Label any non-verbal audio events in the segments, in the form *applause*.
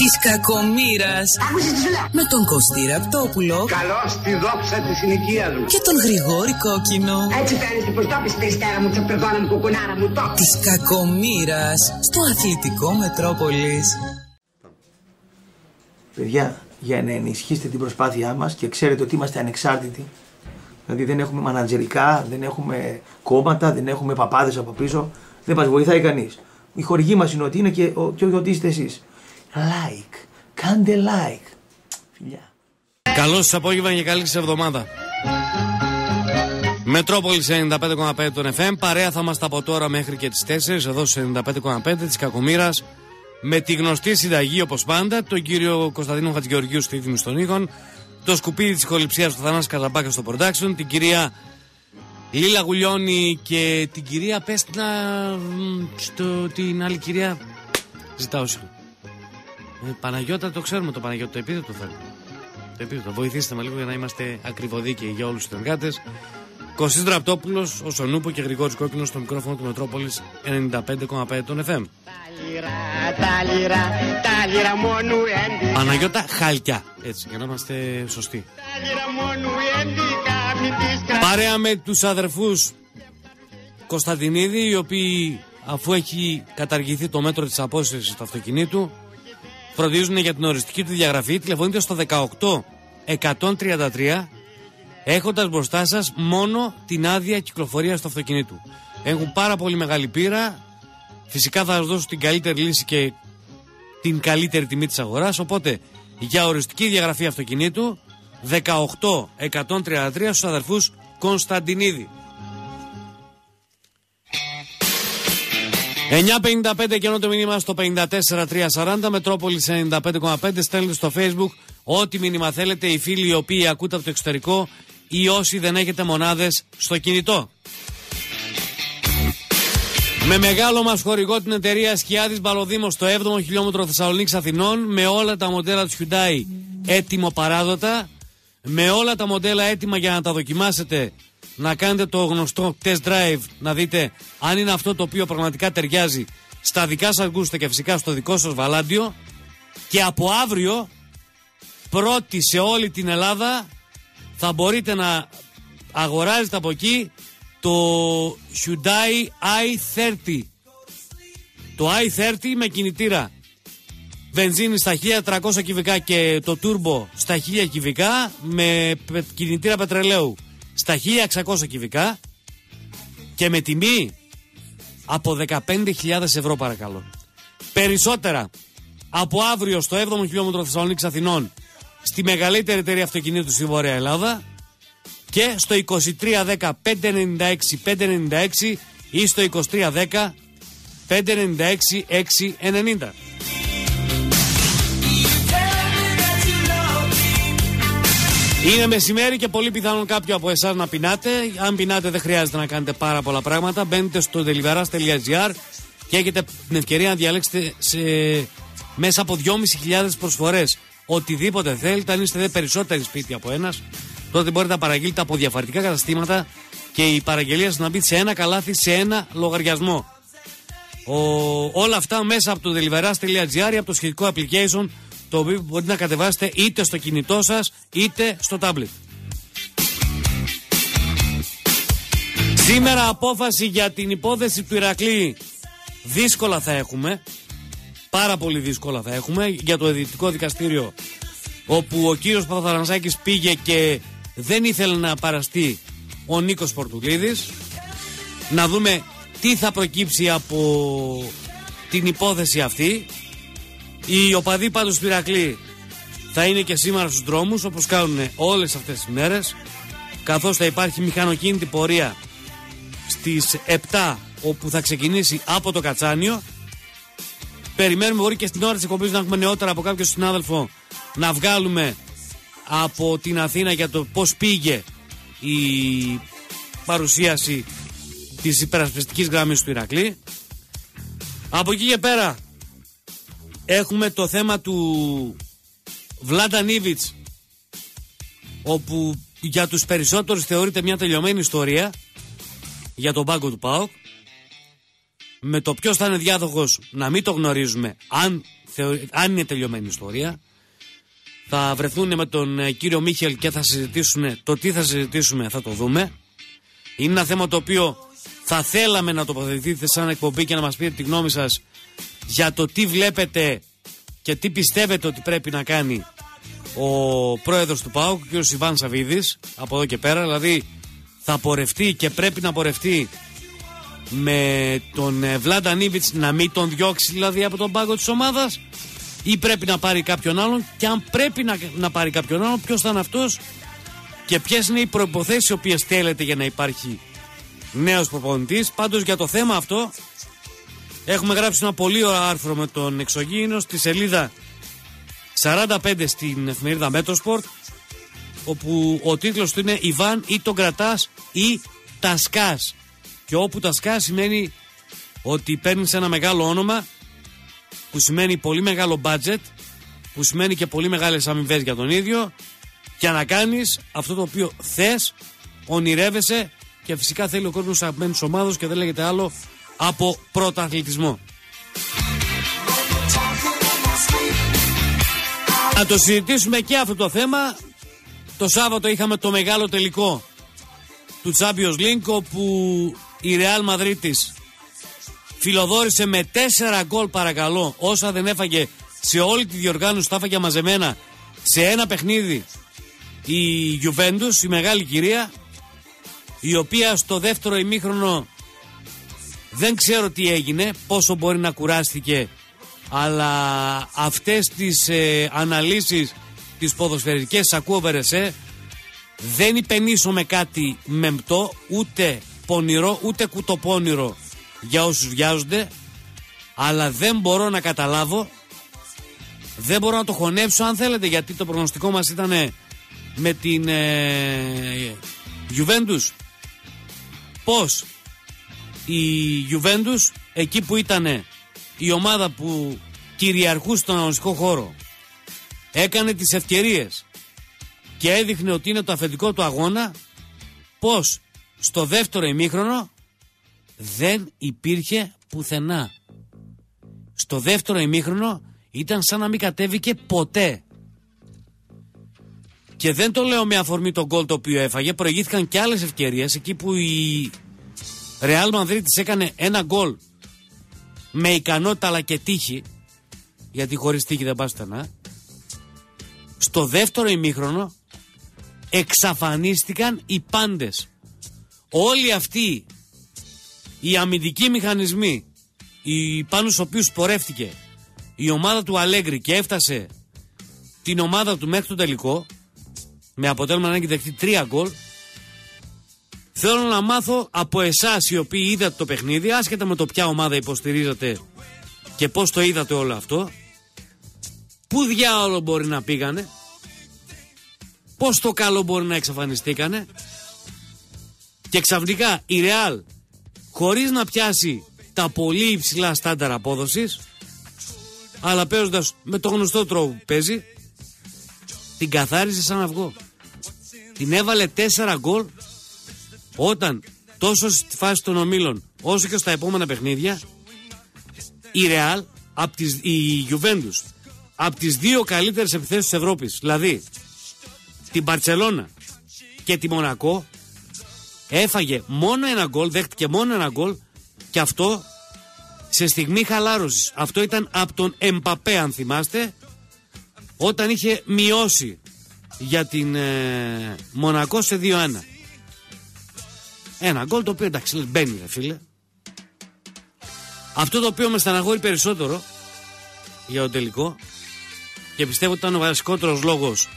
Της κακομήρας Άκουσες τι σου λέω. με τον Κωστή Ραπτόπουλο Καλώς στη δόξα της συνοικία μου. και τον Γρηγόρη Κόκκινο. Έτσι φαίνεται πως το πεις περιστέρα μου, τσαπερδόνα μου, κουκουνάρα μου, το. Της κακομήρας στο αθλητικό Μετρόπολης. Παιδιά, για να ενισχύσετε την προσπάθειά μας και ξέρετε ότι είμαστε ανεξάρτητοι. Δηλαδή δεν έχουμε μανατζερικά, δεν έχουμε κόμματα, δεν έχουμε παπάδες από πίσω. Δεν μας βοηθάει κανείς. Η χορηγή μας είναι ότι είναι και, ο, και ότι είστε εσείς. Like. Κάντε like. Φιλιά. Καλό σας απόγευμα και καλή σας εβδομάδα. Μετρόπολης 95,5 των FM. Παρέα θα είμαστε από τώρα μέχρι και τις 4 εδώ σε 95,5 της Κακομήρα. Με τη γνωστή συνταγή όπως πάντα, τον κύριο Κωνσταντίνο Χατζηγεωργίου στη ρύθμιση των ήχων, το σκουπίδι της κολυψίας του Θανάση Καραμπάκας στο production, την κυρία Λίλα Γουλιώνη και την κυρία Πέστνα. Στο, την άλλη κυρία. Ζητάω συγγνώμη. Ε, Παναγιώτα το ξέρουμε το Παναγιώτα, το επίθετο θέλουμε. Το επίθετο. Βοηθήστε με λίγο για να είμαστε ακριβοδίκαιοι για όλους τους συνεργάτες. Κωστής Δραπτόπουλος, ο Σονούπο και Γρηγόρης Κόκκινος στο μικρόφωνο του Μετρόπολης 95,5 των FM. Τα λιρά, τα λιρά μόνο έντι. Παναγιώτα Χάλκια. Έτσι, για να είμαστε σωστοί. Τα λιρά μόνο έντι, κάμι της κρα- Παρέα με τους αδερφούς Κωνσταντινίδη, οι οποίοι αφού έχει καταργηθεί το μέτρο της απόσυρσης του αυτοκινήτου, φροντίζουν για την οριστική του διαγραφή. Τηλεφωνείτε στο 18 133 έχοντας μπροστά σας μόνο την άδεια κυκλοφορίας του αυτοκινήτου. Έχουν πάρα πολύ μεγάλη πείρα. Φυσικά θα σας δώσουν την καλύτερη λύση και την καλύτερη τιμή της αγοράς. Οπότε για οριστική διαγραφή αυτοκινήτου 18 133 στους αδερφούς Κωνσταντινίδη. 9.55 και ενώ το μήνυμα στο 54.340 Μετρόπολης 95.5 στέλνετε στο facebook ό,τι μήνυμα θέλετε οι φίλοι οι οποίοι ακούτε από το εξωτερικό ή όσοι δεν έχετε μονάδες στο κινητό. Με μεγάλο μας χορηγό την εταιρεία Σκιάδης Μπαλοδήμος στο 7ο χιλιόμετρο Θεσσαλονίκης Αθηνών με όλα τα μοντέλα του Hyundai έτοιμο παράδοτα με όλα τα μοντέλα έτοιμα για να τα δοκιμάσετε να κάνετε το γνωστό test drive να δείτε αν είναι αυτό το οποίο πραγματικά ταιριάζει στα δικά σας γούστα και φυσικά στο δικό σας βαλάντιο. Και από αύριο πρώτη σε όλη την Ελλάδα θα μπορείτε να αγοράζετε από εκεί το Hyundai i30 το i30 με κινητήρα βενζίνη στα 1300 κυβικά και το turbo στα 1000 κυβικά με πε- κινητήρα πετρελαίου στα 1600 κυβικά και με τιμή από 15.000 ευρώ παρακαλώ. Περισσότερα από αύριο στο 7ο χιλιόμετρο Θεσσαλονίκης Αθηνών στη μεγαλύτερη εταιρεία αυτοκινήτου στη Βόρεια Ελλάδα και στο 2310 596 596 ή στο 2310 596 690. Είναι μεσημέρι και πολύ πιθανόν κάποιο από εσάς να πεινάτε. Αν πεινάτε, δεν χρειάζεται να κάνετε πάρα πολλά πράγματα. Μπαίνετε στο deliveras.gr και έχετε την ευκαιρία να διαλέξετε σε... μέσα από 2.500 προσφορές οτιδήποτε θέλετε. Αν είστε δε περισσότεροι σπίτι από ένας, τότε μπορείτε να παραγγείλετε από διαφορετικά καταστήματα και η παραγγελία σας να μπει σε ένα καλάθι, σε ένα λογαριασμό. Ο, όλα αυτά μέσα από το deliveras.gr ή από το σχετικό application το οποίο μπορείτε να κατεβάσετε είτε στο κινητό σας είτε στο tablet. Σήμερα απόφαση για την υπόθεση του Ηρακλή δύσκολα θα έχουμε. Πάρα πολύ δύσκολα θα έχουμε για το Ειδικό Δικαστήριο όπου ο κύριος Παπαθαρανσάκης πήγε και δεν ήθελε να παραστεί ο Νίκος Πορτουλίδης. Να δούμε τι θα προκύψει από την υπόθεση αυτή. Οι οπαδοί πάντως του Ηρακλή θα είναι και σήμερα στους δρόμους όπως κάνουν όλες αυτές τις μέρες καθώς θα υπάρχει μηχανοκίνητη πορεία στις 7 όπου θα ξεκινήσει από το Κατσάνιο. Περιμένουμε μπορεί και στην ώρα της εκπομπής να έχουμε νεότερα από κάποιο συνάδελφο να βγάλουμε από την Αθήνα για το πώς πήγε η παρουσίαση της υπερασπιστικής γραμμής του Ηρακλή. Από εκεί και πέρα έχουμε το θέμα του Βλάντα Νίβιτς όπου για τους περισσότερους θεωρείται μια τελειωμένη ιστορία για τον πάγκο του ΠΑΟΚ με το ποιος θα είναι διάδοχος να μην το γνωρίζουμε, αν, θεωρη- αν είναι τελειωμένη η ιστορία. Θα βρεθούν με τον ε, κύριο Μίχελ και θα συζητήσουν το τι θα συζητήσουμε, θα το δούμε. Είναι ένα θέμα το οποίο θα θέλαμε να τοποθετηθείτε σαν εκπομπή και να μας πείτε τη γνώμη σας για το τι βλέπετε και τι πιστεύετε ότι πρέπει να κάνει ο πρόεδρος του ΠΑΟΚ, ο κ. Ιβάν Σαββίδης, από εδώ και πέρα. Δηλαδή θα πορευτεί και πρέπει να πορευτεί με τον ε, Βλάντα Νίβιτς να μην τον διώξει δηλαδή από τον πάγκο της ομάδας ή πρέπει να πάρει κάποιον άλλον; Και αν πρέπει να, να πάρει κάποιον άλλον ποιος θα είναι αυτός και ποιες είναι οι προϋποθέσεις οι οποίες θέλετε για να υπάρχει νέος προπονητής; Πάντως για το θέμα αυτό έχουμε γράψει ένα πολύ ωραίο άρθρο με τον εξωγήινο στη σελίδα 45 στην εφημερίδα Μέτροσπορτ όπου ο τίτλος του είναι Ιβάν ή τον κρατάς ή τα σκάς και όπου τα σκάς σημαίνει ότι παίρνεις ένα μεγάλο όνομα που σημαίνει πολύ μεγάλο budget που σημαίνει και πολύ μεγάλες αμοιβές για τον ίδιο για να κάνεις αυτό το οποίο θες ονειρεύεσαι και φυσικά θέλει ο κόσμος αγαπημένους ομάδος και δεν λέγεται άλλο από πρωταθλητισμό. Να το συζητήσουμε και αυτό το θέμα. Το Σάββατο είχαμε το μεγάλο τελικό του Champions League όπου η Real Madrid της φιλοδόρησε με 4 γκολ παρακαλώ όσα δεν έφαγε σε όλη τη διοργάνωση τα έφαγε μαζεμένα σε ένα παιχνίδι η Juventus, η μεγάλη κυρία η οποία στο δεύτερο ημίχρονο δεν ξέρω τι έγινε, πόσο μπορεί να κουράστηκε αλλά αυτές τις ε, αναλύσεις τις ποδοσφαιρικές τις ακούω Βερεσέ δεν υπενήσω με κάτι μεμπτό ούτε πονηρό ούτε κουτοπώνυρο για όσους βιάζονται αλλά δεν μπορώ να καταλάβω δεν μπορώ να το χωνέψω αν θέλετε γιατί το προγνωστικό μας ήταν με την ε, Juventus πως η Juventus εκεί που ήταν η ομάδα που κυριαρχούσε στον αγωνιστικό χώρο έκανε τις ευκαιρίες και έδειχνε ότι είναι το αφεντικό του αγώνα πως στο δεύτερο ημίχρονο δεν υπήρχε πουθενά. Στο δεύτερο ημίχρονο ήταν σαν να μην κατέβηκε ποτέ. Και δεν το λέω με αφορμή τον γκολ το οποίο έφαγε. Προηγήθηκαν και άλλες ευκαιρίες εκεί που η Real Madrid της έκανε ένα γκολ με ικανότητα αλλά και τύχη γιατί χωρίς τύχη δεν πας στενά στο δεύτερο ημίχρονο εξαφανίστηκαν οι πάντες. Όλοι αυτοί οι αμυντικοί μηχανισμοί οι πάνω στους οποίους πορεύτηκε η ομάδα του Αλέγκρι και έφτασε την ομάδα του μέχρι το τελικό με αποτέλεσμα να έχει δεχτεί τρία γκολ Θέλω να μάθω από εσάς οι οποίοι είδατε το παιχνίδι, άσχετα με το ποια ομάδα υποστηρίζατε και πώς το είδατε όλο αυτό, πού διάολο μπορεί να πήγανε, πώς το καλό μπορεί να εξαφανιστήκανε και ξαφνικά η Ρεάλ χωρίς να πιάσει τα πολύ υψηλά στάνταρ απόδοσης αλλά παίζοντας με το γνωστό τρόπο που παίζει την καθάρισε σαν αυγό. Την έβαλε 4 γκολ όταν τόσο στη φάση των ομίλων όσο και στα επόμενα παιχνίδια η Real, απ τις, η Juventus από τις δύο καλύτερες επιθέσεις της Ευρώπης δηλαδή την Μπαρτσελώνα και τη Μονακό έφαγε μόνο ένα γκολ, δέχτηκε μόνο ένα γκολ και αυτό σε στιγμή χαλάρωσης. Αυτό ήταν από τον Εμπαπέ αν θυμάστε όταν είχε μειώσει για την ε, Μονακό σε 2-1. Ένα γκολ το οποίο εντάξει λες, μπαίνει ρε φίλε. Αυτό το οποίο με στεναχώρει περισσότερο για το τελικό και πιστεύω ότι ήταν ο βασικότερος λόγος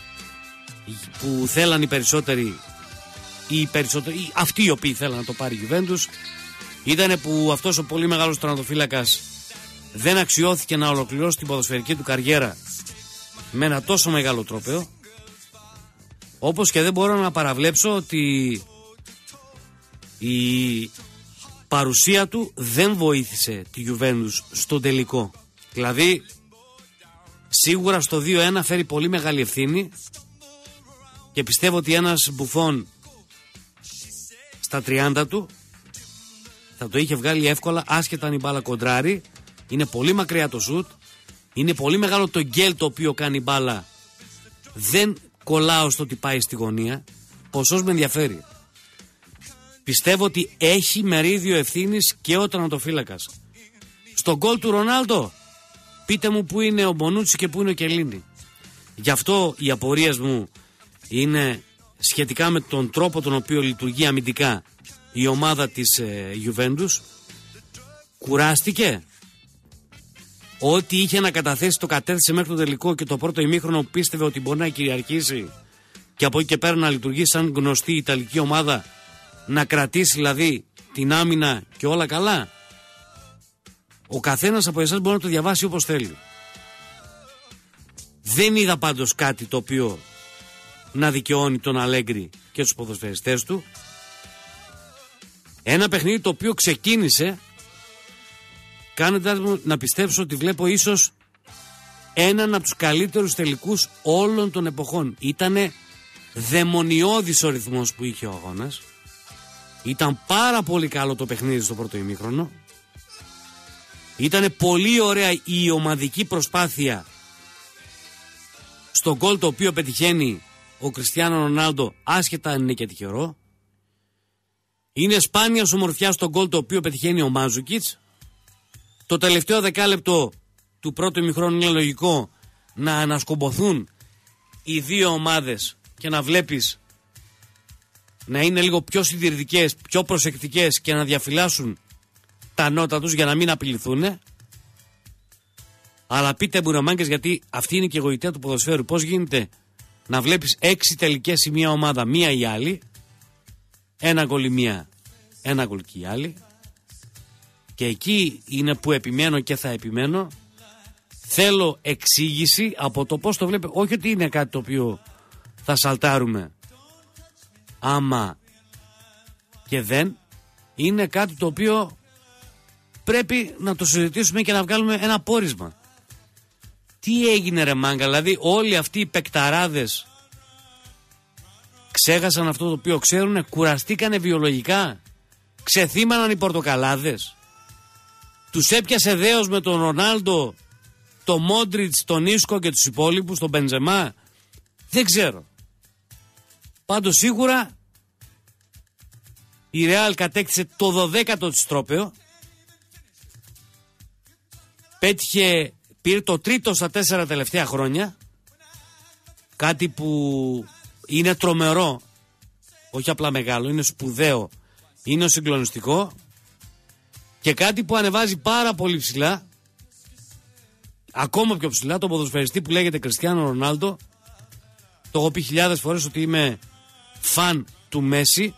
που θέλαν οι περισσότεροι ή οι περισσότεροι, ή αυτοί οι οποίοι θέλαν να το πάρει η Juventus ήταν που αυτός ο πολύ μεγάλος τερματοφύλακας δεν αξιώθηκε να ολοκληρώσει την ποδοσφαιρική του καριέρα με ένα τόσο μεγάλο τρόπαιο όπως και δεν μπορώ να παραβλέψω ότι η παρουσία του δεν βοήθησε τη Juventus στο τελικό. Δηλαδή, σίγουρα στο 2-1 φέρει πολύ μεγάλη ευθύνη και πιστεύω ότι ένας μπουφών στα 30 του θα το είχε βγάλει εύκολα άσχετα αν η μπάλα κοντράρει. Είναι πολύ μακριά το σουτ. Είναι πολύ μεγάλο το γκέλ το οποίο κάνει η μπάλα. Δεν κολλάω στο ότι πάει στη γωνία. Ποσός με ενδιαφέρει. Πιστεύω ότι έχει μερίδιο ευθύνης και ο τερματοφύλακα. Στον γκολ του Ρονάλντο, πείτε μου πού είναι ο Μπονούτσι και πού είναι ο Κελίνη. Γι' αυτό οι απορίες μου είναι σχετικά με τον τρόπο τον οποίο λειτουργεί αμυντικά η ομάδα της ε, Juventus. Κουράστηκε. Ό,τι είχε να καταθέσει το κατέθεσε μέχρι το τελικό και το πρώτο ημίχρονο πίστευε ότι μπορεί να κυριαρχήσει και από εκεί και πέρα να λειτουργήσει σαν γνωστή Ιταλική ομάδα να κρατήσει δηλαδή την άμυνα και όλα καλά. Ο καθένας από εσάς μπορεί να το διαβάσει όπως θέλει. Δεν είδα πάντως κάτι το οποίο να δικαιώνει τον Αλέγκρι και τους ποδοσφαιριστές του. Ένα παιχνίδι το οποίο ξεκίνησε κάνοντας μου να πιστέψω ότι βλέπω ίσως έναν από τους καλύτερους τελικούς όλων των εποχών. Ήτανε δαιμονιώδης ο ρυθμός που είχε ο αγώνας. Ήταν πάρα πολύ καλό το παιχνίδι στο πρώτο ημίχρονο. Ήταν πολύ ωραία η ομαδική προσπάθεια στο γκολ το οποίο πετυχαίνει ο Κριστιανό Ρονάλντο άσχετα αν είναι και τυχερό. Είναι σπάνια ομορφιά στο γκολ το οποίο πετυχαίνει ο Μάζουκιτς. Το τελευταίο δεκάλεπτο του πρώτου ημιχρόνου είναι λογικό να ανασκομποθούν οι δύο ομάδες και να βλέπεις να είναι λίγο πιο συντηρητικές, πιο προσεκτικές και να διαφυλάσσουν τα νότα τους για να μην απειληθούν. Αλλά πείτε μου ρε γιατί αυτή είναι και η γοητεία του ποδοσφαίρου. Πώς γίνεται να βλέπεις έξι τελικές σε μία ομάδα, μία ή άλλη, ένα γκολ η μία, ένα γκολ και η άλλη. Και εκεί είναι που επιμένω και θα επιμένω. Θέλω εξήγηση από το πώς το βλέπει. Όχι ότι είναι κάτι το οποίο θα σαλτάρουμε άμα και δεν είναι κάτι το οποίο πρέπει να το συζητήσουμε και να βγάλουμε ένα πόρισμα. Τι έγινε ρε μάγκα, δηλαδή όλοι αυτοί οι πεκταράδες ξέχασαν αυτό το οποίο ξέρουν, κουραστήκανε βιολογικά, ξεθύμαναν οι πορτοκαλάδες, τους έπιασε δέος με τον Ρονάλντο, τον Μόντριτς, τον Ίσκο και τους υπόλοιπους, τον Μπενζεμά, δεν ξέρω. Πάντως σίγουρα η Ρεάλ κατέκτησε το 12ο της τρόπεο. Πέτυχε, πήρε το τρίτο στα τέσσερα τελευταία χρόνια. Κάτι που είναι τρομερό, όχι απλά μεγάλο, είναι σπουδαίο, είναι συγκλονιστικό. Και κάτι που ανεβάζει πάρα πολύ ψηλά, ακόμα πιο ψηλά, το ποδοσφαιριστή που λέγεται Κριστιανό Ρονάλντο. Το έχω πει χιλιάδες φορές ότι είμαι φαν του Μέση.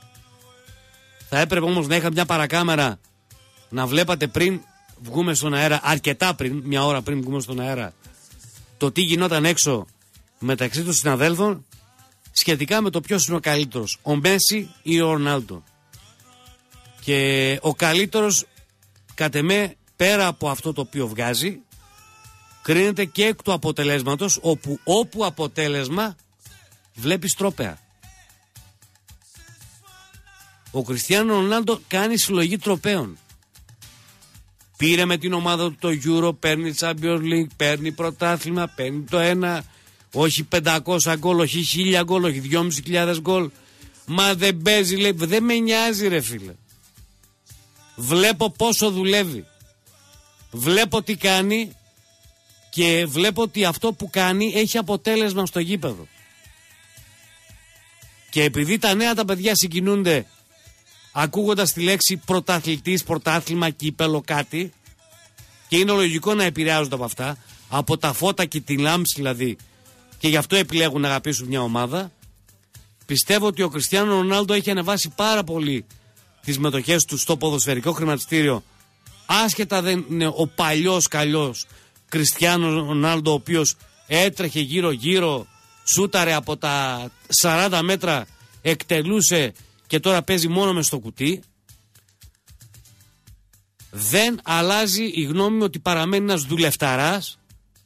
Θα έπρεπε όμως να είχα μια παρακάμερα να βλέπατε πριν βγούμε στον αέρα, αρκετά πριν, μια ώρα πριν βγούμε στον αέρα, το τι γινόταν έξω μεταξύ των συναδέλφων σχετικά με το ποιος είναι ο καλύτερος, ο Μέση ή ο Ρονάλντο. Και ο καλύτερος, κατ' εμέ, πέρα από αυτό το οποίο βγάζει, κρίνεται και εκ του αποτελέσματος, όπου όπου αποτέλεσμα βλέπεις τρόπεα. Ο Κριστιανό Ρονάλντο κάνει συλλογή τροπέων. Πήρε με την ομάδα του το Euro, παίρνει Champions League, παίρνει πρωτάθλημα, παίρνει το ένα, όχι 500 γκολ, όχι 1000 γκολ, όχι 2.500 γκολ. Μα δεν παίζει, λέει, δεν με νοιάζει ρε φίλε. Βλέπω πόσο δουλεύει. Βλέπω τι κάνει και βλέπω ότι αυτό που κάνει έχει αποτέλεσμα στο γήπεδο. Και επειδή τα νέα τα παιδιά συγκινούνται ακούγοντας τη λέξη πρωταθλητής, πρωτάθλημα, κύπελο, κάτι και είναι λογικό να επηρεάζονται από αυτά, από τα φώτα και τη λάμψη δηλαδή και γι' αυτό επιλέγουν να αγαπήσουν μια ομάδα. Πιστεύω ότι ο Κριστιανό Ρονάλντο έχει ανεβάσει πάρα πολύ τις μετοχές του στο ποδοσφαιρικό χρηματιστήριο. Άσχετα δεν είναι ο παλιός καλός Κριστιανό Ρονάλντο, ο οποίος έτρεχε γύρω-γύρω, σούταρε από τα 40 μέτρα, εκτελούσε και τώρα παίζει μόνο μες στο κουτί. Δεν αλλάζει η γνώμη μου ότι παραμένει ένας δουλευταράς,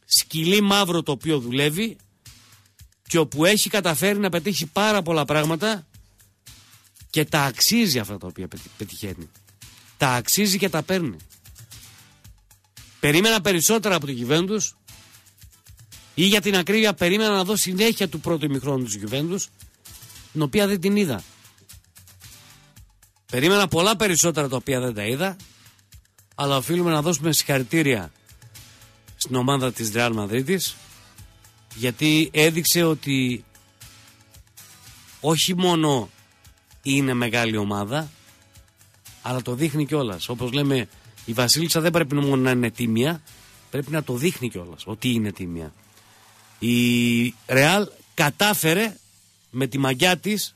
σκυλί μαύρο το οποίο δουλεύει και όπου έχει καταφέρει να πετύχει πάρα πολλά πράγματα και τα αξίζει αυτά τα οποία πετυχαίνει. τα αξίζει και τα παίρνει. Περίμενα περισσότερα από τη Juventus ή για την ακρίβεια περίμενα να δω συνέχεια του πρώτου ημιχρόνου της Juventus την οποία δεν την είδα. Περίμενα πολλά περισσότερα τα οποία δεν τα είδα αλλά οφείλουμε να δώσουμε συγχαρητήρια στην ομάδα της Real Madrid γιατί έδειξε ότι όχι μόνο είναι μεγάλη ομάδα αλλά το δείχνει κιόλας. Όπως λέμε η Βασίλισσα δεν πρέπει μόνο να είναι τίμια πρέπει να το δείχνει κιόλας ότι είναι τίμια. Η Ρεάλ κατάφερε με τη μαγιά της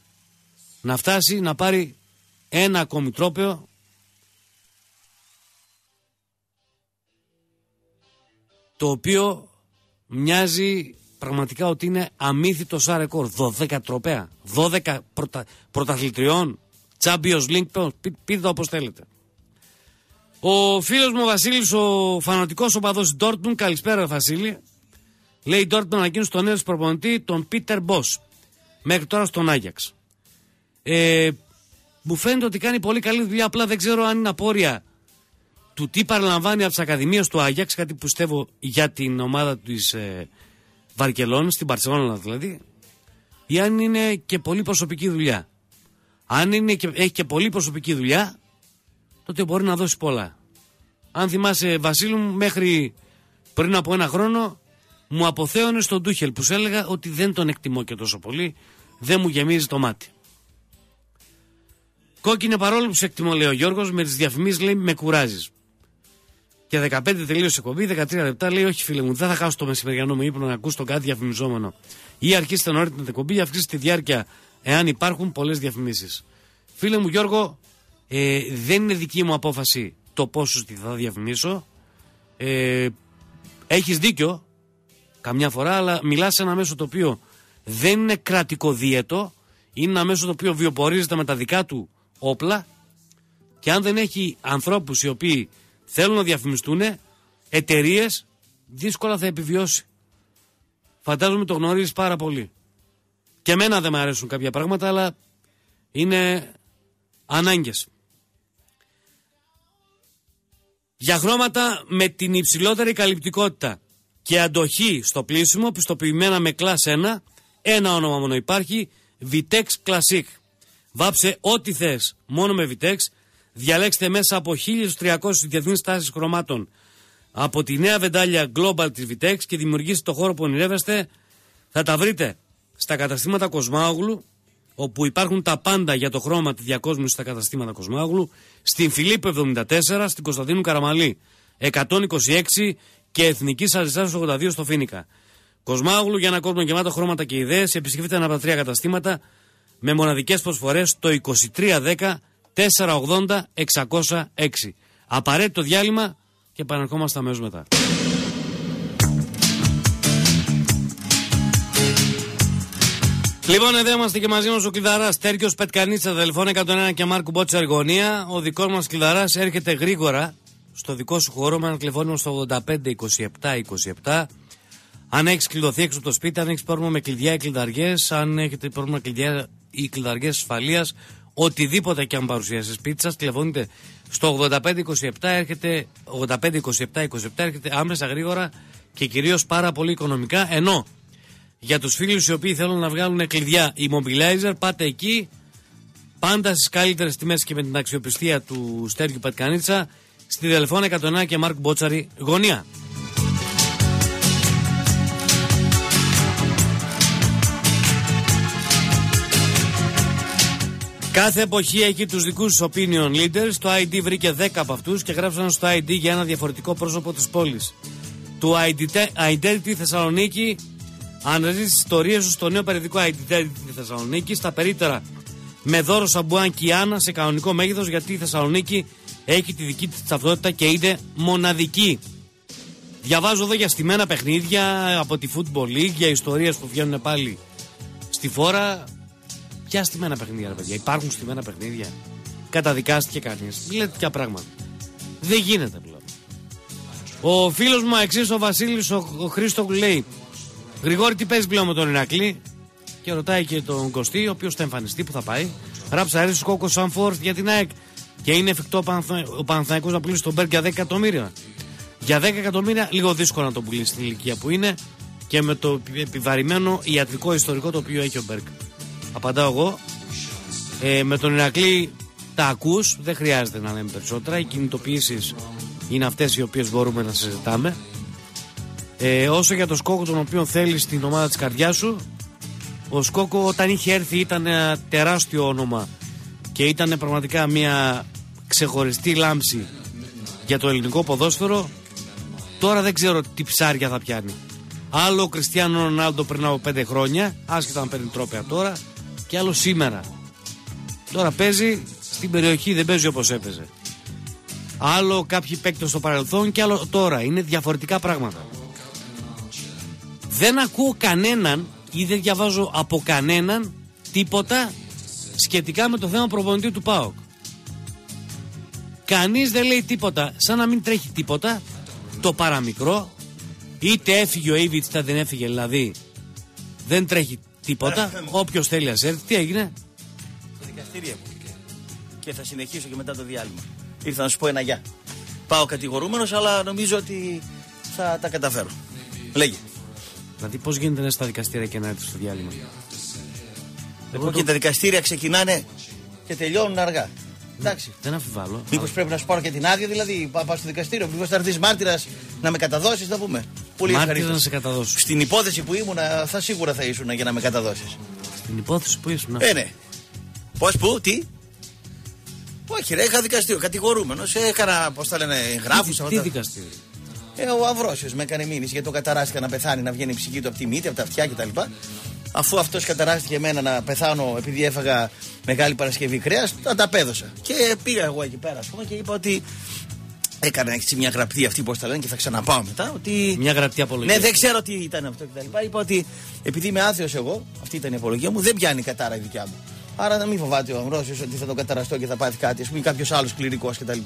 να φτάσει να πάρει ένα ακόμη τρόπαιο το οποίο μοιάζει πραγματικά ότι είναι αμύθιτο σαν ρεκόρ. 12 τροπέα, 12 πρωτα, πρωταθλητριών, Champions League, πείτε το όπως θέλετε. Ο φίλος μου ο Βασίλης, ο φανατικός οπαδός Ντόρτμουν, καλησπέρα Βασίλη. Λέει η Ντόρτμουν ανακοίνωσε τον νέο προπονητή, τον Πίτερ Μπος, μέχρι τώρα στον Άγιαξ. Ε, μου φαίνεται ότι κάνει πολύ καλή δουλειά, απλά δεν ξέρω αν είναι απόρρια του τι παραλαμβάνει από τις Ακαδημίες του Άγιαξ, κάτι που πιστεύω για την ομάδα της ε, Βαρκελόνης, στην Παρσελόνα δηλαδή, ή αν είναι και πολύ προσωπική δουλειά. Αν είναι και, έχει και πολύ προσωπική δουλειά, τότε μπορεί να δώσει πολλά. Αν θυμάσαι, Βασίλου μου, μέχρι πριν από ένα χρόνο μου αποθέωνε στον Τούχελ που σου έλεγα ότι δεν τον εκτιμώ και τόσο πολύ, δεν μου γεμίζει το μάτι. Κόκκινε παρόλο που σε εκτιμώ, λέει ο Γιώργος, με τις διαφημίσεις λέει με κουράζεις. Και 15 τελείωσε η εκπομπή, 13 λεπτά λέει: Όχι, φίλε μου, δεν θα χάσω το μεσημεριανό μου ύπνο να ακούσω το κάτι διαφημιζόμενο. Ή αρχίστε νωρίτερα την εκπομπή ή αυξήστε τη διάρκεια εάν υπάρχουν πολλές διαφημίσεις. Φίλε μου Γιώργο, ε, δεν είναι δική μου απόφαση το πόσο τη θα διαφημίσω. Ε, Έχεις δίκιο καμιά φορά, αλλά μιλάς σε ένα μέσο το οποίο δεν είναι κρατικό δίαιτο, είναι ένα μέσο το οποίο βιοπορίζεται με τα δικά του όπλα και αν δεν έχει ανθρώπους οι οποίοι θέλουν να διαφημιστούν, εταιρείες δύσκολα θα επιβιώσει. Φαντάζομαι το γνωρίζεις πάρα πολύ. Και εμένα δεν μου αρέσουν κάποια πράγματα, αλλά είναι ανάγκες. Για χρώματα με την υψηλότερη καλυπτικότητα και αντοχή στο πλήσιμο, πιστοποιημένα με κλάσ 1, ένα όνομα μόνο υπάρχει, Vitex Classic. Βάψε ό,τι θες μόνο με Vitex Διαλέξτε μέσα από 1300 διεθνείς τάσεις χρωμάτων από τη νέα βεντάλια Global της Vitex και δημιουργήστε το χώρο που ονειρεύεστε. Θα τα βρείτε στα καταστήματα Κοσμάογλου, όπου υπάρχουν τα πάντα για το χρώμα της διακόσμησης στα καταστήματα Κοσμάογλου, στην Φιλίππου 74, στην Κωνσταντίνου Καραμαλή 126 και Εθνική Αριστερά 82 στο Φίνικα. Κοσμάγλου για ένα κόσμο γεμάτο χρώματα και ιδέες. Επισκεφτείτε ένα από τα τρία καταστήματα με μοναδικές προσφορές το 2310 480 606. Απαραίτητο διάλειμμα και επαναρχόμαστε αμέσως μετά. Λοιπόν, εδώ είμαστε και μαζί μας ο κλειδαράς Τέρκιος Πετκανίτσα, τηλεφώνη 101 και Μάρκου Μπότσα Αργωνία. Ο δικός μας κλειδαράς έρχεται γρήγορα στο δικό σου χώρο με ένα τηλεφώνημα στο 85 27 27. Αν έχεις κλειδωθεί έξω από το σπίτι, αν έχεις πρόβλημα με κλειδιά ή κλειδαριές, αν έχετε πρόβλημα με κλειδιά ή κλειδαριές ασφαλείας, οτιδήποτε και αν παρουσιάσεις σπίτι σα, τηλεφωνείτε στο 8527 έρχεται 8527 27 έρχεται άμεσα γρήγορα και κυρίως πάρα πολύ οικονομικά. Ενώ για τους φίλους οι οποίοι θέλουν να βγάλουν κλειδιά immobilizer, πάτε εκεί πάντα στις καλύτερες τιμές και με την αξιοπιστία του Στέργιου Πατκανίτσα στη τηλεφώνα 101 και Μάρκ Μπότσαρη γωνία. Κάθε εποχή έχει τους δικούς του opinion leaders. Το ID βρήκε 10 από αυτούς και γράψαν στο ID για ένα διαφορετικό πρόσωπο της πόλης. Το Identity Θεσσαλονίκη αναζητήσει τις ιστορίες του στο νέο περιοδικό Identity Θεσσαλονίκη. Στα περίτερα με δώρο Σαμπουάν και Άννα σε κανονικό μέγεθος γιατί η Θεσσαλονίκη έχει τη δική της ταυτότητα και είναι μοναδική. Διαβάζω εδώ για στημένα παιχνίδια από τη Football League, για ιστορίες που βγαίνουν πάλι στη φόρα. Ποια στημένα παιχνίδια, ρε παιδιά. Υπάρχουν στημένα παιχνίδια; Καταδικάστηκε κανείς. Μην λέτε τέτοια πράγματα. Δεν γίνεται πλέον. Ο φίλος μου εξή, ο Βασίλης, ο, ο Χρήστο λέει: Γρηγόρη, τι παίζεις πλέον με τον Ηρακλή; Και ρωτάει και τον Κωστή, ο οποίος θα εμφανιστεί, που θα πάει. Ράψα αρέσει κόκο σαν φόρ για την ΑΕΚ. Και είναι εφικτό ο, Παναθα... ο Παναθηναϊκός να πουλήσει τον Μπέρκ για 10 εκατομμύρια. Για 10 εκατομμύρια λίγο δύσκολο να τον πουλήσει στην ηλικία που είναι και με το επιβαρημένο ιατρικό ιστορικό το οποίο έχει ο Μπέρκ. Απαντάω εγώ. Ε, με τον Ηρακλή τα ακούς, δεν χρειάζεται να λέμε περισσότερα. Οι κινητοποιήσεις είναι αυτές οι οποίες μπορούμε να συζητάμε. Ε, όσο για το Σκόκο τον οποίο θέλει στην ομάδα της καρδιάς σου, ο Σκόκο όταν είχε έρθει ήταν ένα τεράστιο όνομα και ήταν πραγματικά μια ξεχωριστή λάμψη για το ελληνικό ποδόσφαιρο. Τώρα δεν ξέρω τι ψάρια θα πιάνει. Άλλο ο Κριστιανό Ρονάλντο πριν από 5 χρόνια, άσχετα αν παίρνει τρόπια τώρα, και άλλο σήμερα. Τώρα παίζει στην περιοχή, δεν παίζει όπως έπαιζε. Άλλο κάποιοι παίκτες στο παρελθόν και άλλο τώρα. Είναι διαφορετικά πράγματα. Δεν ακούω κανέναν ή δεν διαβάζω από κανέναν τίποτα σχετικά με το θέμα προπονητή του ΠΑΟΚ. Κανείς δεν λέει τίποτα, σαν να μην τρέχει τίποτα, το παραμικρό, είτε έφυγε ο Ήβιτς είτε δεν έφυγε, δηλαδή δεν τρέχει τίποτα, όποιος θέλει ας έρθει, τι έγινε, Το δικαστήριο μου. Και θα συνεχίσω και μετά το διάλειμμα. Ήρθα να σου πω ένα γεια. Πάω κατηγορούμενος, αλλά νομίζω ότι θα τα καταφέρω. Λέγε. δηλαδή πώς γίνεται να είσαι στα δικαστήρια και να έρθει στο διάλειμμα. Εγώ και τα δικαστήρια ξεκινάνε και τελειώνουν αργά. Εντάξει. Δεν αμφιβάλλω. Μήπω πρέπει να σου πάρω και την άδεια, δηλαδή, πά- πάω στο δικαστήριο. Μήπω θα έρθει μάρτυρα να με καταδώσει, θα πούμε. Πολύ Μάρτυρα ευχαριστώ. να σε καταδώσω. Στην υπόθεση που ήμουν, θα σίγουρα θα ήσουν για να με καταδώσεις. Στην υπόθεση που ήσουν. Ε, ναι. Πώς, πού, τι; Όχι, ρε, είχα δικαστήριο. Κατηγορούμενος. Έκανα, πώς τα λένε, γράφους. τι, τι δικαστήριο; Ε, ο Αυρόσιος με έκανε μήνυση γιατί τον καταράστηκα να πεθάνει, να βγαίνει η ψυχή του από τη μύτη, από τα αυτιά κτλ. Αφού αυτός καταράστηκε εμένα να πεθάνω επειδή έφαγα Μεγάλη Παρασκευή κρέας, τα τα απέδωσα. Και πήγα εγώ εκεί πέρα, ας πούμε, και είπα ότι έκανα έτσι μια γραπτή αυτή, πώς τα λένε, και θα ξαναπάω μετά. Ότι... Μια γραπτή απολογία. Ναι, δεν ξέρω τι ήταν αυτό κτλ. Είπα ότι επειδή είμαι άθεος εγώ, αυτή ήταν η απολογία μου, δεν πιάνει η κατάρα η δικιά μου. Άρα να μην φοβάται ο Αμρόσιο ότι θα τον καταραστώ και θα πάθει κάτι, ας πούμε, ή κάποιος άλλος κληρικός κτλ.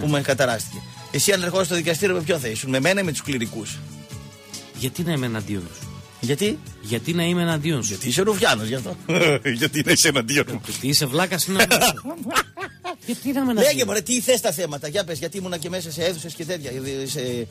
που με καταράστηκε. Εσύ αν ερχόσαι στο δικαστήριο με ποιον θα ήσουν, με μένα ή με τους κληρικούς; Γιατί να είμαι εναντίον σου. Γιατί; Γιατί να είμαι εναντίον σου; Γιατί είσαι Ρουφιάνος γι' αυτό; *laughs* Γιατί να είσαι εναντίον μου; Γιατί είσαι βλάκας είναι εναντίον σου. Γιατί να είμαι εναντίον Λέγε μου, τι θες τα θέματα; Για πες, γιατί ήμουνα και μέσα σε αίθουσες και τέτοια. ε, Σε,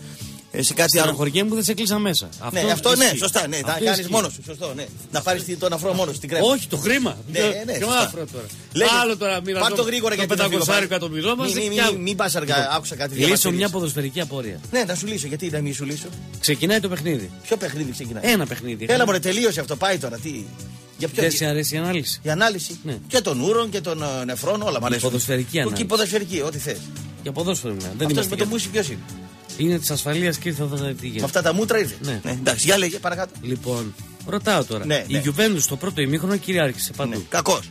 ε, σε κάτι άλλο. Στενοχωριέμαι που δεν σε κλείσα μέσα. Ναι, αυτό ναι, ισχύει. σωστά. Ναι, θα Αυτό κάνεις ισχύει. μόνος σου. Σωστό, ναι. Να πάρεις τον αφρό μόνος σου, την κρέμα. Όχι, το χρήμα. Ναι, ναι, Ποιο σωστά. άφρο τώρα. Λέγε, Άλλο τώρα μοιραζόμαστε Πάρ' το γρήγορα γιατί το δεν φύγω, 500 πάρε. εκατομμυριό μας. Μην- μην- μην- Μην πας αργά, άκουσα κάτι Λύσω διαβατήριες. μια ποδοσφαιρική απορία. Ναι, να σου λύσω. Γιατί να μην σου λύσω; Ξεκινάει το παιχνίδι. Ποιο παιχνίδι ξεκινάει; Ένα παιχνίδι. Έλα μωρέ, τελείωσε αυτό. Πάει τώρα. Τι. Για ποιο. Δεν σε αρέσει η ανάλυση. Η ανάλυση. Ναι. Και των ούρων και των ε, νεφρών, όλα μ' αρέσουν. Ποδοσφαιρική Και ανάλυση. η ποδοσφαιρική, ό,τι θες. Για ποδόσφαιρο μιλάμε. Δεν Αυτός είμαστε με το για- μουσι ποιος είναι; Είναι της ασφαλείας και ήρθε εδώ τι Με γίνεται. αυτά τα μούτρα ήρθε. Ναι. εντάξει, για λέγε παρακάτω. Λοιπόν, ρωτάω τώρα. Ναι, Η ναι. Juventus στο πρώτο ημίχρονο κυριάρχησε Ναι. παντού. Κακός.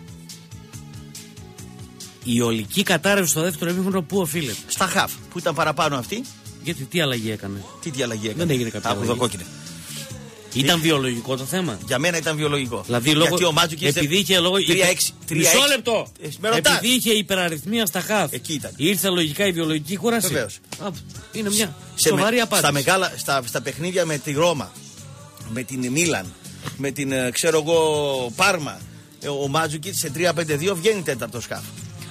Η ολική κατάρρευση στο δεύτερο ημίχρονο πού οφείλεται; Στα χαφ που ήταν παραπάνω αυτή, Γιατί τι αλλαγή έκανε; τι διαλλαγή έκανε; Δεν έγινε κάποια Άκου εδώ αλλαγή. Κόκκινε. Ήταν βιολογικό το θέμα. Για μένα ήταν βιολογικό. Δηλαδή, λόγω, Γιατί ο Μάτζουκης επειδή είχε λόγο. 3-6. Μισό λεπτό. Ε, με ρωτάς. Επειδή είχε υπεραριθμία στα χαφ. Εκεί ήταν. Ήρθε λογικά η βιολογική κούραση. Βεβαίως. Α, Είναι μια Σε σοβαρή με- απάντηση. Στα, μεγάλα, στα, στα παιχνίδια με τη Ρώμα, με την Μίλαν, με την ε, ξέρω εγώ Πάρμα, ε, ο Μάτζουκιτ σε 3-5-2 βγαίνει τέταρτο σκάφ.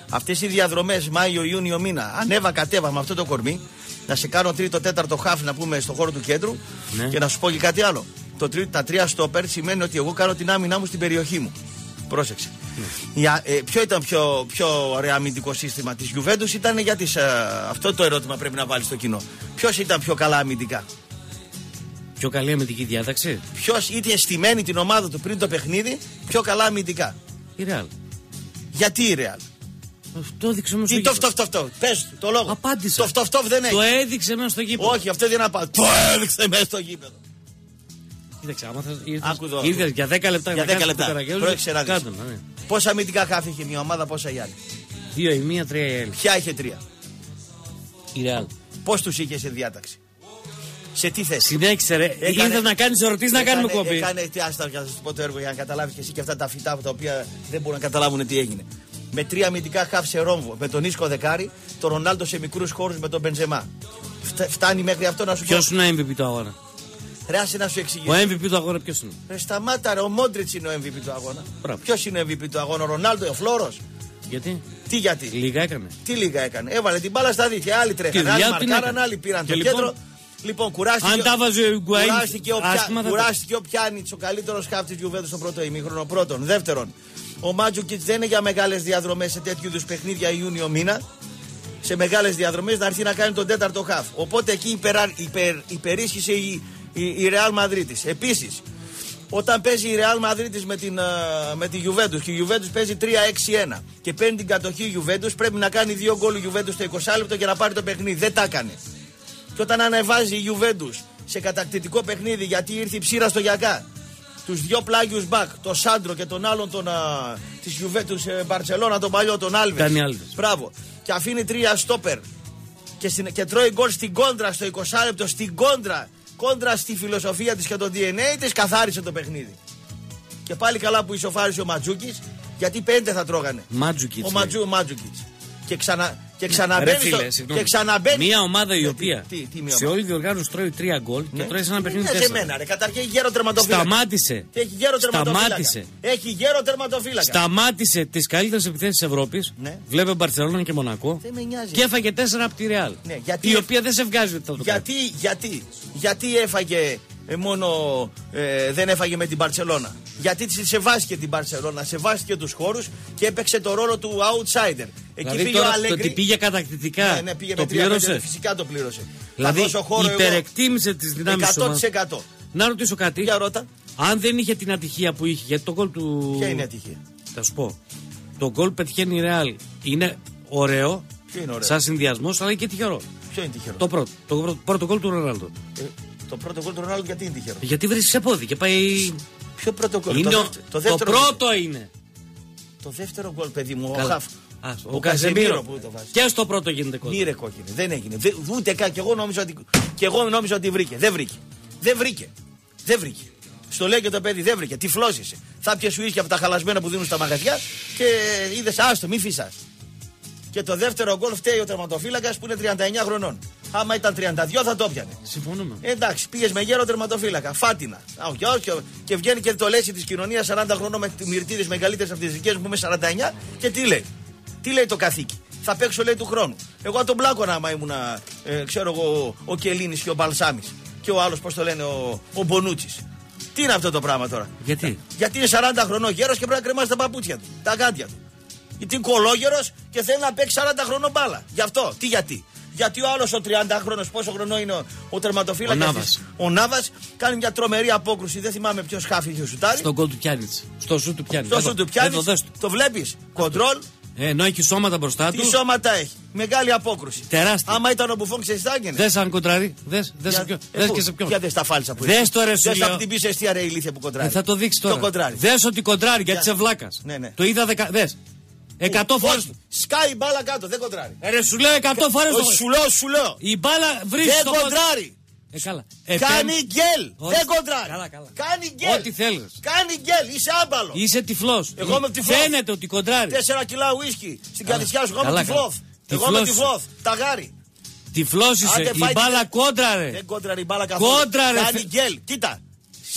Αυτές οι διαδρομές Μάιο-Ιούνιο μήνα, ανέβα κατέβα με αυτό το κορμί, να σε κάνω τρίτο-τέταρτο χάφ να πούμε στο χώρο του κέντρου Ναι. και να σου πω και κάτι άλλο. Το τρί, τα τρία στόπερ σημαίνει ότι εγώ κάνω την άμυνά μου στην περιοχή μου. Πρόσεξε. Ναι. Η α- ε, ποιο ήταν πιο, πιο ωραίο αμυντικό σύστημα της Juventus ήταν για τις, ε, αυτό το ερώτημα πρέπει να βάλεις στο κοινό. Ποιος ήταν πιο καλά αμυντικά; Πιο καλή αμυντική διάταξη; Ποιος είχε στημένη την ομάδα του πριν το παιχνίδι πιο καλά αμυντικά; Η Real. Γιατί η Real; Το έδειξε μέσα στο Τι το γήπεδο. αυτό αυτό. Πες το λόγο. Απάντησα. Το αυτό αυτό δεν έχει. Το έδειξε μέσα στο γήπεδο. Όχι, αυτό δεν είναι απάντηση. Το έδειξε μέσα στο γήπεδο. Κοίταξε, άμα θες, ήρθες, Άκου εδώ. ήρθες για 10 λεπτά Για να 10 κάνεις λεπτά. το καραγιόλι, Πρόεξε να δεις. κάτω να, ναι. Πόσα αμυντικά χάφη είχε μια ομάδα, πόσα η άλλη; Δύο η μία, τρία η άλλη. Ποια είχε τρία; Η Real. Πώς τους είχε σε διάταξη; Σε τι θέση; Συνέχισε ρε. Έκανε- Ήρθες να κάνεις ερωτήσεις να κάνουμε Έκανε- κόπη. Έκανε τι άστα για να σου πω το έργο για να καταλάβεις και εσύ και αυτά τα φυτά τα οποία δεν μπορούν να καταλάβουν τι έγινε. Με τρία αμυντικά χάφ σε ρόμβο, με τον Ίσκο Δεκάρη, τον Ρονάλντο σε μικρούς χώρους με τον Μπενζεμά. Φτα- Φτάνει μέχρι αυτό να σου Ποιος πω. είναι ο MVP του αγώνα; Ρε, άσε να σου Ο εξηγήσω. MVP του αγώνα ποιος είναι; Ρε, σταμάτα, ρε, ο Μόντριτς είναι ο MVP του αγώνα. Μπράβο. Ποιος είναι ο MVP του αγώνα, ο Ρονάλντο, ο Φλόρος; Γιατί; Τι γιατί; Λίγα έκανε. Τι λίγα έκανε; Έβαλε την μπάλα στα δίχτυα. Άλλοι τρέχανε. δουλειά Άλλοι του την μαρκάραν, έκανε. άλλοι πήραν Και το λοιπόν, κέντρο. Λοιπόν, κουράστηκε. αν τα βάζει ο Ιγκουαΐν κουράστηκε ο, Πια- άσχημα θα τα- κουράστηκε ο Πιάνιτς, ο καλύτερος χάφτης Γιουβέντους στο πρώτο ημίχρονο. Πρώτον. Δεύτερον, ο Μάτζουκιτ δεν είναι για μεγάλες διαδρομές σε τέτοιου είδους παιχνίδια Ιούνιο μήνα. Σε μεγάλες διαδρομές να έρθει να κάνει τον τέταρτο χάφ. Οπότε εκεί υπερα, υπερ, υπερίσχυσε η, η, η Real Madrid. Επίσης, όταν παίζει η Real Madrid με, την, α, με τη Juventus και η Juventus παίζει 3-6-1 και παίρνει την κατοχή η Juventus, πρέπει να κάνει δύο γκολ η Juventus στο 20 λεπτό για να πάρει το παιχνίδι. Δεν τα έκανε. Και όταν ανεβάζει η Juventus σε κατακτητικό παιχνίδι γιατί ήρθε η ψήρα στο Γιακά, τους δυο πλάγιους μπακ, τον Σάντρο και τον άλλον τον, της Juventus ε, Μπαρσελόνα, τον παλιό, τον Άλβε. Κάνει Άλβες. Μπράβο. Και αφήνει τρία στόπερ και, στην- και τρώει γκολ στην κόντρα στο 20 λεπτό, στην κόντρα. Κόντρα στη φιλοσοφία της και το DNA της, καθάρισε το παιχνίδι. Και πάλι καλά που ισοφάρισε ο Ματζούκης, γιατί πέντε θα τρώγανε. Μάτζουκιτς, Ο λέει. Ματζού, Μάτζουκιτς. Και, ξανα, και Ρε ξαναμπαίνει. φίλε, στο- συγγνώμη. και ξαναμπαίνει. Μια ομάδα η Ναι, οποία Τι, τι, μία σε ομάδα; όλη διοργάνωση τρώει τρία γκολ και Ναι. τρώει σε ένα παιχνίδι Ναι, σε τέσσερα. μένα, ρε. Καταρχήν έχει γέρο τερματοφύλακα. Σταμάτησε. Και έχει γέρο τερματοφύλακα. Σταμάτησε. Έχει γέρο τερματοφύλακα. Σταμάτησε τις καλύτερες επιθέσεις της Ευρώπης. Ναι. Βλέπε Μπαρσελόνα και Μονακό. Δεν με νοιάζει. Και έφαγε τέσσερα από τη Ρεάλ. Ναι, γιατί- Η οποία δεν σε βγάζει ότι θα το κάνει. Γιατί, γιατί, γιατί έφαγε ε, μόνο. ε, δεν έφαγε με την Παρσελώνα. Γιατί τη σεβάστηκε την Παρσελώνα, σεβάστηκε τους χώρους και έπαιξε το ρόλο του outsider. Εκεί Δηλαδή πήγε τώρα ο το Αλέγκρι. ότι πήγε κατακτητικά Ναι, ναι, πήγε το με 3-5, πλήρωσε. Φυσικά το πλήρωσε. Δηλαδή Θα δώσω χώρο εγώ. υπερεκτίμησε τις δυνάμεις της ομάδας. 100%. Να ρωτήσω κάτι. Για ρώτα. Αν δεν είχε την ατυχία που είχε, γιατί το γκολ του. Ποια είναι η ατυχία; Θα σου πω. Το γκολ πετυχαίνει η Ρεάλ. Είναι ωραίο. Ποιο είναι ωραίο; Σαν συνδυασμός, αλλά και τυχερό. Ποιο είναι τυχερό; Το πρώτο. Το πρώτο, πρώτο γκολ του Ρονάλντο. Ε, το πρώτο γκολ του Ρονάλντο γιατί είναι τυχερό; Γιατί βρίσκει σε πόδι και πάει. Ποιο πρώτο γκολ; Είναι το, ο- δεύτερο- το, δεύτερο πρώτο είναι. Το δεύτερο γκολ, παιδί μου, ο Καλά. Χαφ. Α, Ο ο, Καζεμίρο Καζεμίρο. που το βάζει. Και στο πρώτο γίνεται κόλπο. Μη ρε κόκκινη, δεν έγινε. Δε, ούτε καν. Και εγώ νόμιζα ότι, και εγώ νόμιζα ότι βρήκε. Δεν βρήκε. Δεν βρήκε. Δεν βρήκε. Στο λέει και το παιδί, δεν βρήκε. Τυφλώσησε. Θα πιε σου από τα χαλασμένα που δίνουν στα μαγαζιά και είδες, άστο, μη φύσας. Και το δεύτερο γκολ φταίει ο τερματοφύλακας που είναι 39 χρονών. Άμα ήταν 32 θα το πιανε. Συμφωνούμε. Ε, εντάξει, πήγες με γέρο τερματοφύλακα. Φάτινα. Α, όχι, όχι, και βγαίνει και το λέσει τη κοινωνία 40 χρονών με μυρτήρε μεγαλύτερες από τις δικές μου που είμαι 49 και τι λέει; Τι λέει το καθήκη; Θα παίξω λέει του χρόνου. Εγώ θα τον πλάκωνα άμα ήμουν, ε, ξέρω εγώ, ο Κελίνης και ο Μπαλσάμι. Και ο άλλος, πώς το λένε, ο, ο Μπονούτσι. Τι είναι αυτό το πράγμα τώρα; Γιατί; Γιατί είναι 40 χρονών γέρος και πρέπει να κρεμάσει τα παπούτσια του, τα γάντια του. Γιατί είναι κολόγερος και θέλει να παίξει 40 χρονών μπάλα. Γι' αυτό. Τι γιατί; Γιατί ο άλλος ο 30χρονο, πόσο χρονό είναι ο, ο τερματοφύλακας. Ο Νάβας. Ο Νάβα κάνει μια τρομερή απόκρουση. Δεν θυμάμαι ποιος χάφη είχε σουτάρει. Στο γκολ του πιάνει. Στο σου του πιάνει. Στο σου του πιάνει. Το, δες του. Το βλέπεις; Κοντρόλ. Ε, ενώ έχει σώματα μπροστά Τι του. σώματα έχει; Μεγάλη απόκρουση. Τεράστια. Άμα ήταν ο Μπουφόν, ξέρεις τι θα έγινε; Δες αν κοντράρει. Δες σε ποιον. Ε, Δες πού; και σε ποιον. Για δες τα φάλσα που Δες έχει. το, ρε, σου Δες τα λέω. την πίσω αιστεία ρε ηλίθεια που κοντράρει. Ε, θα το δείξεις Το τώρα. κοντράρει. Δες ότι κοντράρει γιατί Για. σε βλάκας. Ναι, ναι. Το είδα δεκα. Δες. Εκατό φορές. Όχι. Σκάει η μπάλα κάτω, δεν κοντράρει. Ρε σου λέω εκατό φορές. Όχι, σου λέω, σου λέω. Η μπάλα βρίσκει Δεν το πόδι. κοντράρει. Ε, καλά. Ε, Κάνει πέμπ- γκέλ. Όχι. Δεν κοντράρει. Καλά, καλά. Κάνει γκέλ. Ό,τι θέλεις. Κάνει γκέλ. Είσαι άμπαλο. Είσαι τυφλός. Εγώ είμαι τυφλός. Φαίνεται ότι κοντράρεις. Τέσσερα κιλά ουίσκι στην Καλά. καρδιά σου. Εγώ Καλά, είμαι καλά. τυφλόθ. Εγώ είμαι Τυφλός. τυφλόθ. Ταγάρι. Τυφλός είσαι. Άντε, Η πάει μπάλα την- κόντραρε. Δεν κόντραρε η μπάλα καθόλου. Κόντραρε, Κάνει θε- γκέλ. Κοίτα.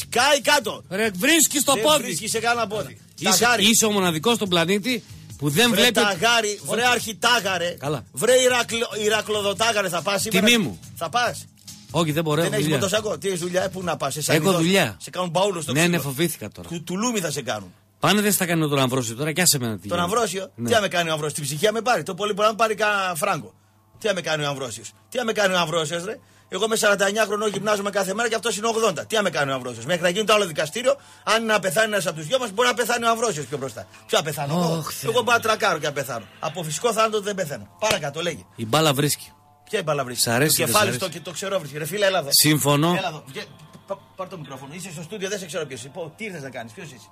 Σκάει κάτω. Ρε βρίσκεις το Δεν πόδι. βρίσκεις σε κανένα πόδι. Είσαι, Ταγάρι. είσαι ο μοναδικός στον πλανήτη που δεν Βρε βλέπει. ταγάρι, βρε αρχιτάγαρε. Καλά. Βρε Ηρακλο, Ηρακλοδοτάγαρε θα πας σήμερα; Τιμή μου. Θα πας; Όχι, δεν μπορώ. Δεν έχω έχεις δουλειά. μοτοσακό. Τι έχεις δουλειά, ε, πού να πας. Έχω δουλειά. Σε κάνουν παούλο στο Ναι, ξύλο. ναι, φοβήθηκα τώρα. Του, του Λούμι θα σε κάνουν. Πάνε δεν θα κάνει τον Αμβρόσιο τώρα και άσε με να τη Τον γίνει. Αμβρόσιο, Ναι. τι να με κάνει ο Αμβρόσιος. Την ψυχία με πάρει. Το πολύ μπορεί να με πάρει κανένα φράγκο. Τι να με κάνει ο Αμβρόσιος; Τι να με κάνει ο Αμβρόσιος, ρε; Εγώ είμαι 49 χρονών, γυμνάζομαι κάθε μέρα και αυτός είναι 80. Τι να με κάνει ο Αμβρόσιος; Μέχρι να γίνει το άλλο δικαστήριο, αν είναι να πεθάνει ένας από τους δυο μας, μπορεί να πεθάνει ο Αμβρόσιος πιο μπροστά. Ποιο να πεθάνω. εγώ; Ωχ, Θεέ εγώ μου. μπορώ να τρακάρω και να πεθάνω. Από φυσικό θάνατο δεν πεθαίνω. Παρακάτω, λέγε. Η μπάλα βρίσκει. Ποια η μπάλα βρίσκει; Σ' αρέσει, το δεν σ' κεφάλι αρέσει. στο, το ξέρω βρίσκει. Ρε φίλε, έλα εδώ. Σύμφωνο. Έλα εδώ. Βγε- πα- Πάρ το μικρόφωνο. Είσαι στο στούντιο, δεν σε ξέρω ποιος είσαι. Πω, Τι ήρθες να κάνεις, ποιος είσαι;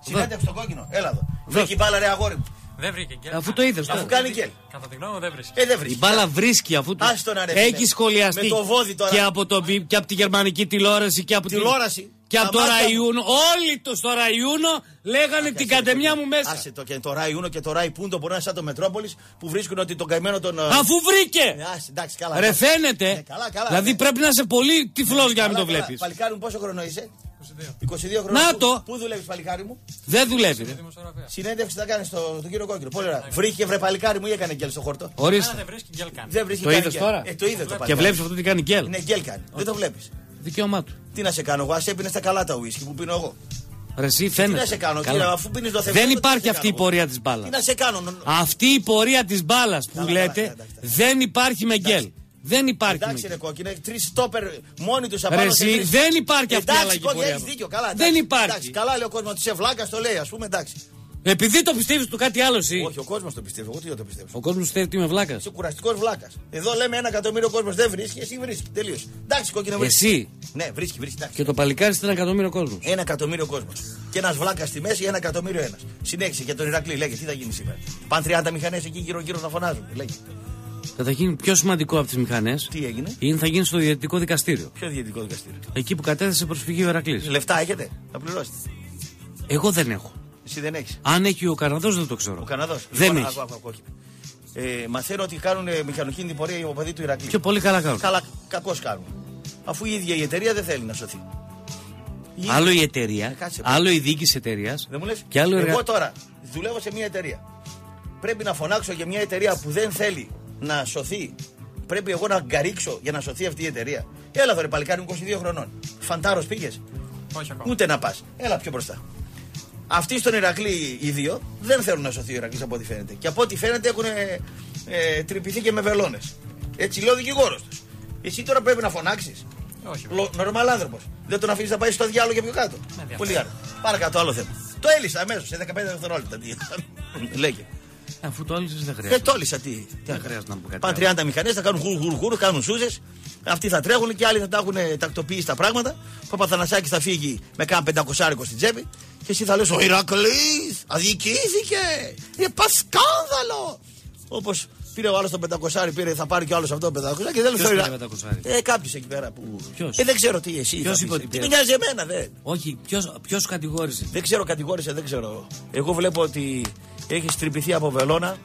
Συνέντευξη στον κόκκινο. Έλα εδώ. Βρήκε η μπάλα, ρε αγόρι μου. Δεν βρήκε γκέλ. Αφού το είδες. Αφού κάνει γκέλ. Κατά τη γνώμη μου δεν βρίσκει. Ε, δεν Η βρίσκει. μπάλα βρίσκει αφού το. Άστο να ρε, φίλε. Έχει σχολιαστεί. Με το βόδι τώρα. Και από, το, μπι- και από τη γερμανική τηλεόραση και από τη- Τηλεόραση. Και από Τα το μάτια μου. Ραϊούνο. Όλοι το στο Ραϊούνο λέγανε την κατεμιά μου μέσα. Άσε το και το Ράι Ούνο και το Ράι Πούντο μπορεί να είναι σαν το Μετρόπολης που βρίσκουν ότι τον καημένο τον. ε, Αφού βρήκε! ε, Άσε, εντάξει, καλά. Ρε καλά. φαίνεται. Ναι, καλά, καλά, δηλαδή ναι. πρέπει να είσαι πολύ τυφλός για να μην Καλά, το καλά. βλέπεις. Παλικάρι μου, πόσο χρόνο είσαι; 22 χρόνια. Να Πού- το. Πού δουλεύεις, παλικάρι μου; Δεν δουλεύει. ρε. Συνέντευξη θα κάνεις στο, στον κύριο Κόκκινο. Πολύ ωραία. Βρήκε βρε παλικάρι μου ή έκανε γκέλ στο χόρτο. Ορίστε. Δεν βρίσκει Το κάνει είδες γκέλ. τώρα; Ε, το είδες το παλικάρι. Και βλέπεις αυτό τι κάνει γκέλ. Ναι, γκέλ κάνει. Δεν το βλέπεις. Δικαίωμά του. Τι να σε κάνω εγώ, ας έπινες τα καλά τα ουίσκι που πίνω εγώ. Ρε, εσύ Τι φαίνεται. να σε κάνω, Καλά. κύριε, αφού πίνεις το θεμέλιο. Δεν τι να υπάρχει σε αυτή η κάνω πορεία εγώ. τη μπάλας. Τι να σε κάνω. νο- Αυτή η πορεία της μπάλας που Καλά, λέτε καλά, εντάξει, εντάξει. δεν υπάρχει με γκέλ. Δεν υπάρχει. με Εντάξει, γκέλ. ρε κόκκινε, τρεις στόπερ μόνοι τους Ρε, απάνω. σε εσύ, τρεις. δεν υπάρχει αυτή η Εντάξει, αλλαγή κόκκινε, πορεία. έχεις δίκιο. Καλά, Δεν εντάξει. υπάρχει. Εντάξει, καλά λέει ο κόσμος ότι σε βλάκας το λέει, ας πούμε, εντάξει. Επειδή το πιστεύεις του κάτι άλλο εσύ. Όχι, ο κόσμος το πιστεύει. Εγώ τι δεν το πιστεύω. Ο κόσμος πιστεύει ότι είμαι βλάκας. Είσαι κουραστικός βλάκας. Εδώ λέμε ένα εκατομμύριο κόσμος δεν βρίσκει, εσύ βρίσκει. Τελείως. Εντάξει, κόκκινε βρίσκει. Εσύ Ναι, βρίσκει, βρίσκει. εντάξει. και το παλικάρι είστε ένα εκατομμύριο κόσμος. Ένα εκατομμύριο κόσμος. Και ένας βλάκας στη μέση, ένα εκατομμύριο ένας. Συνέχισε για τον Ηρακλή, λέγε τι θα γίνει σήμερα. Πάνε 30 μηχανές εκεί γύρω-γύρω να φωνάζουν. Λέγε. Θα γίνει πιο σημαντικό από τις μηχανές Τι έγινε, είναι θα γίνει στο διαιτητικό δικαστήριο. ποιο διαιτητικό δικαστήριο; Εκεί που κατέθεσε προσφυγή ο Ερακλής. Λεφτά έχετε, θα πληρώσετε. Εγώ δεν έχω. Εσύ δεν έχεις; Αν έχει ο Καναδός δεν το ξέρω. Ο Καναδός. Δεν έχει. Ε, μαθαίνω ότι κάνουν ε, μηχανοκίνητη πορεία οι οπαδοί του Ηρακλή. Και πολύ καλά κάνουν. Καλά, κακώς κάνουν. Αφού η ίδια η εταιρεία δεν θέλει να σωθεί. Η Άλλο η Ε, εταιρεία, κάτσε, άλλο η διοίκηση εταιρείας. Δεν μου λες, Και άλλο εγώ εργα... τώρα δουλεύω σε μια εταιρεία. Πρέπει να φωνάξω για μια εταιρεία που δεν θέλει να σωθεί. Πρέπει εγώ να γκαρίξω για να σωθεί αυτή η εταιρεία. Έλα δωρε παλικάρι μου 22 χρονών. Φαντάρος πήγες. Όχι ακόμα. Ούτε να πας. Έλα πιο μπροστά. Αυτοί στον Ηρακλή οι δύο δεν θέλουν να σωθεί ο Ηρακλής από ό,τι φαίνεται. Και από ό,τι φαίνεται έχουν ε, ε, τρυπηθεί και με βελόνες. Έτσι λέει ο δικηγόρος τους. Εσύ τώρα πρέπει να φωνάξεις. Όχι. Νορμάλ άνθρωπος. Δεν τον αφήνεις να πάει στο διάλογο και πιο κάτω. ενδιαφέρει. Πολύ άρα. Παρακάτω, άλλο θέμα. Το έλυσα αμέσως σε 15 δευτερόλεπτα. Τι. Λέγε. Αφού το έλυσε δεν Ε, χρειάζεται. το έλυσα τι. Δεν χρειάζεται να πω κάτι. Πάνε άλλο. 30 μηχανές, θα κάνουν χουρ, χουρ, χουρ, κάνουν σούζες. Αυτοί θα τρέχουν και άλλοι θα τα έχουν ε, τακτοποιήσει τα πράγματα. Ο Παπαθανασάκη θα φύγει με κάνα πεντακοσάρικο στην τσέπη. Και εσύ θα λες Ο Ηρακλής αδικήθηκε. Είναι πασκάνδαλο. Όπως πήρε ο άλλος τον πεντακοσάρι, πήρε, θα πάρει και ο άλλος αυτό το πεντακοσάρι. Και δεν Ποιος λέει πήρε πεντακοσάρι; Ε, κάποιος εκεί πέρα που. Ποιος; Ε, δεν ξέρω τι εσύ. Ποιος θα είπε πεις. ότι Τι πήρε; με νοιάζει εμένα, δεν. Όχι, ποιο σου κατηγόρησε; Δεν ξέρω, κατηγόρησε, δεν ξέρω. Εγώ βλέπω ότι έχεις τρυπηθεί από βελόνα.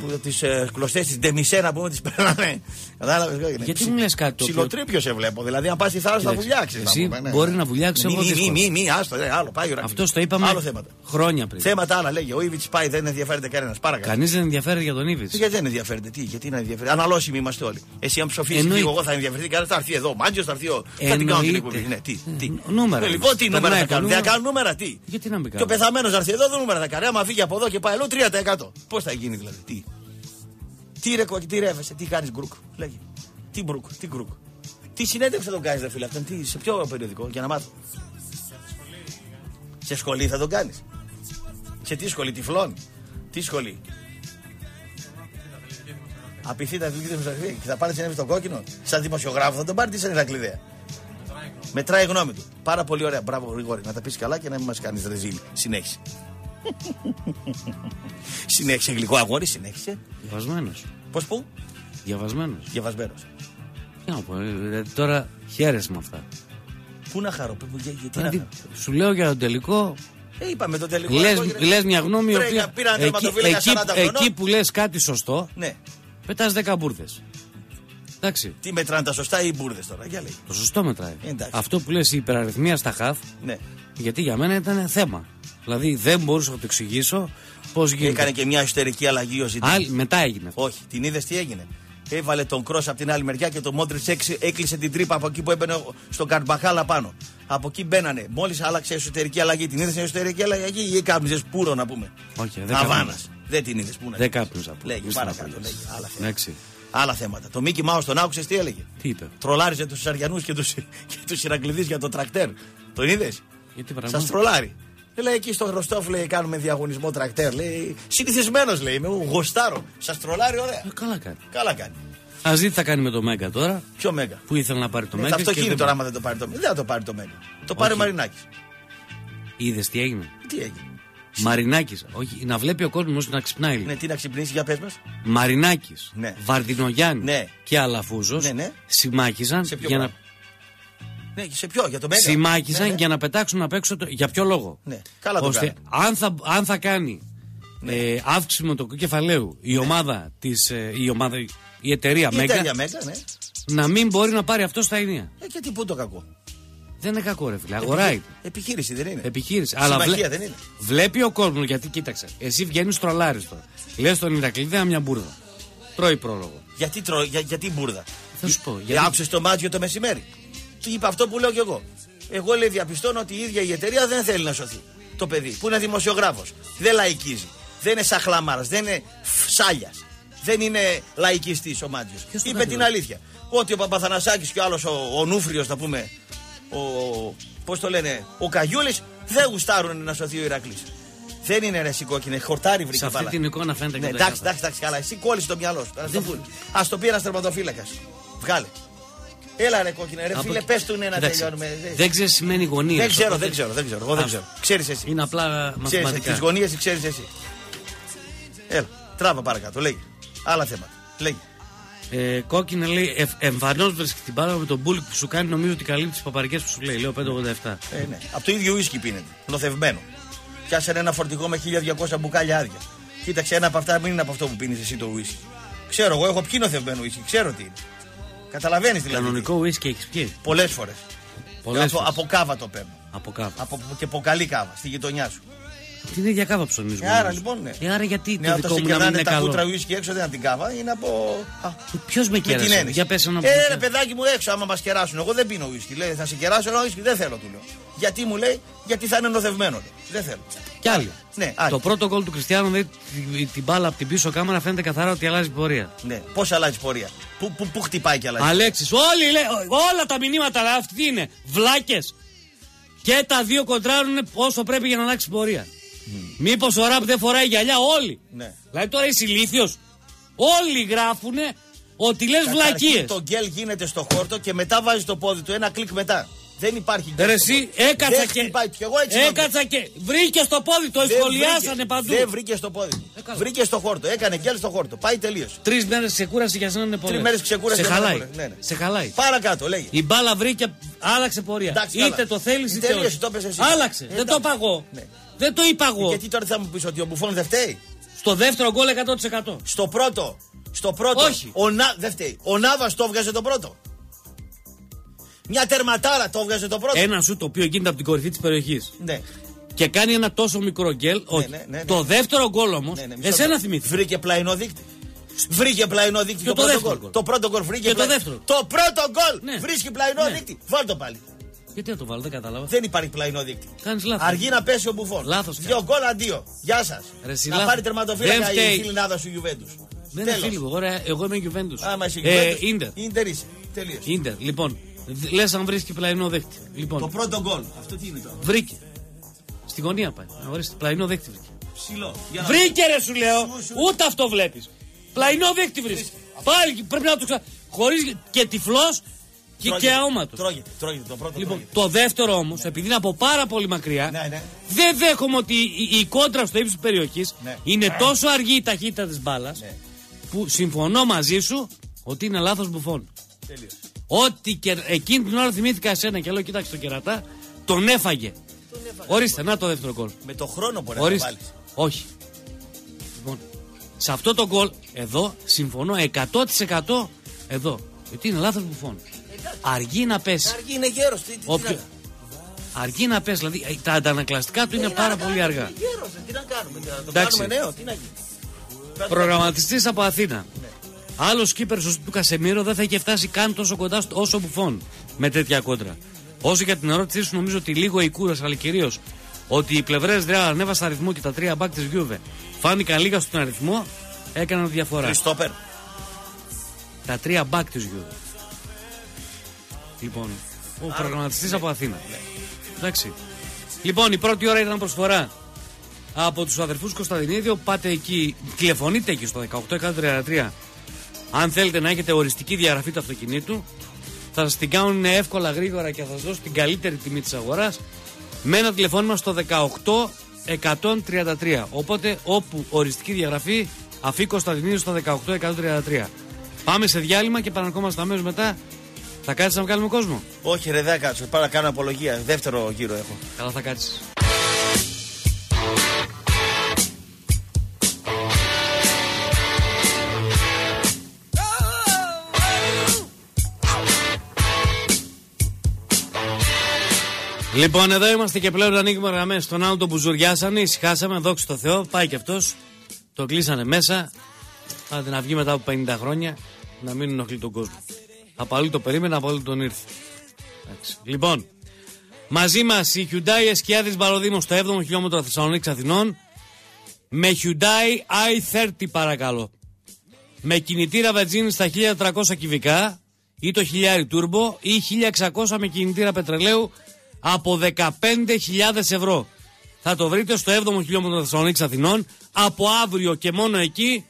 Που τις ε, κλωστές τη Ντεμισένα που τις περνάνε. Κατάλαβες. Γιατί μου λες κάτι το οποίο- Ψιλοτρίπιο σε βλέπω. Δηλαδή, αν πας στη θάλασσα θα Κοίταξε, βουλιάξεις. εσύ μπορεί να βουλιάξεις, Μη, εγώ μη, μη, δύσκολα. μη, μη, άστο, ε, άλλο πάει ο Ηρακλής. Αυτός το είπαμε Άλλο θέματα. χρόνια πριν. Θέματα άλλα λέγε. Ο Ήβιτ πάει, δεν ενδιαφέρεται κανένας. Παρακαλώ. Κανείς δεν ενδιαφέρει για τον Ήβιτ. Γιατί δεν ενδιαφέρεται, τι, γιατί να ενδιαφέρεται. Αναλώσιμοι είμαστε όλοι. Εσύ, αν ψοφήσεις Εννοείται. λίγο, εγώ θα ενδιαφερθεί. Κανένας θα έρθει εδώ. Ο Μάντζιο θα έρθει εδώ. Θα την κάνω την Εννοείται. εκπομπή. Ναι, τι, τι. Ε, νούμερα. Ε, Λοιπόν, τι νούμερα Περνάει θα το κάνουν. Δεν θα νούμερο. κάνουν νούμερα, τι. Γιατί να μην Και ο κάνω; πεθαμένος θα έρθει εδώ, δεν νούμερα θα κάνει. Άμα φύγει από εδώ και πάει αλλού, 3%. Πώς θα γίνει δηλαδή, τι; Τι ρε κόκκι, τι ρεύεσαι, τι κάνεις γκρουκ. Λέγε. Τι γκρουκ, τι γκρουκ. Τι συνέντευξη θα τον κάνεις, ρε φίλε, αυτόν, τι, σε ποιο περιοδικό, για να μάθω. Σε σχολή θα τον κάνεις. Σε τι σχολή, τυφλών. Τι σχολή. Απειθεί τα αθλητική δημοσιογραφία και θα πάρεις συνέντευξη στον κόκκινο. Σαν δημοσιογράφο θα τον πάρει τι σαν Ηρακλειδέα. Μετράει η γνώμη του. Πάρα πολύ ωραία. Μπράβο, Γρηγόρη. Να τα πεις καλά και να μην μας κάνεις ρεζίλ. Συνέχισε. Συνέχισε γλυκό αγόρι, συνέχισε. Διαβασμένος. Πώς πού, Διαβασμένος. διαβασμένος. Τι να πω, ε, τώρα χαίρεσαι με αυτά. Πού να χαρώ, πού, για, γιατί να Δηλαδή, χαρώ; σου λέω για τον τελικό. Ε, είπαμε το τελικό. Λες, εγώ, κύριε. λες μια γνώμη η Βρε, οποία. Πήραν εκεί, τερματοφύλακα εκεί, 40 χρονών. εκεί που λες κάτι σωστό, Ναι. πετάς 10 μπουρδες. Εντάξει. Τι μετράνε τα σωστά ή οι μπουρδες τώρα, για λέει. Το σωστό μετράει. Εντάξει. Αυτό που λες η υπεραριθμία στα χαφ, Ναι. γιατί για μένα ήταν θέμα. Δηλαδή δεν μπορούσα να το εξηγήσω πώς γίνεται. Έκανε και μια εσωτερική αλλαγή ο Ζητής. Άλλη- μετά έγινε αυτό. Όχι, την είδες τι έγινε. Έβαλε τον Κρός από την άλλη μεριά και το Μόντριτς έκλεισε την τρύπα από εκεί που έμπαινε ο- στον Καρμπαχάλα πάνω. Από εκεί μπαίνανε. Μόλις άλλαξε εσωτερική αλλαγή, την είδες εσωτερική αλλαγή ή κάπνιζες πουρο να πούμε. Όχι, δεν Αβάνας. κάπνιζα. Δεν την είδες πού να Δεν κάπνιζα. που- Λέγε, μη παρακάτω. στεναχωριέσαι. Λέγε, άλλα θέματα. Εντάξει. Άλλα θέματα. Το Μίκη Μάου τον άκουσες τι έλεγε; Τι είπε; Τρολάριζε τους Αριανούς και του και τους Ηρακλειδείς για το τρακτέρ. Τον είδες; Γιατί πράγμα. Σας τρολάρει. Ε, Λέει εκεί στο Ρωστόφ λέει κάνουμε διαγωνισμό τρακτέρ. Λέει συνηθισμένος λέει. Με γοστάρο. Σας τρολάρει ωραία. Ε, καλά κάνει. Καλά κάνει. Α δει τι θα κάνει με το Μέγκα τώρα. Ποιο μέγα. Που ήθελε να πάρει το Ε, Μέγκα. το αυτοκίνητο άμα δεν το πάρει το μέγα. Δεν θα το πάρει το μέγα. Το πάρει ο Μαρινάκης. Είδες τι έγινε; Τι έγινε; Μαρινάκης. Όχι, να βλέπει ο κόσμος να ξυπνάει. λίγο. Ναι, τι να ξυπνήσει για πες μας. Μαρινάκης, Ναι. Βαρδινογιάννη Ναι. και Αλαφούζος Ναι, ναι. συμμάχιζαν Σε ποιο για να, πράγμα; Ναι, σε ποιο, για το μέγα. συμμάχιζαν Ναι, ναι. για να πετάξουν απ' έξω. Το... Για ποιο λόγο; Ναι, καλά το Ώστε αν θα, αν θα κάνει ε, αύξηση με το κεφαλαίου η ομάδα της, ε, η, ομάδα, η εταιρεία Η Μέγκα εταιρεία μέγα, ναι. να μην μπορεί να πάρει αυτό στα ενία. Ε, και τι πού το κακό. Δεν είναι κακό, ρε φίλε. Αγοράει. Επιχείρηση δεν είναι. Επιχείρηση. Συμμαχία βλέ- δεν είναι. Βλέπει ο κόσμος, γιατί κοίταξε. Εσύ βγαίνεις τρολάρι τώρα. Λες τον Ηρακλήδη μια μπουρδα. Τρώει πρόλογο. Γιατί, τρο... για... γιατί μπουρδα; Θα σου πω. Γιατί... Γιατί... Άκουσε το μάτιο το μεσημέρι. Του είπα αυτό που λέω κι εγώ. Εγώ λέει διαπιστώνω ότι η ίδια η εταιρεία δεν θέλει να σωθεί. Το παιδί που είναι δημοσιογράφος. Δεν λαϊκίζει. Δεν είναι σαχλαμάρα. Δεν είναι σάλια. Δεν είναι λαϊκιστής ο Μάτιο. Ποιος το Είπε κάνει, την ρε; αλήθεια. Ότι ο Παπαθανασάκης και ο άλλος ο, ο Νούφριος, θα πούμε. Ο. Πώς το λένε. Ο Καγιούλης δεν γουστάρουν να σωθεί ο Ηρακλής. Δεν είναι ρε εσύ κόκκινε. Χορτάρι βρήκε Σε αυτή μπάλα. την εικόνα φαίνεται Ναι, και το εντάξει, έκανα. εντάξει, εντάξει, καλά. Εσύ κόλλησε το μυαλό σου. Α το, Δεν- πούνε. Ας το πει ένας τερματοφύλακας. Βγάλε. Έλα ρε κόκκινε, ρε Από- φίλε, πες του ναι να Κοίταξε, τελειώνουμε. Δεν- Δεν ξέρεις σημαίνει γωνία. Δεν ξέρω, δεν ξέρω, δεν ξέρω. Εγώ δεν Α, ξέρω. Ξέρεις εσύ. Είναι απλά Ξέρεις τι μαθηματικά. γωνίες ξέρεις εσύ. Έλα, τράβα παρακάτω, λέγε. Άλλα θέματα. Λέγε. Ε, κόκκινε λέει, ευ, εμφανώς βρίσκει την μπάλα με τον μπουλικ που σου κάνει νομίζω ότι καλύπτει τις παπαρικές που σου λέει. Λέω 587. Ε, ναι. Από το ίδιο ουίσκι πίνεται. Νοθευμένο. Πιάσε ένα φορτηγό με 1200 μπουκάλια άδεια. Κοίταξε ένα από αυτά, μην είναι από αυτό που πίνεις εσύ το ουίσκι. Ξέρω, εγώ έχω πιει νοθευμένο ουίσκι, ξέρω τι είναι. Καταλαβαίνεις δηλαδή. Κανονικό ουίσκι έχεις πιει; Πολλές φορές. Πολλές Από, από κάβα το παίρνω. από κάπου. Από, και από καλή κάβα στη γειτονιά σου. Την ίδια κάβα ψωνίζουμε. Ε, άρα όμως. λοιπόν, ναι. Ε, άρα γιατί Ναι, το όταν δικό σε μου να μην κερνάνε είναι τα κούτρα καλό. ουίσκι έξω δεν είναι την κάβα, είναι από. Α, Ποιος με με την κέρασε; έννοια. Για πες ένα Ε, ρε παιδάκι μου έξω, άμα μας κεράσουν. Εγώ δεν πίνω ουίσκι. Λέει, θα σε κεράσω ένα ουίσκι, δεν θέλω, του λέω. Γιατί μου λέει, γιατί θα είναι νοθευμένο. λέει. Δεν θέλω. Κι άλλοι. Ναι, άλλοι. Το πρώτο γκολ του Κριστιανού, δηλαδή την, την μπάλα από την πίσω κάμερα φαίνεται καθαρά ότι αλλάζει πορεία. Ναι, πώς αλλάζει πορεία; Πού, πού, πού χτυπάει και αλλάζει; Αλέξης, όλοι λέει, όλα τα μηνύματα αλλά αυτοί τι είναι. Βλάκες. Και τα δύο κοντράρουν όσο πρέπει για να αλλάξει πορεία. Μήπως ο ραπ δεν φοράει γυαλιά, όλοι. Ναι. Δηλαδή τώρα είσαι ηλίθιος. Όλοι γράφουν ότι λες βλακίες. Καταρχήν Το γκέλ γίνεται στο χόρτο και μετά βάζεις το πόδι του ένα κλικ μετά. Δεν υπάρχει γκέλ. Ρε στο εσύ πόδι. έκατσα Δεν και. χτυπάει. Και εγώ έτσι νόμιζα. Έκατσα και. Βρήκε το πόδι, το Δεν σχολιάσανε βρήκε- παντού. Δεν βρήκε στο πόδι. του. Ε, καλά. βρήκε στο χόρτο. Έκανε γκέλ στο χόρτο. Πάει τελείως. Τρεις μέρες ξεκούραση για σένα είναι πολύ. Τρεις μέρες ξεκούραση. Σε για μένα χαλάει. πολύ. Ναι, ναι. Σε χαλάει. Παρακάτω, λέγε. Η μπάλα βρήκε, άλλαξε πορεία. Εντάξει, είτε καλά. το θέλεις είτε Τελείωσε, όχι. το είπες εσύ. Άλλαξε. Ε, δεν το εντάξει. είπα εγώ. Ναι. Δεν το είπα εγώ. Γιατί τώρα θα μου πεις ότι ο Μπουφόν δεν φταίει; Στο δεύτερο γκολ 100%. Στο πρώτο. Στο πρώτο. Όχι. Ο Να... Δεν φταίει. Ο Νάβας το έβγαζε το πρώτο. Μια τερματάρα το έβγαζε το πρώτο. Ένα σου το οποίο γίνεται από την κορυφή της περιοχής. Ναι. Και κάνει ένα τόσο μικρό γκέλ. όχι. ναι, ναι, ναι. Το δεύτερο γκολ όμως. Ναι, ναι, μισό εσένα λεπτό. θυμήθηκες. Βρήκε πλαϊνό δείκτη. Βρήκε πλαϊνό δείκτη Και το, το πρώτο δεύτερο γκολ. γκολ. Το πρώτο γκολ βρήκε. Και το πλαϊ- δεύτερο. Το πρώτο γκολ Ναι. βρίσκει πλαϊνό Ναι. δείκτη. Βάλ το πάλι. Γιατί να το βάλω, δεν κατάλαβα. Δεν υπάρχει πλαϊνό δίχτυ. Κάνεις λάθος. Αργεί να πέσει ο Μπουφόν. Λάθος Δύο κάνεις. γκολ αντίο. Γεια σας. Ρε, εσύ Να λάθος. πάρει Δεν τερματοφύλακα η φταίει. φιλινάδα σου Ιουβέντου. Δεν είναι φίλοι μου. Ωραία, εγώ είμαι Γιουβέντους. Άμα είσαι Ε, Ιουβέντους, Ίντερ. Ίντερ είσαι. Τελείωσε. Ίντερ. Λοιπόν, λες αν βρίσκει πλαϊνό δίχτυ. Το Λοιπόν, πρώτο γκολ. Αυτό τι είναι τώρα; βρήκε. Στη γωνία πάει. Να ορίστε, πλαϊνό δίχτυ βρήκε. Ψηλό. Για να- Βρήκε ρε σου λέω. Σου, σου. Ούτε αυτό βλέπεις. Πλαϊνό δίχτυ βρίσκει. Πάλι πρέπει να το ξα... Χωρίς και τυφλός και, Τρώγεται. και αόματο. Τρώγεται. Τρώγεται. Το πρώτο Λοιπόν, τρώγεται. το δεύτερο όμως, επειδή είναι από πάρα πολύ μακριά, Ναι, ναι. δεν δέχομαι ότι η, η κόντρα στο ύψος της περιοχής Ναι. είναι τόσο αργή η ταχύτητα της μπάλας Ναι. που συμφωνώ μαζί σου ότι είναι λάθος μπουφών. Τελείωσε. Ό,τι και εκείνη την ώρα θυμήθηκα εσένα και λέω: Κοίταξε τον κερατά, τον έφαγε. Ορίστε, να το δεύτερο γκολ. Με το χρόνο μπορεί να το Ορίστε. βάλεις. Όχι. Λοιπόν, σε αυτό το γκολ εδώ συμφωνώ 100% εδώ. Γιατί είναι λάθος μπουφών. Αργεί να πέσει. Αργή είναι γέρος. Τι, τι, τι Όποιο... να- Αργεί να πέσει, δηλαδή ε, τα αντανακλαστικά του είναι πάρα πολύ αργά. Είναι γέρος, ε, τι να κάνουμε. Να το Εντάξει. κάνουμε νέο. Τι να γίνει. Προγραμματιστής από Αθήνα. Άλλος κύπερ του Κασεμίρο δεν θα είχε φτάσει καν τόσο κοντά στο- όσο μπουφών με τέτοια κόντρα. Όσο για την ερώτησή σου, νομίζω ότι λίγο η κούραση, αλλά κυρίως ότι οι πλευρές Ρεάλ ανέβασαν αριθμό και τα τρία μπακ της Γιούβε φάνηκαν λίγα στον αριθμό, έκαναν διαφορά. Κριστόπερ. Τα τρία μπακ της Γιούβε. Λοιπόν, ο προγραμματιστής από Αθήνα. Εντάξει. Λοιπόν, η πρώτη ώρα ήταν προσφορά από τους αδερφούς Κωνσταντινίδη. Πάτε εκεί, τηλεφωνείτε εκεί στο 18133. Αν θέλετε να έχετε οριστική διαγραφή του αυτοκινήτου, θα σας την κάνουν εύκολα, γρήγορα και θα σας δώσουν την καλύτερη τιμή της αγοράς με ένα τηλεφώνημα στο 18133. Οπότε, όπου οριστική διαγραφή, αφή Κωνσταντινίδη στο 18133. Πάμε σε διάλειμμα και επαναρχόμαστε αμέσως μετά. Θα κάτσεις να βγάλουμε κόσμο; Όχι, ρε, δεν κάτσω. Πάρα να κάνω απολογία. Δεύτερο γύρο έχω. Καλά, θα κάτσεις. Λοιπόν, εδώ είμαστε και πλέον ανοίγουμε γραμμές. Στον άλλο τον μπουζουριάσανε, ησυχάσαμε, δόξα τω Θεώ, πάει και αυτός. Το κλείσανε μέσα. Άντε να βγει μετά από 50 χρόνια να μην ενοχλεί τον κόσμο. Από αλλού το περίμενα, από αλλού τον ήρθε. Εντάξει. Λοιπόν, μαζί μας η Hyundai Εσκιάδη Μπαλοδήμο στο 7ο χιλιόμετρο Θεσσαλονίκης Αθηνών. Με Hyundai i30 παρακαλώ. Με κινητήρα βενζίνη στα 1300 κυβικά ή το χιλιάρι τούρμπο ή 1600 με κινητήρα πετρελαίου από 15.000 ευρώ. Θα το βρείτε στο 7ο χιλιόμετρο Θεσσαλονίκης Αθηνών από αύριο και μόνο εκεί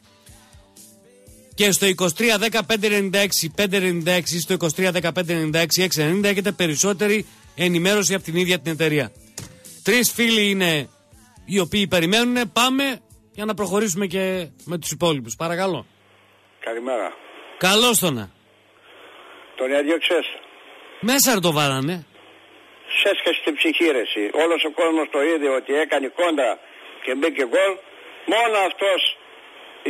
και στο 23 10 596 596 ή στο 23 10 596 690 έχετε περισσότερη ενημέρωση από την ίδια την εταιρεία. Τρεις φίλοι είναι οι οποίοι περιμένουν. Πάμε για να προχωρήσουμε και με τους υπόλοιπους. Παρακαλώ. Καλημέρα. Καλώς το να. Τον έδιωξες; Μέσα ρε το βάλανε. Σέσχασε την ψυχή ρε εσύ. Όλος ο κόσμος το είδε ότι έκανε κόντρα και μπήκε γκολ. Μόνο αυτός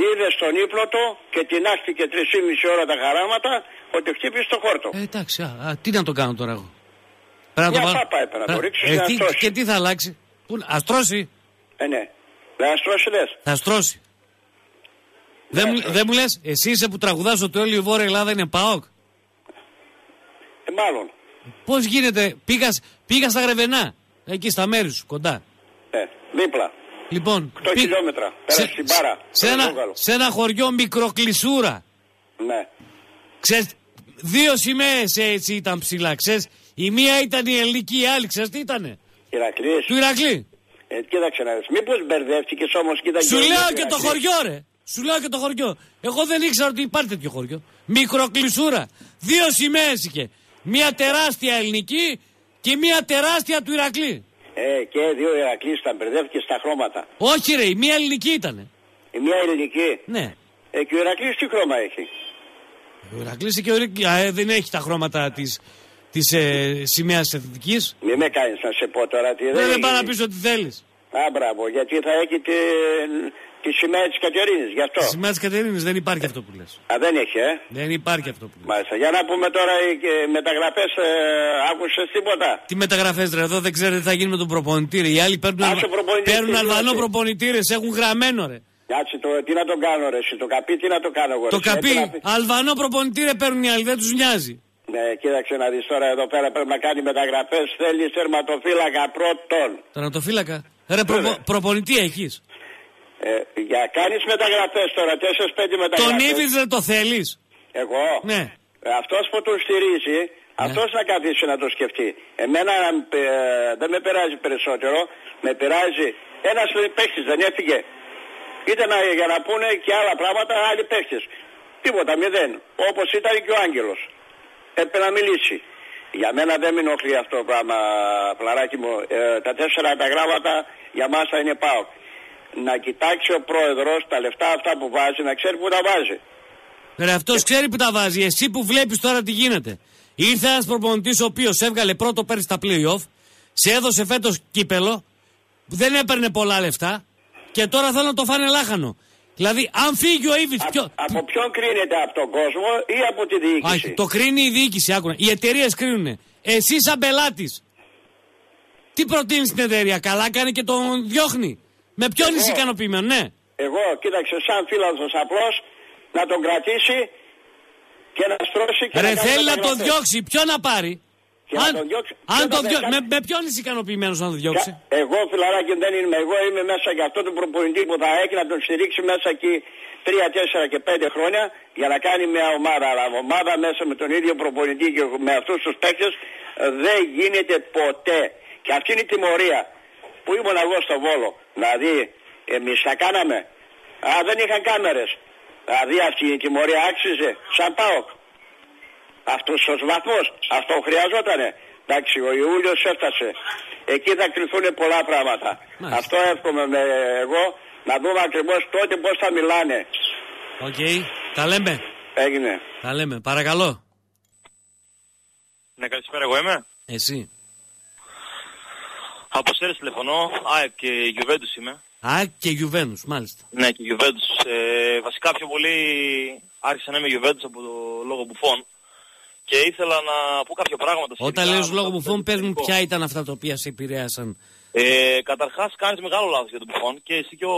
είδε στον ύπνο του και τεινάχτηκε 3,5 ώρα τα χαράματα ότι χτύπησε το χόρτο. Ε, εντάξει, α, α, τι να το κάνω τώρα εγώ. Πρέπει να Μια το βάλω. πάπα έπρεπε να το Ε, ρίξεις ε, και να τι- στρώσει. Και τι θα αλλάξει; Πού, να- ας τρώσει. Ε, ναι. Δεν αστρώσει λες. Θα στρώσει. Δεν μου, δεν μου λες, εσύ είσαι που τραγουδάς ότι όλη η Βόρεια Ελλάδα είναι ΠΑΟΚ; Ε, μάλλον. Πώς γίνεται, πήγας, σ- πήγας στα Γρεβενά, εκεί στα μέρη σου, κοντά. Ε, δίπλα. Λοιπόν, 8 χιλιόμετρα. Πέρασε στην Πάρα. σε, το ένα, Ζόγκαλο. σε ένα χωριό μικροκλεισούρα. Ναι. Ξέρεις, δύο σημαίες έτσι ήταν ψηλά, ξέρεις. Η μία ήταν η ελληνική, η άλλη, ξέρεις τι ήτανε; Ηρακλής. Του Ηρακλή. Ε, κοίταξε να δεις. Μήπως μπερδεύτηκες όμως και ήταν Σου και ο λέω ίδιος και το Ηρακλής. χωριό, ρε. Σου λέω και το χωριό. Εγώ δεν ήξερα ότι υπάρχει τέτοιο χωριό. Μικροκλεισούρα. Δύο σημαίες είχε. Μία τεράστια ελληνική και μία τεράστια του Ηρακλή. Ε, και δύο Ηρακλείς ήταν μπερδεύτηκε στα χρώματα. Όχι, ρε, η μία ελληνική ήταν. Η μία ελληνική; Ναι. Ε, και ο Ηρακλής τι χρώμα έχει; Ο Ηρακλής και ο Ηρακλής ε, δεν έχει τα χρώματα της της, ε, σημαίας εθνικής. Μην με κάνεις να σε πω τώρα τι Δεν, δεν έχει. πάω να πεις ό,τι θέλεις. Α, μπράβο, γιατί θα έχει τη, τη σημαία της Κατερίνης, γι' αυτό. Τη σημαία της Κατερίνης δεν υπάρχει αυτό που λες. Α, δεν έχει, ε; Δεν υπάρχει αυτό που λες. Μάλιστα. Για να πούμε τώρα οι ε, μεταγραφές, ε, άκουσες τίποτα; Τι μεταγραφές ρε, εδώ δεν ξέρετε τι θα γίνει με τον προπονητήρι. Οι άλλοι παίρνουν, Άσε προπονητή, παίρνουν τι αλβανό λέει. προπονητήρες, έχουν γραμμένο ρε. Κάτσε το, τι να τον κάνω ρε, εσύ, το καπί τι να το κάνω εγώ. ρε, Το εσύ, καπί, έτσι να πει- αλβανό προπονητήρε παίρνουν οι άλλοι, δεν τους νοιάζει. Ναι, κοίταξε να δεις τώρα εδώ πέρα πρέπει να κάνει μεταγραφές, θέλει τερματοφύλακα πρώτον. Τερματοφύλακα; Ρε, προπο, Βέβαια. προπονητή έχεις. Ε, για κάνεις μεταγραφές τώρα, 4-5 μεταγραφές. Τον Ήβιτ δεν το θέλεις; Εγώ; Ναι. Ε, αυτός που τον στηρίζει, αυτός να καθίσει να το σκεφτεί. Εμένα ε, δεν με πειράζει περισσότερο, με πειράζει ένας παίχτης δεν έφυγε. Ήταν να- για να πούνε και άλλα πράγματα άλλοι παίχτες. Τίποτα, μηδέν. Όπως ήταν και ο Άγγελος. Έπρεπε να μιλήσει. Για μένα δεν με ενοχλεί αυτό το πράγμα, πλαράκι μου. Ε, τα τέσσερα τα γράμματα για μας θα είναι πάω. Να κοιτάξει ο πρόεδρος τα λεφτά αυτά που βάζει, να ξέρει που τα βάζει. Ρε, αυτός ξέρει που τα βάζει. Εσύ που βλέπεις τώρα τι γίνεται. Ήρθε ένας προπονητής ο οποίος έβγαλε πρώτο πέρυσι τα playoff, σε έδωσε φέτος κύπελο, δεν έπαιρνε πολλά λεφτά και τώρα θέλουν να το φάνε λάχανο. Δηλαδή, αν φύγει ο Ήβιτ. Α- Ποιο... Από ποιον κρίνεται από τον κόσμο ή από τη διοίκηση; Όχι, το κρίνει η διοίκηση, άκουνα. Οι εταιρείες κρίνουν. Εσύ σαν πελάτης. Τι προτείνεις στην εταιρεία, καλά κάνει και τον διώχνει. Με ποιον Εγώ. είσαι ικανοποιημένος, ναι. Εγώ, κοίταξε, σαν φίλαθλος απλώς, να τον κρατήσει και να στρώσει και Ρε να κάνει θέλει να τον μεταγραφές. διώξει, ποιο να πάρει; Και να τον διώξει. αν Ποιο το να διώ... δεν με, κάνει. με ποιον είσαι ικανοποιημένος να τον διώξει; Κα- Εγώ φιλαράκι δεν είμαι. Εγώ είμαι μέσα για αυτό τον προπονητή που θα έχει να τον στηρίξει μέσα εκεί 3, 4 και 5 χρόνια για να κάνει μια ομάδα. Αλλά ομάδα μέσα με τον ίδιο προπονητή και με αυτούς τους παίκτες δεν γίνεται ποτέ. Και αυτή είναι η τιμωρία που ήμουν εγώ στο Βόλο. Δηλαδή, εμείς τα κάναμε. Α, δεν είχαν κάμερες. Δηλαδή αυτή η τιμωρία άξιζε σαν ΠΑΟΚ. Αυτός ο βαθμός, αυτό χρειαζότανε. Εντάξει, ο Ιούλιος έφτασε. Εκεί θα κριθούν πολλά πράγματα. Μάλιστα. Αυτό εύχομαι με εγώ να δούμε ακριβώς τότε πώς θα μιλάνε. Οκ, τα λέμε. Έγινε. Τα λέμε, παρακαλώ. Ναι, καλησπέρα, εγώ είμαι. Εσύ. Από Σέρες τηλεφωνώ. Α, και Juventus είμαι. Α, και Juventus, μάλιστα. Ναι, και Juventus. Ε, βασικά πιο πολύ άρχισα να είμαι Juventus από το λόγο Buffon. και ήθελα να πω κάποια πράγματα. Όταν σχετικά λες με λόγω το μπουφών, πες μου τελικό. ποια ήταν αυτά τα οποία σε επηρέασαν. Ε, Καταρχάς, κάνεις μεγάλο λάθος για τον Μπουφόν και εσύ και ο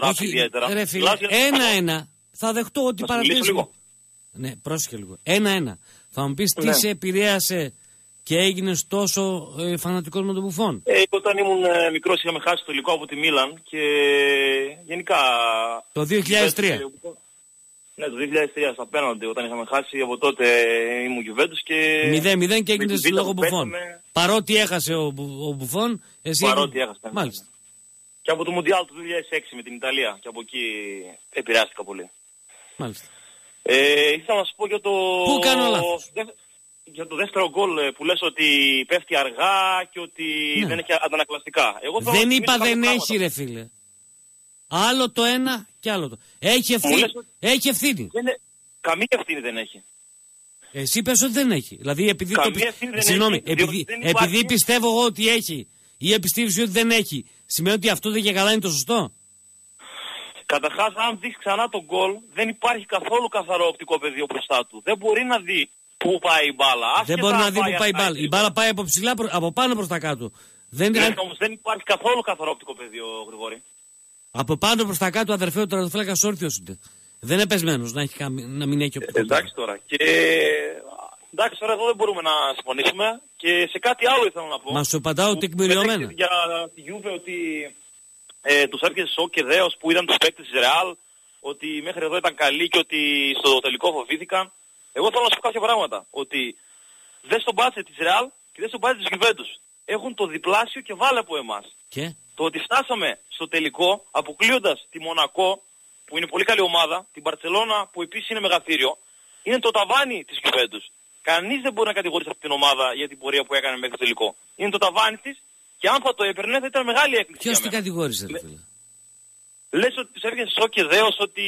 Ράφη ιδιαίτερα. ρε φίλε, Μιλάς για τον Μπουφόν. ένα-ένα. Θα δεχτώ ότι Να σου μιλήσω παρατήρησε. λίγο. Ναι, πρόσεχε λίγο. Ένα-ένα. Θα μου πεις τι Ναι. σε επηρέασε και έγινες τόσο ε, φανατικός με τον Μπουφόν. Ε, όταν ήμουν ε, μικρός είχαμε χάσει το υλικό από τη Μίλαν και γενικά... Το 2003. Ναι, το 2003 στα πέναντι όταν είχαμε χάσει από τότε ήμουν Γιουβέντους και... 0-0 και με την έγινες Β' λόγω που Μπουφόν. παίζαμε, Παρότι έχασε ο, Μπου- ο Μπουφόν, εσύ Παρότι έγινες- έχασε. Μάλιστα. Και από το Μουντιάλ του 2006 με την Ιταλία και από εκεί επηρεάστηκα πολύ. Μάλιστα. Ε, ήθελα να σου πω για το... Πού κάνω λάθος; Δε- Για το δεύτερο γκολ ε, που λες ότι πέφτει αργά και ότι Ναι. δεν έχει αντανακλαστικά. Εγώ θέλω να Δεν θυμίσω είπα κάποια δεν πράγματα. έχει ρε φίλε. Άλλο το ένα και άλλο το. Έχει ευθύνη. λες ότι- Έχει ευθύνη. Δεν είναι- Καμία ευθύνη δεν έχει. Εσύ πες ότι δεν έχει. Δηλαδή επειδή το Καμία πι- ευθύνη δεν Συγγνώμη, έχει, διότι επειδή, δεν υπάρχει- επειδή πιστεύω εγώ ότι έχει ή επιστήμη ότι δεν έχει, σημαίνει ότι αυτό δεν και καλά είναι το σωστό; Καταρχάς, αν δεις ξανά τον γκολ, δεν υπάρχει καθόλου καθαρό οπτικό πεδίο μπροστά του. Δεν μπορεί να δει πού πάει η μπάλα; δεν Άσχετα μπορεί να αν δει που πάει η μπάλα. αριστερά. Η μπάλα πάει από ψηλά, προ- από πάνω προς τα κάτω. Δεν, Ναι, αν- όμως δεν υπάρχει καθόλου καθαρό οπτικό πεδίο, Γρηγόρη. από πάνω προς τα κάτω αδερφέ ο τερματοφύλακας όρθιος είναι. Δεν είναι πεσμένος να, έχει, καμ- να μην έχει οπτικό πεδίο. Εντάξει τώρα. Και εντάξει τώρα εδώ δεν μπορούμε να συμφωνήσουμε. Και σε κάτι άλλο ήθελα να πω. Μας σου απαντάω Που τεκμηριωμένα. πέταξες Για τη Juve ότι ε, τους έρχεται σοκ και δέος που είδαν τους παίκτες της Real ότι μέχρι εδώ ήταν καλοί και ότι στο τελικό φοβήθηκαν. Εγώ θέλω να σου πω κάποια πράγματα. Ότι δες τον μπάτσε της Real και δες τον μπάτσε της Juventus. Έχουν το διπλάσιο και βάλε από εμάς. Και; Το ότι φτάσαμε στο τελικό αποκλείοντας τη Μονακό που είναι πολύ καλή ομάδα, την Μπαρτσελώνα που επίσης είναι μεγαθύριο, είναι το ταβάνι της Juventus. Κανείς δεν μπορεί να κατηγορήσει αυτή την ομάδα για την πορεία που έκανε μέχρι το τελικό. Είναι το ταβάνι της και αν θα το έπαιρνε θα ήταν μεγάλη έκπληξη. ποιος για την μένα. κατηγόρησε ρε φίλε; Λες ότι τους έρχεται σοκ και δέος ότι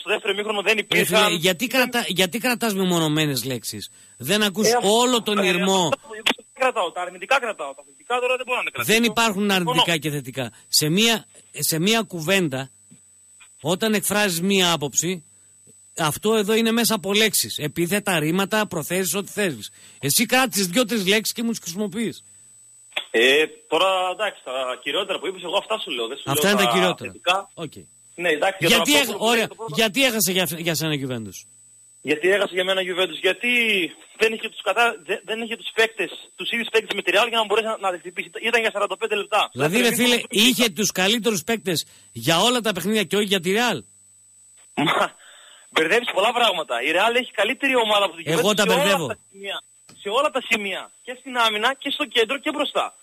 στο δεύτερο μήχρονο δεν Ρε υπήρχαν... φίλε, γιατί, κρατα, γιατί κρατάς μεμονωμένες λέξεις; Δεν ακούς Ε, αυτό- όλο τον ε, ήρμο. αυτό δεν κρατάω, τα αρνητικά κρατάω. Τα θετικά τώρα δεν μπορώ να τα κρατήσω. Δεν υπάρχουν Συμφωνώ. αρνητικά και θετικά. Σε μία, σε μία κουβέντα, όταν εκφράζεις μία άποψη, αυτό εδώ είναι μέσα από λέξεις. Επίθετα, ρήματα, προθέσεις, ό,τι θέλεις. Εσύ κράτησες δύο-τρεις λέξεις και μου τις χρησιμοποιείς. Ε, τώρα εντάξει, τα κυριότερα που είπες εγώ αυτά σου λέω. Δεν σου Αυτά λέω είναι τα κυριότερα. θετικά. Οκ. Ναι, εντάξει, για Γιατί, τον έχ- Απόλλωνα που ωραία, λέει το πρώτο- γιατί έχασε για, για σένα Juventus. Γιατί έχασε για μένα Juventus. Γιατί δεν είχε τους, κατά... δεν, δεν είχε τους παίκτες, τους ίδιους παίκτες με τη Real για να μπορέσει να, να τη χτυπήσει. Ήταν για 45 λεπτά. Δηλαδή, Στο ρε δεύτερο φίλε, ημίχρονο- είχε τους καλύτερους παίκτες για όλα τα παιχνίδια και όχι για τη Real. Μα, μπερδεύεις πολλά πράγματα. Η Real έχει καλύτερη ομάδα από τη Juventus Εγώ τα σε όλα μπερδεύω. τα σημεία. Σε όλα τα σημεία. Και στην άμυνα και στο κέντρο και μπροστά.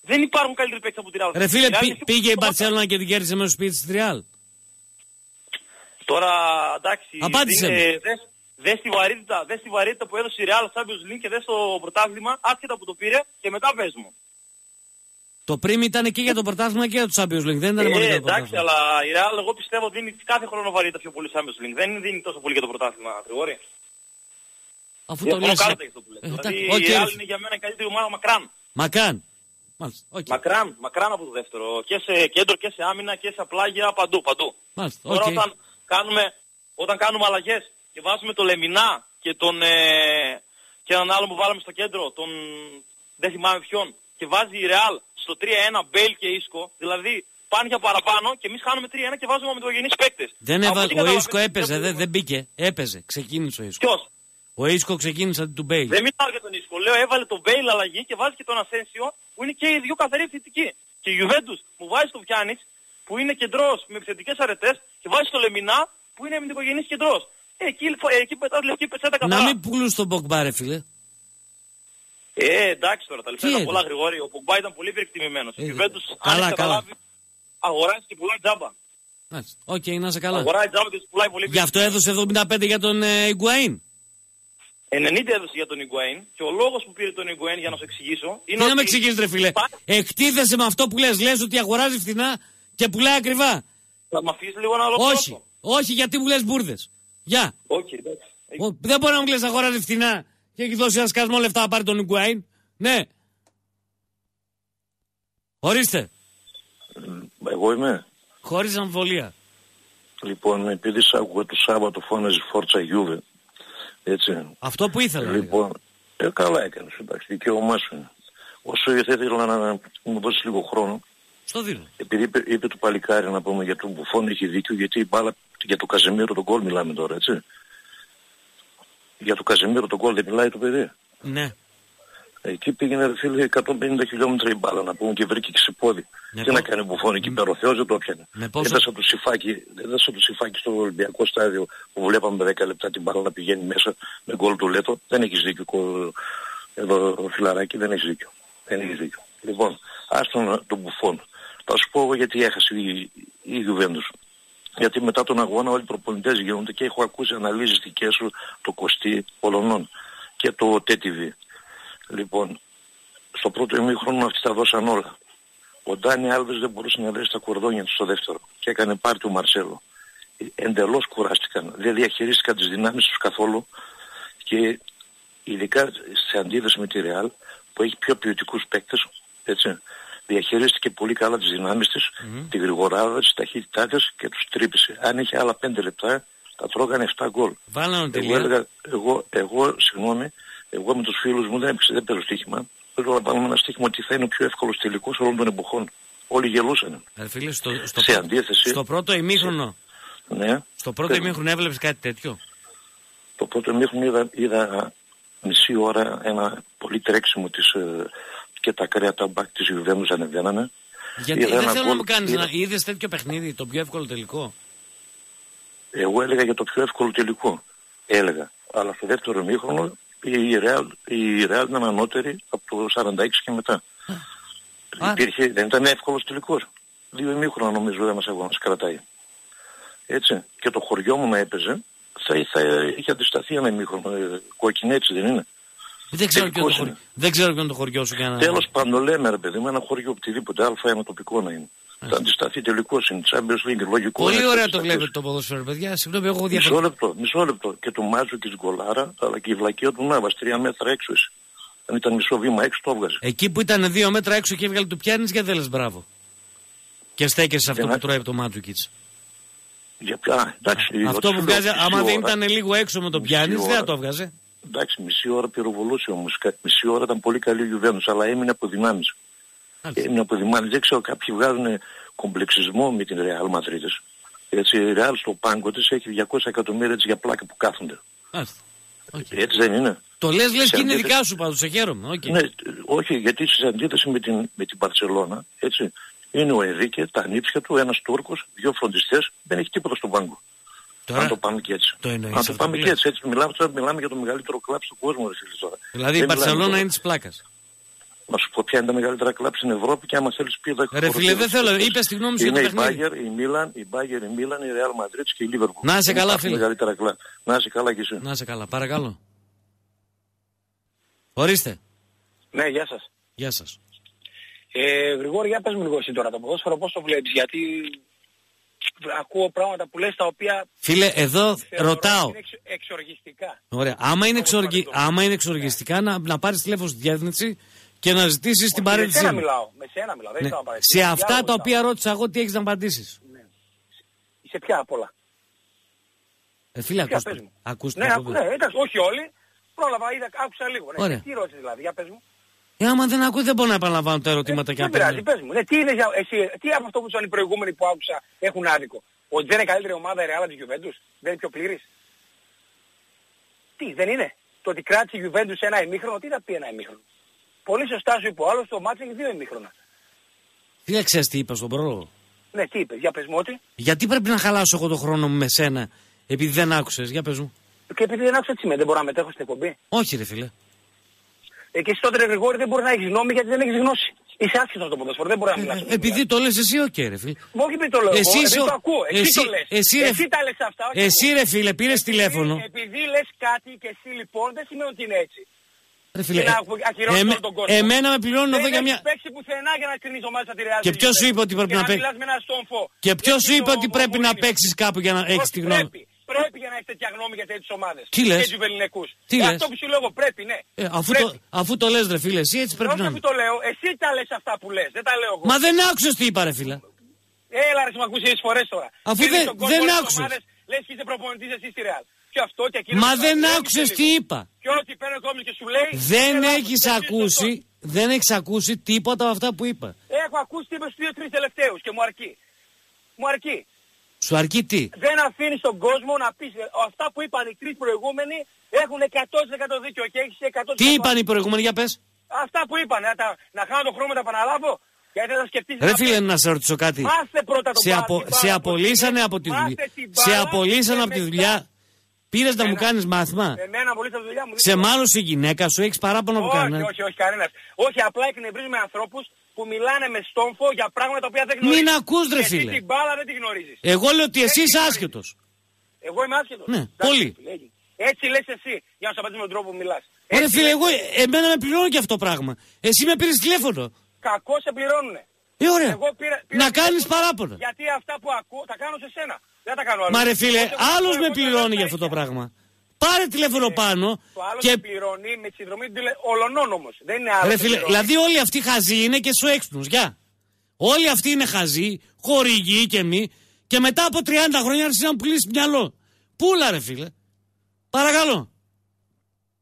Δεν υπάρχουν καλύτεροι παίκτες από τη Real. Ρε φίλε, Η Real πή- έχει πήγε η πολλά- Μπαρσέλωνα και την κέρδισε μέσα στο σπίτι της Real. Τώρα, εντάξει, Απάντησε είναι- με. δες, δες, τη βαρύτητα, δες τη βαρύτητα που έδωσε η Real Champions League και δες το πρωτάθλημα, άσχετα που το πήρε και μετά πες μου. Το πριν ήταν και για το πρωτάθλημα και για το Champions League. Δεν ήταν μόνο Ε, για το εντάξει, πρωτάθλημα. αλλά η Real εγώ πιστεύω δίνει κάθε χρόνο βαρύτητα πιο πολύ Champions League. Δεν δίνει τόσο πολύ για το πρωτάθλημα, Γρηγόρη. Αφού το Διαφωνώ λες. κάτω για αυτό που λες. Ε, Δηλαδή εντάξει, οκ, η Real ρε. είναι για μένα η καλύτερη ομάδα μακράν. Μακράν. Μάλιστα. οκ. Μακράν, μακράν από το δεύτερο. Και σε κέντρο και σε άμυνα και σε πλάγια παντού, παντού. Μάλιστα. Τώρα οκ. όταν κάνουμε, όταν κάνουμε αλλαγές και βάζουμε το Λεμινά και τον ε, και έναν άλλο που βάλαμε στο κέντρο, τον δεν θυμάμαι ποιον, και βάζει η Ρεάλ στο 3-1 Μπέιλ και Ίσκο, δηλαδή πάνε για παραπάνω και εμείς χάνουμε 3-1 και βάζουμε αμυντικογενείς παίκτες. Δεν Από έβαλε. εκεί Ο καταλαβαίνεις Ίσκο τι έπαιζε, δεν, μπορούμε. δεν μπήκε. Έπαιζε. Ξεκίνησε ο Ίσκο. Ποιος; Ο Ίσκο ξεκίνησε αντί του Μπέιλ. Δεν μιλάω για τον Ίσκο. Λέω έβαλε τον Μπέιλ αλλαγή και βάζει και τον Ασένσιο που είναι και οι δύο καθαροί επιθετικοί. Και η Juventus μου βάζει τον Πιάνιτς που είναι κεντρός με επιθετικές αρετές και βάζει τον Λεμινά που είναι αμυντικογενής κεντρός. Ε, εκεί, ε, εκεί πετάς λευκή πετσέτα καθαρά. Να μην πουλούσε τον Πογκμπά, ρε φίλε. Ε, εντάξει τώρα, τα λεφτά Τι ήταν έγινε; πολλά Γρηγόρη. Ο Πογκμπά ήταν πολύ υπερεκτιμημένος. Η Ε, Juventus, αν καλά, έχει καταλάβει, αγοράζει και πουλάει τζάμπα. Μάλιστα. Οκ, να είσαι καλά. Αγοράζει τζάμπα και τους πουλάει πολύ Γι' αυτό έδωσε 75 για τον ε, Ιγκουαΐν. 90 έδωσε για τον Ιγκουαΐν και ο λόγος που πήρε τον Ιγκουαΐν για να σου εξηγήσω Τι είναι να ότι... με εξηγείς ρε φίλε; Υπάρχει- Εκτίθεσαι με αυτό που λες. Λες ότι αγοράζει φθηνά και πουλάει ακριβά. Θα με αφήσεις λίγο να ολοκληρώσω. Όχι. Όχι γιατί μου λες μπούρδες. Γεια. Όχι, εντάξει. Ο- Δεν μπορεί να μου λες αγοράζει φθηνά και έχει δώσει ένα σκασμό λεφτά να πάρει τον Ιγκουαΐν. Ναι. Ορίστε. Εγώ είμαι. Χωρίς αμφιβολία. Λοιπόν, επειδή σ' άκουγα το Σάββατο φώναζε Φόρτσα Γιούβε, Έτσι. Αυτό που ήθελα. έλεγα. Λοιπόν, ε, καλά έκανες, εντάξει, δικαίωμά σου είναι. Όσο θα ήθελα να, να μου δώσεις λίγο χρόνο, Στο δίνω. επειδή είπε, είπε του παλικάρι να πούμε για τον Μπουφόν έχει δίκιο, γιατί η μπάλα για το Καζεμίρο τον κόλ μιλάμε τώρα, έτσι. Για το Καζεμίρο τον κόλ δεν μιλάει το παιδί. Ναι. Εκεί πήγαινε ρε φίλε 150 χιλιόμετρα η μπάλα να πούμε και βρήκε και σε πόδι. Ναι, Τι πο- να κάνει Μπουφόν εκεί πέρα, ο Θεός δεν το έπιανε. Με πόσο- Έδασα το σιφάκι, έδασα το σιφάκι στο Ολυμπιακό στάδιο που βλέπαμε 10 λεπτά την μπάλα να πηγαίνει μέσα με γκολ του Λέτο. Δεν έχεις δίκιο κο- εδώ φιλαράκι, δεν έχεις δίκιο. Δεν έχεις δίκιο. Λοιπόν, άστον τον Μπουφόν. Θα σου πω εγώ γιατί έχασε η, η Γιουβέντους. Γιατί μετά τον αγώνα όλοι οι προπονητές γίνονται και έχω ακούσει αναλύσεις δικές σου το Κωστή Πολωνών και το TTV. Λοιπόν, στο πρώτο ημίχρονο αυτοί τα δώσαν όλα. Ο Ντάνι Άλβες δεν μπορούσε να βρει τα κορδόνια του στο δεύτερο και έκανε πάρτι ο Μαρσέλο. Ε, Εντελώς κουράστηκαν. Δεν διαχειρίστηκαν τις δυνάμεις τους καθόλου και ειδικά σε αντίθεση με τη Ρεάλ που έχει πιο ποιοτικούς παίκτες, έτσι, διαχειρίστηκε πολύ καλά τις δυνάμεις της, τη γρηγοράδα, τις ταχύτητά της και τους τρύπησε. Αν είχε άλλα 5 λεπτά θα τρώγανε 7 γκολ. Βάλανε Εγώ τελεία. έλεγα, εγώ, εγώ, συγγνώμη, εγώ με τους φίλους μου δεν έπαιξε, δεν παίζω στοίχημα. Θέλω να βάλουμε ένα στοίχημα ότι θα είναι ο πιο εύκολος τελικός όλων των εποχών. Όλοι γελούσαν. Ε, φίλε, στο, στο, Σε πρω- αντίθεση- στο πρώτο ημίχρονο. Ναι. Στο πρώτο Πες μου. ημίχρονο έβλεπες κάτι τέτοιο; Το πρώτο ημίχρονο είδα, είδα μισή ώρα ένα πολύ τρέξιμο της, ε, και τα κρέατα μπακ της Ιουβένους ανεβαίνανε. Γιατί Είδα δεν ένα θέλω να γκολ- μου κάνεις είδα- να είδες τέτοιο παιχνίδι, το πιο εύκολο τελικό; Εγώ έλεγα για το πιο εύκολο τελικό. Έλεγα. Αλλά στο δεύτερο ημίχρονο η Real, η Real ήταν ανώτερη από το 46 και μετά. Α. Υπήρχε, δεν ήταν εύκολος τελικός. Δύο ημίχρονα νομίζω ένας αγώνας κρατάει. Έτσι. Και το χωριό μου να έπαιζε θα, θα είχε αντισταθεί ένα ημίχρονο. Ε, Κόκκινη έτσι δεν είναι. Δεν ξέρω, ποιο είναι το Τελικός χωριό, είναι. δεν ξέρω ποιο είναι το χωριό σου για να... Τέλος πάντων το λέμε ρε παιδί μου ένα χωριό οτιδήποτε α ένα τοπικό να είναι. Θα αντισταθεί τελικός είναι. Champions League λογικό. Πολύ είναι, θα ωραία το αντισταθεί. βλέπετε το ποδόσφαιρο, παιδιά. Συγγνώμη, εγώ Μισό διαφορετικά. λεπτό, μισό λεπτό. Και του Μάτζου και της Γκολάρα, αλλά και η βλακία του Νάβας, τρία μέτρα έξω είσαι. Αν ήταν μισό βήμα έξω το έβγαζε. Εκεί που ήταν δύο μέτρα έξω και έβγαλε του πιάνεις, γιατί δεν λε μπράβο. Και στέκεσαι σε αυτό Δεν που α- τρώει από το Μάτζουκιτς. Για πια, εντάξει, Αυτό ό,τι που σου λέω, βγάζει, μισή άμα δεν ώρα- ήταν λίγο έξω με το μισή πιάνεις, δεν θα ώρα- το έβγαζε. Εντάξει, μισή ώρα πυροβολούσε όμως. Κα- Μισή ώρα ήταν πολύ καλή η Γιουβέντους, αλλά έμεινε από δυνάμεις. Μάλιστα. Έμεινε από δυνάμεις. Δεν ξέρω, κάποιοι βγάζουν κομπλεξισμό με την Real Madrid. Έτσι, η Real στο πάγκο της έχει 200 εκατομμύρια έτσι για πλάκα που κάθονται. Μάλιστα. Οκ. Έτσι δεν είναι. Το λες, λες Σε και είναι αντίθεση- δικά σου πάντως, σε χαίρομαι. Οκ. Ναι, όχι, γιατί σε αντίθεση με την, με την Μπαρσελόνα, έτσι, είναι ο Εδίκε, τα νύψια του, ένας Τούρκος, δύο φροντιστές, δεν έχει τίποτα στον πάγκο. Τώρα, Αν το πάμε και έτσι. το εννοείς Αν το αυτό πάμε που και λες. έτσι, έτσι μιλάμε, τώρα μιλάμε για το μεγαλύτερο κλαμπ στον κόσμο, ρε φίλε τώρα. δηλαδή η Δεν μιλάμε Μπαρσελόνα τώρα- είναι της πλάκας. Να σου πω ποια είναι τα μεγαλύτερα κλαμπ στην Ευρώπη και άμα θέλεις πει εδώ Ρε φίλε, δεν θέλω, είπες τη γνώμη σου για το Είναι η παιχνίδι. Μπάγκερ, η Μίλαν, η Μπάγκερ, η Μίλαν, η Real Madrid και η Liverpool. Να είσαι Είναι καλά, τα φίλε. μεγαλύτερα κλαμπ. Να είσαι καλά και εσύ. Να σε καλά, παρακαλώ. Ορίστε. Ναι, γεια σας. Γεια σας. Ε, Γρηγόρη, για πες μου λίγο εσύ τώρα το ποδόσφαιρο, πώς το βλέπεις, γιατί ακούω πράγματα που λες τα οποία Φίλε, εδώ θεωρώ ρωτάω. ότι είναι εξ, εξοργιστικά. Ωραία. Άμα είναι, εξοργι... Άμα είναι εξοργιστικά, να, να πάρεις τηλέφωνο στη διεύθυνση και να ζητήσεις την Με παρέτησή σένα μου. μιλάω, με σένα μιλάω, δεν Ναι. θέλω να Σε αυτά τα οποία ρώτησα εγώ, τι έχεις να απαντήσεις; Σε ποια απ' όλα. Ε, φίλε, Ποια, ακούστε. πες μου. ακούστε Ναι, να ακού, πω- ναι, εντάξει, όχι όλοι. Πρόλαβα, είδα, άκουσα λίγο. Ναι. Ωραία. Τι ρώτησες δηλαδή, για πες μου. Ε, άμα δεν ακούει, δεν μπορώ να επαναλαμβάνω τα ερωτήματα και Δεν να πειράζει, παίρνω. πες μου. Ναι, τι είναι για, εσύ, τι από αυτό που ήταν οι προηγούμενοι που άκουσα έχουν άδικο; Ότι δεν είναι καλύτερη ομάδα η Real της Juventus, δεν είναι πιο πλήρης; Τι, δεν είναι; Το ότι κράτησε η Juventus ένα ημίχρονο, τι θα πει ένα ημίχρονο; Πολύ σωστά σου είπε ο άλλος, το μάτς έχει δύο ημίχρονας. Τι ξέρεις τι είπα στον πρόλογο. Ναι, τι είπες, για πες μου ότι. Γιατί πρέπει να χαλάσω εγώ το χρόνο μου με σένα, επειδή δεν άκουσες, για πες μου. Και επειδή δεν άκουσα έτσι με, δεν μπορώ να μετέχω στην εκπομπή. Όχι, ρε φίλε. Ε, και εσύ τότε ρε Γρηγόρη δεν μπορεί να έχεις γνώμη γιατί δεν έχεις γνώση. Είσαι άσχετος στο ποδόσφαιρο, δεν μπορεί να μιλάς. Ε, επειδή το λες εσύ, οκ, ρε φίλε. Μα όχι επειδή το λέω Εσύ εγώ, είσαι επειδή ο- το ακούω. Εσύ, εσύ- το λες. εσύ, ρε- εσύ τα λες αυτά, όχι Εσύ, εγώ. ρε φίλε, πήρες τηλέφωνο. Επειδή λες κάτι και εσύ λοιπόν δεν σημαίνει ότι είναι έτσι. Ρε φίλε, Και να ε, ακυρώσεις εμέ- όλο τον κόσμο. εμένα με πληρώνουν εδώ Δεν για έχεις μια. παίξει πουθενά για να κρίνεις ομάδα τη Real Και Madrid. ποιος σου είπε ότι πρέπει Και να παί- μιλάς με ένα στόμφο. Και ποιος Δεν σου είπε είναι ότι ο- πρέπει ο να Μourinho. παίξεις κάπου για να έχεις Όχι, τη γνώμη. Πρέπει, πρέπει για να έχεις τέτοια γνώμη για τέτοιες ομάδες. Τι λες; Και τους βεληνικούς. Τι Ε, λες; Αυτό που σου λέω εγώ πρέπει, ναι. Ε, αφού, Πρέπει. το, αφού το λες ρε φίλε, εσύ έτσι πρέπει Όχι να αφού είναι. το λέω, εσύ τα λες αυτά που λες, δεν τα λέω εγώ. Μα δεν άκουσε τι είπα, ρε φίλε. Έλα ρε, μ' ακούσεις φορές τώρα. Αφού Κρίνεις δεν- τον κόσμο δεν όλες τις άκουσες. ομάδες, Λες και είσαι προπονητής εσύ στη Real. Και αυτό και εκείνος. Μα και δεν αυτό. άκουσες Άκουσε τι λίγο. είπα. Και ό,τι παίρνει ο Κόμιλος και σου λέει. Δεν είναι λάθος, έχεις και εσύ ακούσει, σωστός. δεν έχεις ακούσει τίποτα από αυτά που είπα. Έχω ακούσει τι είπε στους δύο-τρεις τελευταίους και μου αρκεί. Μου αρκεί. Σου αρκεί τι; Δεν αφήνεις τον κόσμο να πεις αυτά που είπαν οι τρεις προηγούμενοι έχουν 100% δίκιο και έχεις 100%. Τι είπαν οι προηγούμενοι, για πες. Αυτά που είπαν, να, τα, να χάνω το χρόνο να τα επαναλάβω. Γιατί θα σκεφτείς Ρε να φίλε, πεις. να σε ρωτήσω κάτι. Μάστε πρώτα τον Σε, μπάλα, απο, την μπάλα σε από απολύσανε τη από τη μάστε δουλειά. την Σε μπάλα απολύσανε και από τη μετά- δουλειά. Πήρες να μου κάνεις μάθημα; Εμένα πολύ στα δουλειά μου. Σε μάλωσε η γυναίκα σου, έχεις παράπονο που όχι, κάνει. όχι, όχι, κανένας. Όχι, απλά εκνευρίζουμε ανθρώπους που μιλάνε με στόμφο για πράγματα τα οποία δεν γνωρίζεις. Μην ακούς, ρε Εσύ φίλε. την μπάλα δεν τη γνωρίζεις. Εγώ λέω ότι εσύ Έτσι είσαι γνωρίζεις. άσχετος. Εγώ είμαι άσχετος. Ναι, Εντάξει, πολύ. φίλε, έγινε. Έτσι λες εσύ, για να σου απαντήσω με τον τρόπο που μιλάς. Ωραία, Έτσι φίλε, λες εγώ, εσύ. εμένα με πληρώνει και αυτό το πράγμα. Εσύ με πήρες τηλέφωνο. Κακό σε πληρώνουνε. Ε, ωραία. Εγώ πήρα, πήρα Να κάνεις τηλέφωνο παράπονα. Γιατί αυτά που ακούω τα κάνω σε σένα. Δεν τα κάνω άλλο. Μα ρε φίλε, Όσο εγώ άλλος εγώ με τα πληρώνει λέω για αυτό το ίδια. πράγμα. Πάρε τηλέφωνο πάνω Το άλλο και. σε πληρώνει με τη συνδρομή του τηλε... ολονών όμως. Δεν είναι άλλο. Ρε σε φίλε, πληρώνει. δηλαδή όλοι αυτοί χαζοί είναι και σου έξυπνους. Γεια. Όλοι αυτοί είναι χαζοί, χορηγοί και μη. Και μετά από 30 χρόνια άρχισε να πουλήσει μυαλό. Πούλα, ρε φίλε. Παρακαλώ.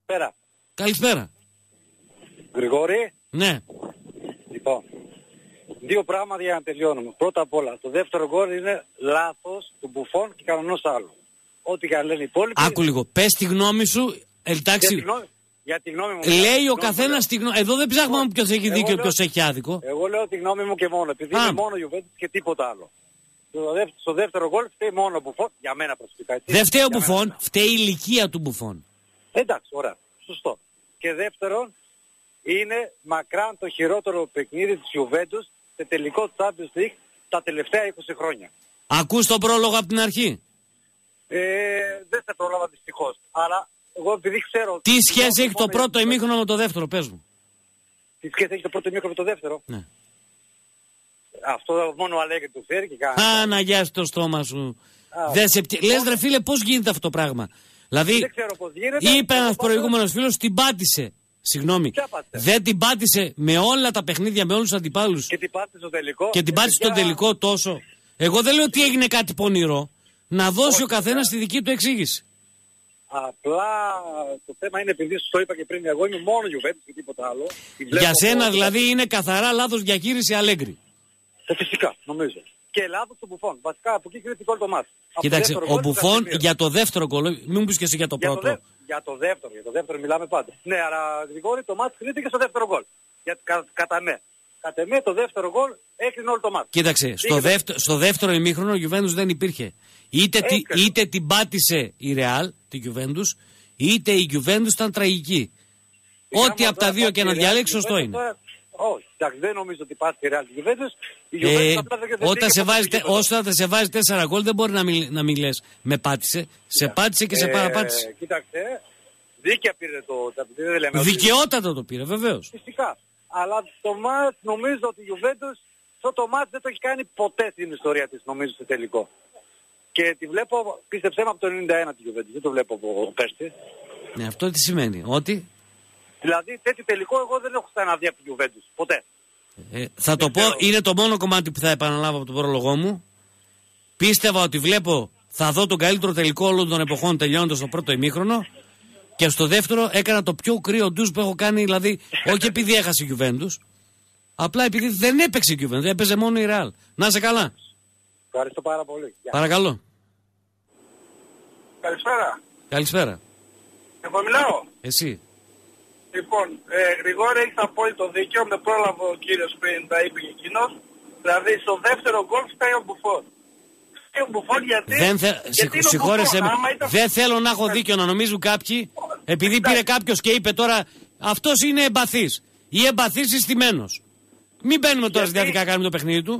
Πέρα. Καλησπέρα. Γρηγόρη, Ναι. Λοιπόν, δύο πράγματα για να τελειώνουμε. Πρώτα απ' όλα, το δεύτερο γκολ είναι λάθος του Μπουφών και κανένας άλλου. Ό,τι και αν λένε οι υπόλοιποι. Άκου λίγο. Πες τη γνώμη σου. για, τη Εντάξει. γνώμη, για τη γνώμη μου. Λέει ο Γνώμη καθένας μου, τη γνώμη. Εδώ δεν ψάχνουμε ποιος έχει Εγώ δίκιο και λέω- ποιος έχει άδικο. Εγώ λέω τη γνώμη μου και μόνο, επειδή Α. είναι μόνο Juventus και τίποτα άλλο. Στο δεύτερο, στο δεύτερο γκολ φταίει μόνο ο Μπουφών, για μένα προσωπικά. έτσι. Δεν φταίει ο Για μένα. Μπουφόν, φταίει η ηλικία του Μπουφόν. Εντάξει, ωραία. Σωστό. Και δεύτερον, είναι μακράν το χειρότερο παιχνίδι της Juventus σε τελικό Champions League τα τελευταία 20 χρόνια. Ακούς τον πρόλογο από την αρχή; Ε, δεν θα πρόλαβα δυστυχώς. Αλλά εγώ επειδή ξέρω... Τι σχέση ότι έχει το μόνο- πρώτο ημίχρονο με το δεύτερο, πες μου. Τι σχέση έχει το πρώτο ημίχρονο με το δεύτερο; Ναι. Αυτό μόνο ο Αλέγκρι του ξέρει και κάνει. Α, να γιάσει το στόμα σου. Α, Δεν σε πτυ- Λες ρε φίλε πώς γίνεται αυτό το πράγμα; Δηλαδή, Δεν ξέρω πώς γίνεται. είπε ένας Πάντως- προηγούμενος φίλος, την πάτησε. Συγγνώμη. Ποια πάτησε; Δεν την πάτησε με όλα τα παιχνίδια, με όλους τους αντιπάλους. Και την πάτησε στο τελικό. Και την πάτησε στον παιδιά, τελικό τόσο. Εγώ δεν λέω ότι έγινε κάτι πονηρό. Να δώσει ο καθένας τη δική του εξήγηση. Απλά το θέμα είναι επειδή σου το είπα και πριν, εγώ είμαι μόνο Juventus και τίποτα άλλο. Τη βλέπω Για σένα μόνο- δηλαδή είναι καθαρά λάθος διαχείριση Αλέγκρι. Ε, φυσικά, νομίζω. Και λάθος του Μπουφών. Βασικά από εκεί κρίνεται όλο το μάτς. Από το Κοίταξε, δεύτερο ο γκολ του Μπουφόν Κασεμίρο. για το δεύτερο γκολ, μην μου πεις και εσύ για το Για το, πρώτο. δε- για το δεύτερο, για το δεύτερο μιλάμε πάντα. Ναι, αλλά Γρηγόρη το μάτς κρίνεται και στο δεύτερο γκολ. Για, κα, κατά με. Κατά με το δεύτερο γκολ έκρινε όλο το μάτς. Κοίταξε, στο, Είχε- δεύτερο, στο δεύτερο ημίχρονο ο Γιουβέντους δεν υπήρχε. Είτε, τη, Έκρινε. είτε την πάτησε η Ρεάλ, την Γιουβέντους, είτε η Γιουβέντους ήταν τραγική. Ό,τι Άμα από τα τώρα δύο πάτησε και η να Real διαλέξει, τη σωστό Juventus, είναι. τώρα- Όχι, εντάξει, δεν νομίζω ότι πάτησε η Real τη Juventus. Η Ε, Juventus απλά δεν- δεν όταν πήγε σε από βάζει, το τε- όταν σε βάζει τέσσερα γκολ δεν μπορεί να μην, να μην λες με πάτησε. Σε πάτησε και σε Ε, παραπάτησε. Κοίταξε, δίκαια πήρε το Champions δεν λέμε. ότι- Δικαιότατα το πήρε, βεβαίως. Φυσικά. Αλλά το μάτς νομίζω ότι η Juventus αυτό το μάτς δεν το έχει κάνει ποτέ στην ιστορία της νομίζω στο τελικό. Και τη βλέπω, πίστεψέ με από το 91 τη Juventus, δεν το βλέπω από πέρσι. Ναι, αυτό τι σημαίνει. Ότι Δηλαδή τέτοιο τελικό εγώ δεν έχω ξαναδεί από τη Juventus. Ποτέ. Ε, θα το πω, είναι το μόνο κομμάτι που θα επαναλάβω από τον πρόλογό μου. Πίστευα ότι βλέπω, θα δω τον καλύτερο τελικό όλων των εποχών τελειώνοντας το πρώτο ημίχρονο. Και στο δεύτερο έκανα το πιο κρύο ντους που έχω κάνει, δηλαδή, όχι επειδή έχασε η Juventus, απλά επειδή δεν έπαιξε η Juventus, έπαιζε μόνο η Real. Να είσαι καλά. Ευχαριστώ πάρα πολύ. Γεια. Παρακαλώ. Καλησπέρα. Καλησπέρα. Εγώ μιλάω. Εσύ. Λοιπόν, ε, Γρηγόρη έχεις απόλυτο δίκιο. Με πρόλαβε ο κύριος πριν τα είπε και εκείνος. Δηλαδή στο δεύτερο γκολ φταίει ο Μπουφόν. Φταίει ο Μπουφόν γιατί... Δεν θε... γιατί συγχω- είναι ο Συγχώρεσέ Μπουφόν. με. Άμα ήταν- Δεν θέλω να έχω δίκιο να νομίζουν κάποιοι, επειδή πήρε κάποιος και είπε τώρα αυτός είναι εμπαθής ή εμπαθής συστημένος. Μην μπαίνουμε τώρα στη διαδικασία να κάνουμε το παιχνίδι του.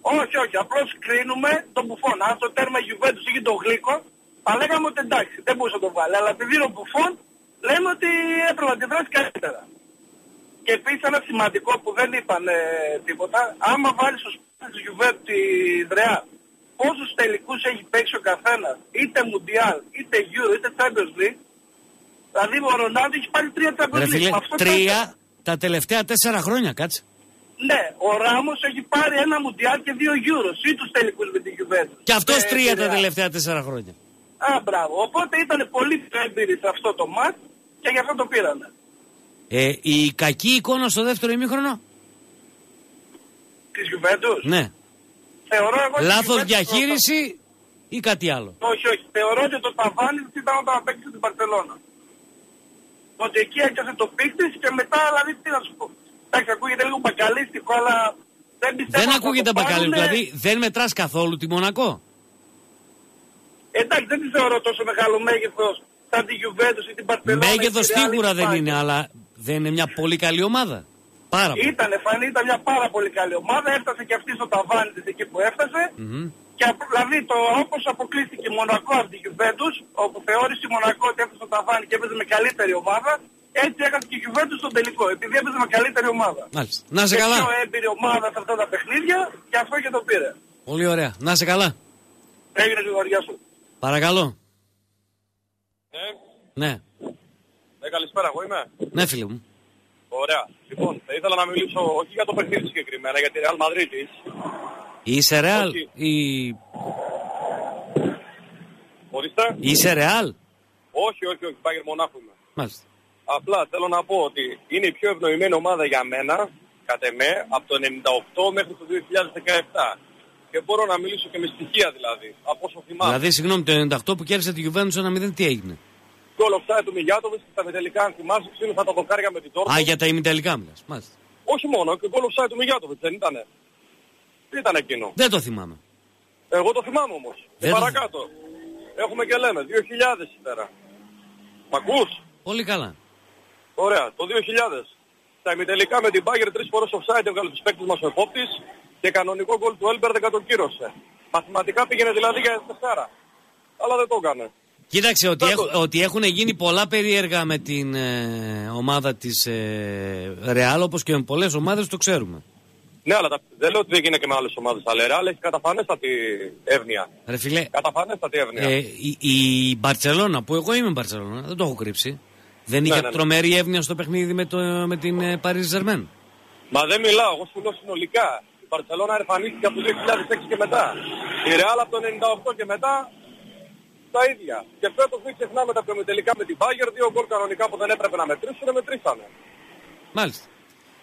Όχι, όχι. Απλώς κρίνουμε τον Μπουφόν. Αν το τέρμα Γιουβέντους είχε τον Γλύκο, θα λέγαμε ότι εντάξει, δεν μπορούσε να τον βάλει. Αλλά επειδή είναι ο Μπουφόν, λέμε ότι έπρεπε να αντιδράσει καλύτερα. Και επίσης ένα σημαντικό που δεν είπαν ε, τίποτα, άμα βάλεις στο σπίτι της Γιουβέντου τη Δρεά, πόσους τελικούς έχει παίξει ο καθένας, είτε Μουντιάλ, είτε Euro, είτε Champions League, δηλαδή ο Ρονάλντο έχει πάρει τρία Champions Ρε League. φίλε, Με αυτό τρία τα τελευταία τέσσερα χρόνια, κάτσε. ναι, ο Ράμος έχει πάρει ένα Μουντιάλ και δύο Euros ή τους τελικούς με την Juventus. Και αυτός Ε, τρία τη τα Real. τελευταία τέσσερα χρόνια. Α, μπράβο. Οπότε ήταν πολύ πιο έμπειροι σε αυτό το μάτ και γι' αυτό το πήρανε. Ε, η κακή εικόνα στο δεύτερο ημίχρονο; Της Juventus. Ναι. Θεωρώ εγώ ότι η Λάθος Juventus διαχείριση ή κάτι άλλο; Όχι, όχι. Θεωρώ ότι το ταβάνι της ήταν όταν απέκτησε την Παρσελώνα. Ότι εκεί έκασε το πίκτης και μετά, δηλαδή, τι να σου πω. Εντάξει, ακούγεται λίγο μπακαλίστικο, αλλά δεν πιστεύω Δεν ότι θα ακούγεται το πάρουνε. μπακαλί, δηλαδή δεν μετράς καθόλου τη Μονακό; Εντάξει, δεν τη θεωρώ τόσο μεγάλο μέγεθος σαν τη Juventus ή την Παρσελώνα. Μέγεθος σίγουρα δεν είναι, αλλά δεν είναι μια πολύ καλή ομάδα. Πάρα πολύ. Ήτανε, φανή, ήταν μια πάρα πολύ καλή ομάδα. Έφτασε και αυτή στο ταβάνι της εκεί που έφτασε. Μμμ. Και απ- δηλαδή το όπως αποκλείστηκε η Μονακό από την Juventus, όπου θεώρησε η Μονακό ότι έφτασε στο ταβάνι και έπαιζε με καλύτερη ομάδα, έτσι έκανε και η Juventus στον τελικό, επειδή έπαιζε με καλύτερη ομάδα. Μάλιστα. Να σε και καλά. πιο έμπειρη ομάδα σε αυτά τα παιχνίδια, και αυτό και το πήρε. Πολύ ωραία. Να σε καλά. Έγινε τη γοριά σου. Παρακαλώ. Ε, Ναι. ναι, καλησπέρα, εγώ είμαι. Ναι, φίλε μου. Ωραία. Λοιπόν, θα ήθελα να μιλήσω όχι για το παιχνίδι συγκεκριμένα, για τη Real Madrid. Είσαι ρεάλ Όχι. ή... Ορίστε. Είσαι ρεάλ. Όχι, όχι, όχι, Bayern Μονάχου είμαι. Μάλιστα. Απλά θέλω να πω ότι είναι η πιο ευνοημένη ομάδα για μένα, κατ' εμέ, από το 98 μέχρι το 2017. Και μπορώ να μιλήσω και με στοιχεία δηλαδή, από όσο θυμάμαι. Δηλαδή, συγγνώμη, το 98 που κέρδισε τη Juventus 1-0, τι έγινε; Γκολ offside του Μιγιάτοβιτς και στα μετελικά, αν θυμάσαι, ξύνουσα τα δοκάρια με την Τόρκο. Α, για τα ημιτελικά μιλάς. Μάλιστα. Όχι μόνο, και γκολ offside του Μιγιάτοβιτς, δεν ήτανε. Τι ήταν εκείνο; Δεν το θυμάμαι. Εγώ το θυμάμαι όμως. Και Δεν το- παρακάτω. Έχουμε και λέμε, 2000 σήμερα. Μ' ακούς; Πολύ καλά. Ωραία, το 2000. Στα ημιτελικά με την Bayern τρεις φορές offside έβγαλε τους παίκτες μας ο επόπτης και κανονικό γκολ του Έλμπερ δεν κατοκύρωσε. Μαθηματικά πήγαινε δηλαδή για 4. Αλλά δεν το έκανε. Κοίταξε ότι, Πάντως- έχ- ότι έχουν γίνει πολλά περίεργα με την ε, ομάδα της ε, Real όπως και με πολλές ομάδες το ξέρουμε. Ναι, αλλά τα... δεν λέω ότι δεν γίνεται και με άλλες ομάδες. Αλλά η Real έχει καταφανέστατη εύνοια. Ρε φιλέ, Καταφανέστατη εύνοια. ε, η, η Μπαρτσελώνα που εγώ είμαι Μπαρτσελώνα, δεν το έχω κρύψει. Δεν είχε ναι, ναι. τρομερή εύνοια στο παιχνίδι με, το, με την ε, Paris Germain. Μα δεν μιλάω, εγώ σου λέω συνολικά. Η Μπαρσελόνα εμφανίστηκε από το 2006 και μετά. Η Real από το 98 και μετά τα ίδια. Και φέτος μην ξεχνάμε τα τελικά με την Bayern, δύο γκολ κανονικά που δεν έπρεπε να μετρήσουν, μετρήσανε. Μάλιστα.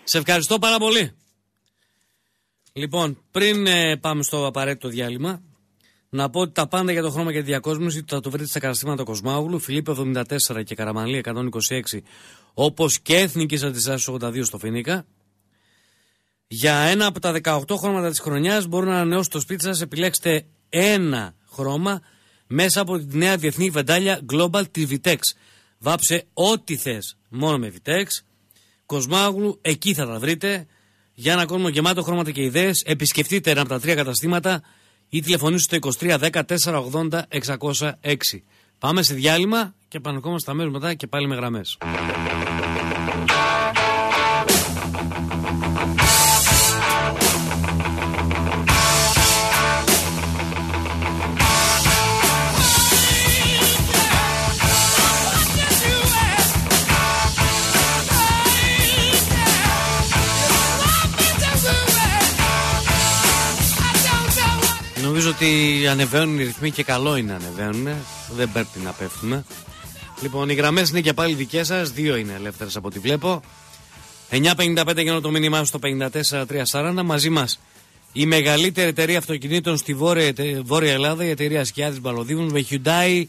Σε ευχαριστώ πάρα πολύ. Λοιπόν, πριν ε, πάμε στο απαραίτητο διάλειμμα, να πω ότι τα πάντα για το χρώμα και τη διακόσμηση θα το βρείτε στα καταστήματα Κοσμάουλου, Φιλίππο 74 και Καραμαλή 126, όπως και Εθνικής Αντιστάσεως 82 στο Φινίκα. Για ένα από τα 18 χρώματα της χρονιάς μπορούν να ανανεώσετε το σπίτι σας, επιλέξτε ένα χρώμα μέσα από τη νέα διεθνή βεντάλια Global TV Tex. Βάψε ό,τι θες μόνο με Vitex. Κοσμάγλου, εκεί θα τα βρείτε. Για ένα κόσμο γεμάτο χρώματα και ιδέες, επισκεφτείτε ένα από τα τρία καταστήματα ή τηλεφωνήστε στο 2310 480 606. Πάμε σε διάλειμμα και επανερχόμαστε αμέσως μετά και πάλι με γραμμές. Νομίζω ότι ανεβαίνουν οι ρυθμοί και καλό είναι να ανεβαίνουν. Δεν πρέπει να πέφτουμε. Λοιπόν, οι γραμμές είναι και πάλι δικές σας. Δύο είναι ελεύθερες από ό,τι βλέπω. 9.55 για το μήνυμά στο 54.340. Μαζί μας η μεγαλύτερη εταιρεία αυτοκινήτων στη Βόρεια, Βόρεια Ελλάδα, η εταιρεία Σκιάδης Μπαλοδίμων, με Hyundai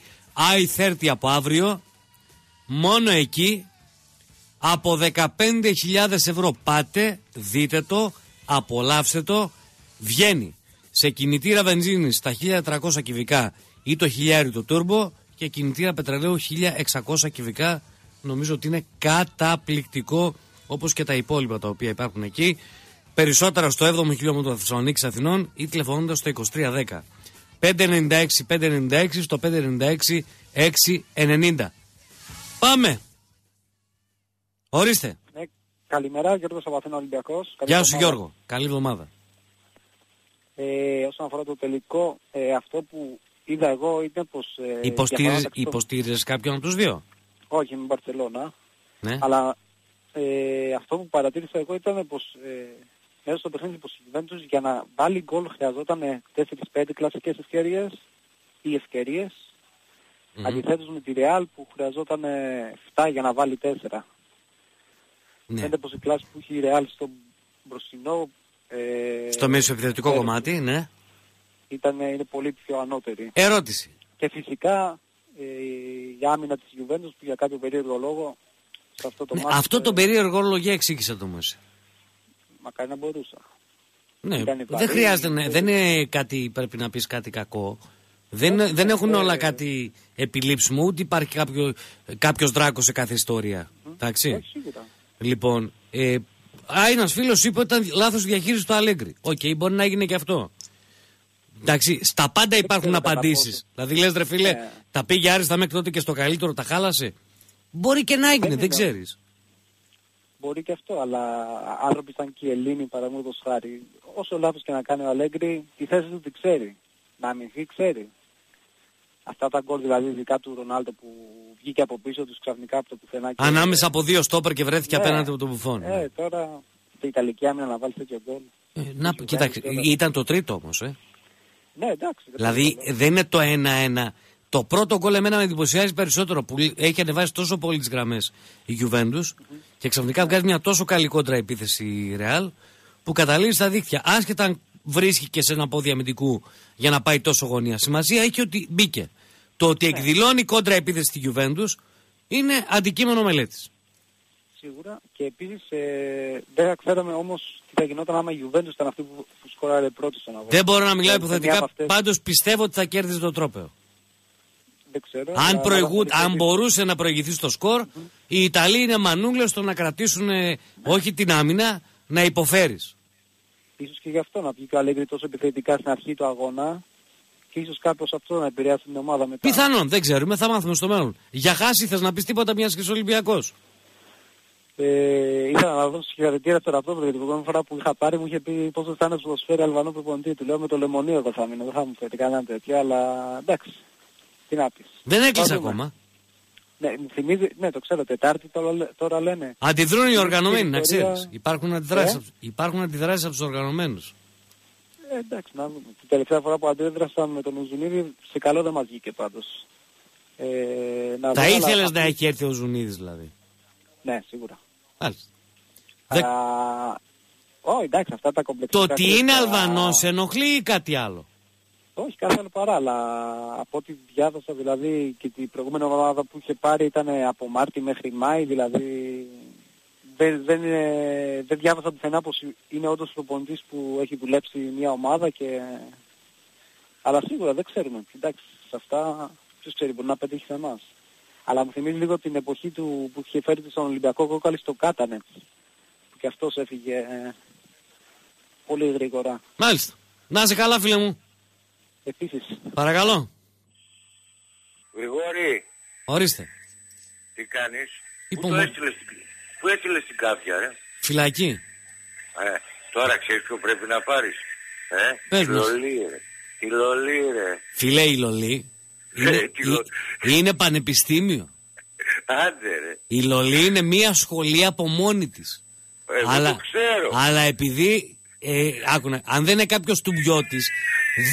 i30 από αύριο. Μόνο εκεί από 15.000 ευρώ πάτε, δείτε το, απολαύστε το, βγαίνει σε κινητήρα βενζίνης στα 1300 κυβικά ή το χιλιάρι το τούρμπο και κινητήρα πετρελαίου 1600 κυβικά νομίζω ότι είναι καταπληκτικό όπως και τα υπόλοιπα τα οποία υπάρχουν εκεί. Περισσότερα στο 7ο χιλιόμετρο Θεσσαλονίκης Αθηνών ή τηλεφωνώντας στο 2310 596 596 στο 596 690 Πάμε! Ορίστε. Ναι, καλημέρα, Γιώργος από Αθήνα Ολυμπιακός. Καλή Γεια σου εβδομάδα. Γιώργο. Καλή εβδομάδα Ε, όσον αφορά το τελικό, ε, αυτό που είδα εγώ είναι πως... Ε, Υποστήριζε, διαφορά μεταξύ των- υποστήριζες κάποιον από τους δύο; Όχι, με Μπαρτσελώνα. Ναι. Αλλά ε, αυτό που παρατήρησα εγώ ήταν πως ε, μέσα στο παιχνίδι πως η Juventus για να βάλει γκολ χρειαζόταν 4-5 κλασικές ευκαιρίες ή ευκαιρίες Αντιθέτως με τη Real που χρειαζόταν 7 για να βάλει 4. Ναι. Φαίνεται πως η κλάση που έχει η Real στο μπροστινό ε, Στο μέσο επιθετικό ε, κομμάτι, ναι. ήταν, είναι πολύ πιο ανώτερη. Ερώτηση. Και φυσικά ε, η άμυνα της Juventus που για κάποιο περίεργο λόγο σε αυτό το Ναι, μάτι αυτό το περίεργο λόγο εξήγησε το μου εσύ. μακάρι να μπορούσα. Ναι, Ήταν δεν βαρύ, χρειάζεται, ναι, δεν είναι κάτι, πρέπει να πεις κάτι κακό. Δεν, δεν έχουν όλα κάτι επιλήψιμο, ούτε υπάρχει κάποιο, κάποιος δράκος σε κάθε ιστορία. Εντάξει. Όχι, σίγουρα. Λοιπόν, ε, α, ένας φίλος είπε ότι ήταν λάθος διαχείριση του Αλέγκρι. Οκ, μπορεί να έγινε και αυτό. Εντάξει, στα πάντα υπάρχουν ξέρω κατά απαντήσεις. Δηλαδή λες ρε φίλε, Ναι. τα πήγε άριστα μέχρι τότε και στο καλύτερο τα χάλασε. Μπορεί και να έγινε, δεν είναι. ξέρεις. Μπορεί και αυτό, αλλά άνθρωποι σαν και η Ελλήνη παραδείγματος χάρη, όσο λάθος και να κάνει ο Αλέγκρι, τη θέση του την ξέρει. Να αμυνθεί ξέρει. Αυτά τα γκολ δηλαδή ειδικά του Ρονάλτο που βγήκε από πίσω τους ξαφνικά από το πουθενά. και- Ανάμεσα από δύο στόπερ και βρέθηκε Ναι. απέναντι από τον Μπουφόν. Ε, τώρα η Ιταλική άμυνα να βάλεις τέτοιο γκολ. Ε, να, κοίταξε, ήταν το τρίτο όμως, ε. Ναι, εντάξει. δεν Δηλαδή το λέω. δεν είναι το 1-1. Το πρώτο γκολ εμένα με εντυπωσιάζει περισσότερο που έχει ανεβάσει τόσο πολύ τις γραμμές η Juventus και ξαφνικά βγάζει μια τόσο καλή κόντρα επίθεση η Real που καταλήγει στα δίκτυα. Άσχετα αν βρίσκει και σε ένα πόδι αμυντικού για να πάει τόσο γωνία. Σημασία έχει ότι μπήκε. Το ότι εκδηλώνει κόντρα επίθεση στη Juventus είναι αντικείμενο μελέτης. Σίγουρα. Και επίσης ε, δεν ξέραμε όμως τι θα γινόταν άμα η Juventus ήταν αυτή που, που σκόραρε πρώτη στον αγώνα. Δεν μπορώ να μιλάω Ε, μια από υποθετικά. αυτές- Πάντως πιστεύω ότι θα κέρδιζε το τρόπαιο. Δεν ξέρω. Αν, αλλά προηγού, ανάλογα με αν την- μπορούσε να προηγηθεί στο σκορ, οι Ιταλοί είναι μανούλες στο να κρατήσουν ε, όχι την άμυνα, να υποφέρεις. Ίσως και γι' αυτό να βγει ο Αλέγκρι τόσο επιθετικά στην αρχή του αγώνα και ίσως κάπως αυτό να επηρεάσει την ομάδα μετά. Πιθανόν, δεν ξέρουμε, θα μάθουμε στο μέλλον. Για χάση θες να πεις τίποτα μιας και είσαι Ολυμπιακός; Ε, ήθελα να δώσω συγχαρητήρια στο Ραπτόπουλο γιατί την προηγούμενη φορά που είχα πάρει μου είχε πει πόσο θα είναι που προσφέρει Αλβανό προπονητή. Του λέω με το λεμονίο εγώ θα μείνω, δεν θα μου φέρει κανένα τέτοιο, αλλά εντάξει. Τι να πεις. Δεν έκλεισε Θα δούμε. ακόμα. Ναι, μου θυμίζει, ναι, το ξέρω, Τετάρτη τώρα, λέ- τώρα λένε. Αντιδρούν οι Είναι οργανωμένοι, να ιστορία- ξέρεις. Υπάρχουν αντιδράσεις, Ε; από- υπάρχουν αντιδράσεις από τους οργανωμένους. Ε, εντάξει, να δούμε. Την τελευταία φορά που αντέδρασαν με τον Ουζουνίδη, σε καλό δεν μας βγήκε πάντως. Ε, να Θα δω, αλλά ήθελες αυτή- να έχει έρθει ο Ζουνίδης δηλαδή; Ναι, σίγουρα. Μάλιστα. Δε- Α, Ω, εντάξει, αυτά τα Το κομπλεξικά. ότι είναι κριτικά- Αλβανός ενοχλεί ή κάτι άλλο; Όχι, κάθε άλλο παρά, αλλά από ό,τι διάβασα δηλαδή και την προηγούμενη εβδομάδα που είχε πάρει ήταν από Μάρτι μέχρι Μάη, δηλαδή δεν, δεν, είναι- δεν διάβασα πουθενά πως είναι όντως προπονητής που έχει δουλέψει μια ομάδα και... Αλλά σίγουρα δεν ξέρουμε. Εντάξει, σε αυτά ποιος ξέρει, μπορεί να πετύχει σε εμάς. Αλλά μου θυμίζει λίγο την εποχή του που είχε φέρει στον Ολυμπιακό κόκαλη στο Κάτανετς. Που και αυτός έφυγε ε, πολύ γρήγορα. Μάλιστα. Να είσαι καλά φίλε μου. Επίσης, Παρακαλώ. Γρηγόρη, Ορίστε. τι κάνεις; Είπα Πού το μου. έστειλες, πού έστειλες την κάφια, ρε; Φυλακή. Ε, τώρα ξέρεις ποιο πρέπει να πάρεις. Ε, Πες τη μας. λολή, ρε. Τη λολή, ρε. Φίλε η Λολή. Είναι, Ε, τι λο- ε, είναι πανεπιστήμιο. Άντε, ρε. Η Λολή είναι μία σχολή από μόνη της. Εγώ αλλά, το ξέρω. αλλά επειδή. Ε, άκουνα, αν δεν είναι κάποιος τουμπιώτη,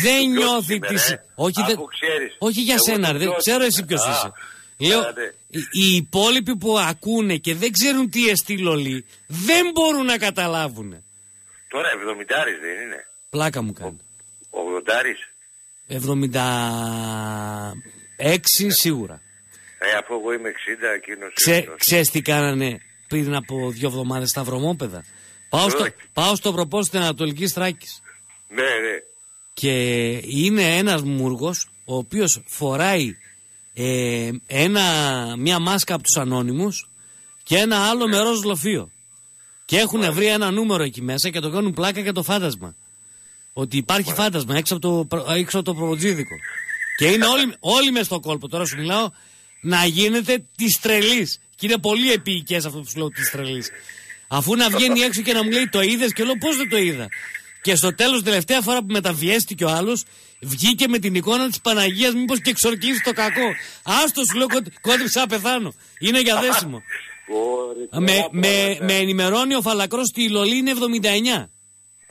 δεν νιώθει είμαι, τη. ρε. Όχι, δεν- Αφού ξέρεις. όχι για Εγώ σένα, ρε, δεν τουμπιώτης ξέρω είμαι. εσύ ποιος Α, είσαι. Λέω, άντε. οι, οι υπόλοιποι που ακούνε και δεν ξέρουν τι εστί Λολή, δεν μπορούν να καταλάβουν. Τώρα 70 δεν είναι. Πλάκα μου κάνει. 80 76 σίγουρα. Ε, αφού εγώ είμαι 60, εκείνος... Ξέ, είναι- ξέρεις τι κάνανε πριν από δύο εβδομάδες στα βρωμόπεδα; Πάω στο, Όχι. πάω στο προπό στην Ανατολικής Στράκης. Ναι, ναι. Και είναι ένας μούργος ο οποίος φοράει ε, ένα, μια μάσκα από τους ανώνυμους και ένα άλλο με ροζ λοφείο. Και έχουν βρει ένα νούμερο εκεί μέσα και το κάνουν πλάκα για το φάντασμα. Ότι υπάρχει φάντασμα έξω από το, προ- έξω από το προβοτζίδικο. Και είναι όλοι, όλοι μες στο κόλπο. Τώρα σου μιλάω να γίνεται της τρελής. Και είναι πολύ επίοικες αυτό που σου λέω της τρελής. Αφού να βγαίνει έξω και να μου λέει το είδες; και λέω πώς δεν το είδα; Και στο τέλος, τελευταία φορά που μεταβιέστηκε ο άλλος, βγήκε με την εικόνα της Παναγίας, μήπως και εξορκίσει το κακό. Άστο σου λέω κόντ- κόντριψα να πεθάνω. Είναι για δέσιμο. Ωραία, με, τώρα, με, τώρα. με ενημερώνει ο Φαλακρός ότι η Λολή είναι 79.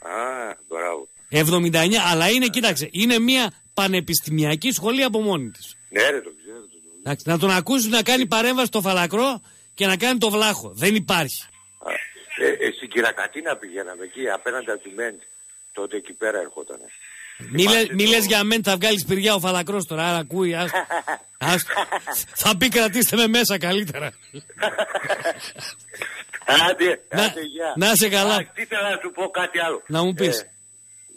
Α, μπράβο. 79, αλλά είναι, κοίταξε, είναι μια πανεπιστημιακή σχολή από μόνη της. Ναι, ρε, το ξέρω. Το, Εντάξει, να τον ακούσεις να κάνει παρέμβαση στο φαλακρό και να κάνει το βλάχο. Δεν υπάρχει. Ε, ε, στην Κυρακατίνα πηγαίναμε εκεί απέναντι από τη Μέντ. Τότε εκεί πέρα ερχόταν. Μη, λε, μη λες για μένα θα βγάλεις πυριά ο φαλακρός τώρα, άρα ακούει. Άστο. Άστο. *laughs* θα πει κρατήστε με μέσα καλύτερα. Άντε, Να- άντε, γεια. να είσαι καλά. Α, τι ήθελα να σου πω κάτι άλλο. Να μου πεις. Ε,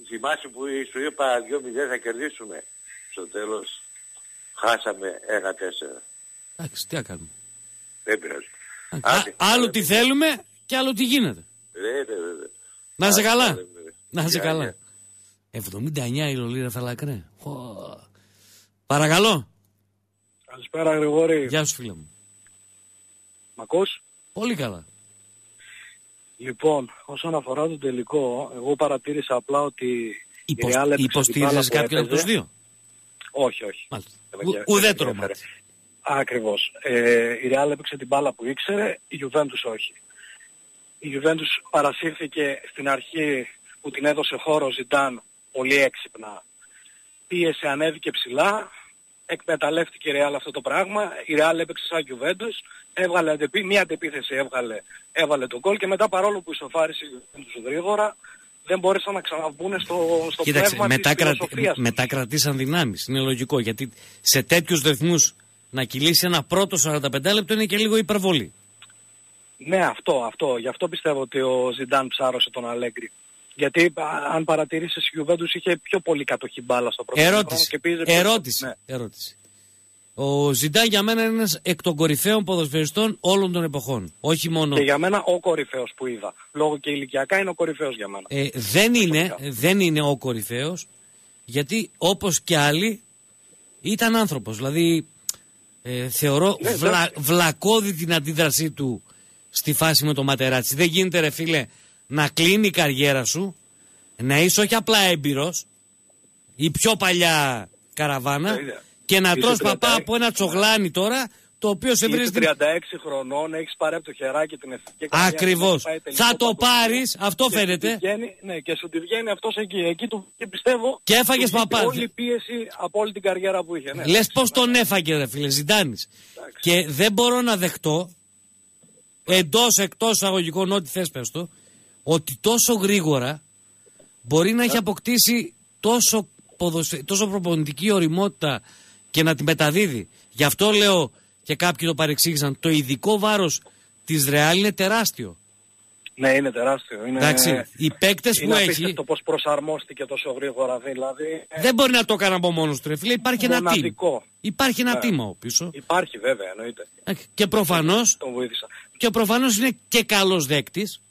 θυμάσαι που σου είπα 2-0 θα κερδίσουμε. Στο τέλος χάσαμε 1-4. Εντάξει, τι να κάνουμε. Δεν πειράζει. Α- άλλο τι θέλουμε και άλλο τι γίνεται. Βέβαια, βέβαια. Να είσαι Άντε, καλά. Λέμε. Να είσαι Γεια, καλά. γεια. 79 η λολίρα φαλακρέ. Χω. Παρακαλώ. Καλησπέρα Γρηγόρη. Γεια σου φίλε μου. Μ' ακούς; Πολύ καλά. Λοιπόν, όσον αφορά τον τελικό, εγώ παρατήρησα απλά ότι Υποσ... η Real έπαιξε την Υποστήριζες μπάλα που κάποιον από τους έπαιζε. δύο; Όχι, όχι. Μάλιστα. Δεν με Ου- ενδιαφέρει, Ουδέτερο δεν με ενδιαφέρει. μάτι. Ακριβώς. Ε, η Real έπαιξε την μπάλα που ήξερε, η Juventus όχι. Η Juventus παρασύρθηκε στην αρχή που την έδωσε χώρο Ζιντάν πολύ έξυπνα. Πίεσε, ανέβηκε ψηλά, εκμεταλλεύτηκε η Real αυτό το πράγμα. Η Real έπαιξε σαν Juventus, έβγαλε αντεπί, μία αντεπίθεση έβγαλε, έβαλε τον κόλ και μετά παρόλο που ισοφάρισε η Juventus γρήγορα, δεν μπόρεσαν να ξαναβγούν στο, στο Κοίταξε, πνεύμα μετά, της κρατη... φιλοσοφίας. μετά κρατήσαν δυνάμεις. Είναι λογικό γιατί σε τέτοιους ρυθμούς να κυλήσει ένα πρώτο 45 λεπτό είναι και λίγο υπερβολή. Ναι, αυτό, αυτό. Γι' αυτό πιστεύω ότι ο Ζιντάν ψάρωσε τον Αλέγκρι. Γιατί α, αν παρατηρήσεις η Juventus είχε πιο πολύ κατοχή μπάλα στο πρώτο χρόνο Ερώτηση. και πίεζε πιο- Ερώτηση. Ναι. Ερώτηση. Ο Ζιντάν για μένα είναι ένας εκ των κορυφαίων ποδοσφαιριστών όλων των εποχών. Όχι μόνο. Και για μένα ο κορυφαίος που είδα. Λόγω και ηλικιακά είναι ο κορυφαίος για μένα. Ε, δεν, είναι, δεν είναι ο κορυφαίος γιατί όπως και άλλοι ήταν άνθρωπος. Δηλαδή ε, θεωρώ Ναι, βλα, εντάξει. βλακώδη την αντίδρασή του στη φάση με το ματεράτσι. Δεν γίνεται ρε φίλε να κλείνει η καριέρα σου, να είσαι όχι απλά έμπειρος, η πιο παλιά καραβάνα Το ίδιο. και να Είσαι τρως 36. παπά από ένα τσογλάνι τώρα το οποίο σε βρίζεις Είσαι την 36 χρονών, έχεις πάρει από το χεράκι την εθνική καριέρα, Ακριβώς. έχεις πάει τελικό Θα το παγκόσμιο. πάρεις, αυτό Και σου φαίνεται. τη βγαίνει- ναι, και σου τη βγαίνει αυτός εκεί. Εκεί του και πιστεύω Και έφαγες του βγήκε παπά. όλη η πίεση από όλη την καριέρα που είχε. Ναι. Λες πώς τον έφαγε, ρε φίλε, Ζιντάνης. Και δεν μπορώ να δεχτώ εντός εκτός εισαγωγικών, ό,τι θες πες το, ότι τόσο γρήγορα μπορεί να έχει αποκτήσει τόσο, ποδοσφαι... τόσο προπονητική οριμότητα και να τη μεταδίδει. Γι' αυτό λέω και κάποιοι το παρεξήγησαν, το ειδικό βάρος της Ρεάλ είναι τεράστιο. Ναι, είναι τεράστιο. Είναι... Εντάξει, οι παίκτες είναι που έχει- απίστευτο πώς προσαρμόστηκε τόσο γρήγορα. Δηλαδή, ε, Δεν μπορεί να το έκανε από μόνος του, ρε φίλε. Υπάρχει ένα team. μοναδικό. Υπάρχει ένα Ναι. team από πίσω. Υπάρχει βέβαια, εννοείται. Και προφανώ Τον βοήθησα. και προφανώς είναι και καλός δέκτης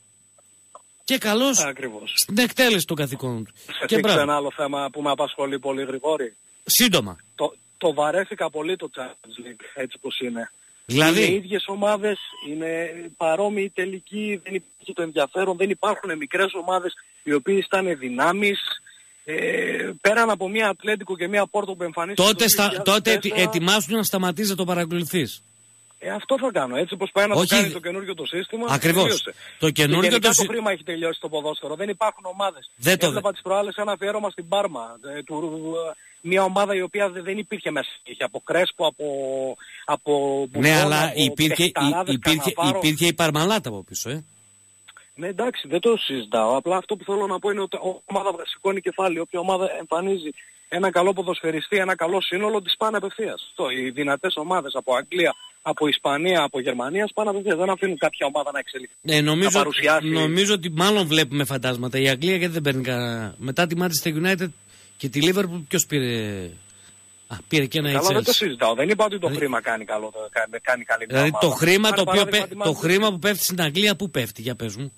και καλός Ακριβώς. στην εκτέλεση των καθηκόντων του. Σε Και θίξω μπράβο. ένα άλλο θέμα που με απασχολεί πολύ γρηγόρη. Σύντομα. Το, το βαρέθηκα πολύ το Champions League, έτσι πως είναι. Δηλαδή; Είναι οι ίδιες ομάδες, είναι παρόμοιοι τελικοί, δεν υπάρχει το ενδιαφέρον, δεν υπάρχουν μικρές ομάδες οι οποίες ήταν δυνάμεις. Ε, πέραν από μια Ατλέντικο και μια Πόρτο που εμφανίστηκε Τότε, το στα, 2004, τότε ετι, ετοιμάσου να σταματήσει να το παρακολουθείς. Ε, αυτό θα κάνω. Έτσι όπως πάει να Όχι, το κάνει το καινούργιο το σύστημα. Ακριβώς. τελείωσε. Το καινούργιο και γενικά το το, συ- χρήμα έχει τελειώσει το ποδόσφαιρο. Δεν υπάρχουν ομάδες. Δεν το Έβλεπα τις προάλλες ένα αφιέρωμα στην Πάρμα. Ε, του, μια ομάδα η οποία δεν, δεν υπήρχε μέσα. Είχε από Κρέσπο, από, από Μπουφόν, ναι, αλλά από υπήρχε, η- Παιχταράδες, υπήρχε, Καναβάρο. υπήρχε η Παρμαλάτα από πίσω, ε. Ναι, εντάξει, δεν το συζητάω. Απλά αυτό που θέλω να πω είναι ότι η ομάδα σηκώνει κεφάλι. Όποια ομάδα εμφανίζει ένα καλό ποδοσφαιριστή, ένα καλό σύνολο, τις πάνε απευθείας. Αυτό, οι δυνατές ομάδες από Αγγλία, από Ισπανία, από Γερμανία, πάνε απευθείας. Δεν αφήνουν κάποια ομάδα να εξελιχθεί. Ε, νομίζω, να παρουσιάσει. νομίζω ότι μάλλον βλέπουμε φαντάσματα. Η Αγγλία γιατί δεν παίρνει κανένα. Μετά τη Manchester United και τη Liverpool ποιος πήρε... Α, πήρε και ένα Καλά, δεν το Chelsea. συζητάω. Δεν είπα ότι το χρήμα κάνει καλό, το- κάνει, κάνει καλή μια Δηλαδή το ομάδα. χρήμα, Πάρε το, οποίο, παράδειγμα πέ- τη το Manchester χρήμα που πέφτει στην Αγγλία, πού πέφτει, για πες μου.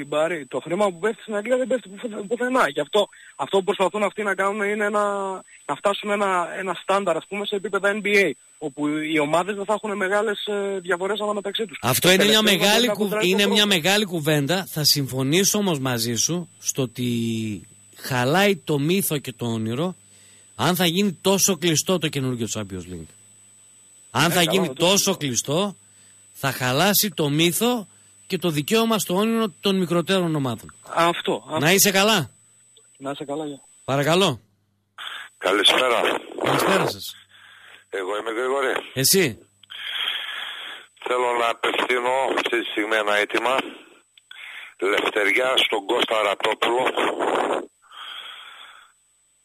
Την πάρει. Το χρήμα που πέφτει στην Αγγλία δεν πέφτει πουθε- πουθενά. Γι' αυτό, αυτό που προσπαθούν αυτοί να κάνουν είναι να, να φτάσουν ένα, ένα στάνταρ, ας πούμε, σε επίπεδα NBA. Όπου οι ομάδες δεν θα έχουν μεγάλες ε, διαφορές αναμεταξύ τους. Αυτό Το είναι μια, τελευταίο μεγάλη, μπορεί να κου- κοντράρει είναι τον μια πρώτο. μεγάλη κουβέντα. Θα συμφωνήσω όμως μαζί σου στο ότι χαλάει το μύθο και το όνειρο αν θα γίνει τόσο κλειστό το καινούργιο Champions League. Αν Ναι, θα καλά, γίνει δεν το τόσο κλειστό θα χαλάσει το μύθο και το δικαίωμα στο όνειρο των μικροτέρων ομάδων. Αυτό, αυτό. Να είσαι καλά. Να είσαι καλά, γεια. Παρακαλώ. Καλησπέρα. Καλησπέρα σας. Εγώ είμαι Γρηγόρη. Εσύ. Θέλω να απευθύνω αυτή τη στιγμή ένα αίτημα. Λευτεριά στον Κώστα Ραπτόπουλο.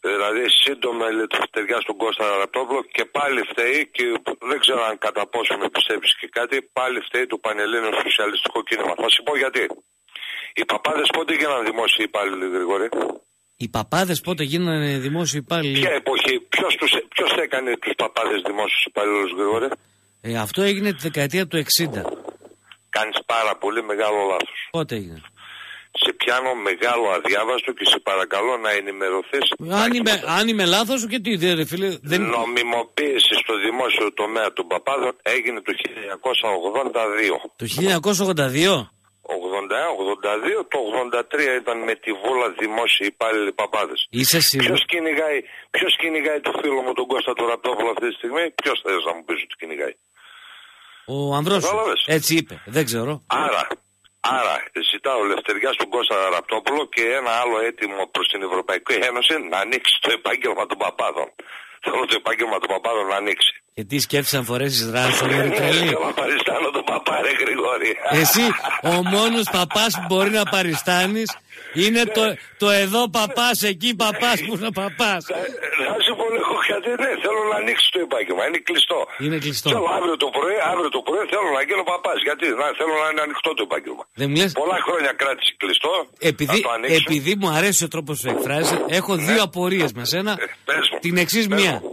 Δηλαδή σύντομα η λευτεριά στον Κώστα Ραπτόπουλο και πάλι φταίει και δεν ξέρω αν κατά πόσο με πιστεύεις και κάτι πάλι φταίει το Πανελλήνιο Σοσιαλιστικό Κίνημα. Θα σου πω γιατί. Οι παπάδες πότε γίνανε δημόσιοι υπάλληλοι Γρηγόρη; Οι παπάδες πότε γίνανε δημόσιοι υπάλληλοι; Ποια εποχή, ποιος, τους, ποιος έκανε τους παπάδες δημόσιους υπαλλήλους Γρηγόρη; Ε, αυτό έγινε τη δεκαετία του 60. Κάνεις πάρα πολύ μεγάλο λάθος. Πότε έγινε; Σε πιάνω μεγάλο αδιάβαστο και σε παρακαλώ να ενημερωθείς. Αν είμαι, αν είμαι λάθος, και τι, δε, ρε φίλε. Δεν... Νομιμοποίησης στο δημόσιο τομέα των παπάδων έγινε το 1982. Το 1982. 81, 82, το 83 ήταν με τη βούλα δημόσιοι υπάλληλοι παπάδες. Είσαι σίγουρος; Ποιος κυνηγάει, ποιος κυνηγάει το φίλο μου τον Κώστα του Ραπτόπουλο αυτή τη στιγμή, ποιος θες να μου πεις ότι κυνηγάει; Ο Ανδρός. Κατάλαβες; Έτσι είπε. Δεν ξέρω. Άρα, άρα ζητάω ελευθεριά στον Κώστα Ραπτόπουλο και ένα άλλο έτοιμο προς την Ευρωπαϊκή Ένωση να ανοίξει το επάγγελμα των παπάδων. Θέλω το επάγγελμα των παπάδων να ανοίξει. Και τι σκέφτεσαι αν φορέσει ράσο, ρε *laughs* τρελή. Θέλω να παριστάνω τον παπά, ρε Γρηγόρη. Εσύ, ο μόνος παπάς που μπορεί να παριστάνεις είναι το, το εδώ παπάς, εκεί παπάς που είναι παπάς. Να σου πω λίγο γιατί ναι, θέλω να ανοίξει το επάγγελμα. Είναι κλειστό. Είναι κλειστό. Θέλω αύριο το πρωί, αύριο το πρωί θέλω να γίνω παπάς. Γιατί να, θέλω να είναι ανοιχτό το επάγγελμα. Δεν μου λες, Πολλά χρόνια κράτησε κλειστό. επειδή, θα το ανοίξω. επειδή μου αρέσει ο τρόπος που εκφράζεσαι, έχω δύο απορίες με σένα. Πες μου. Την εξής Πες μία. μου.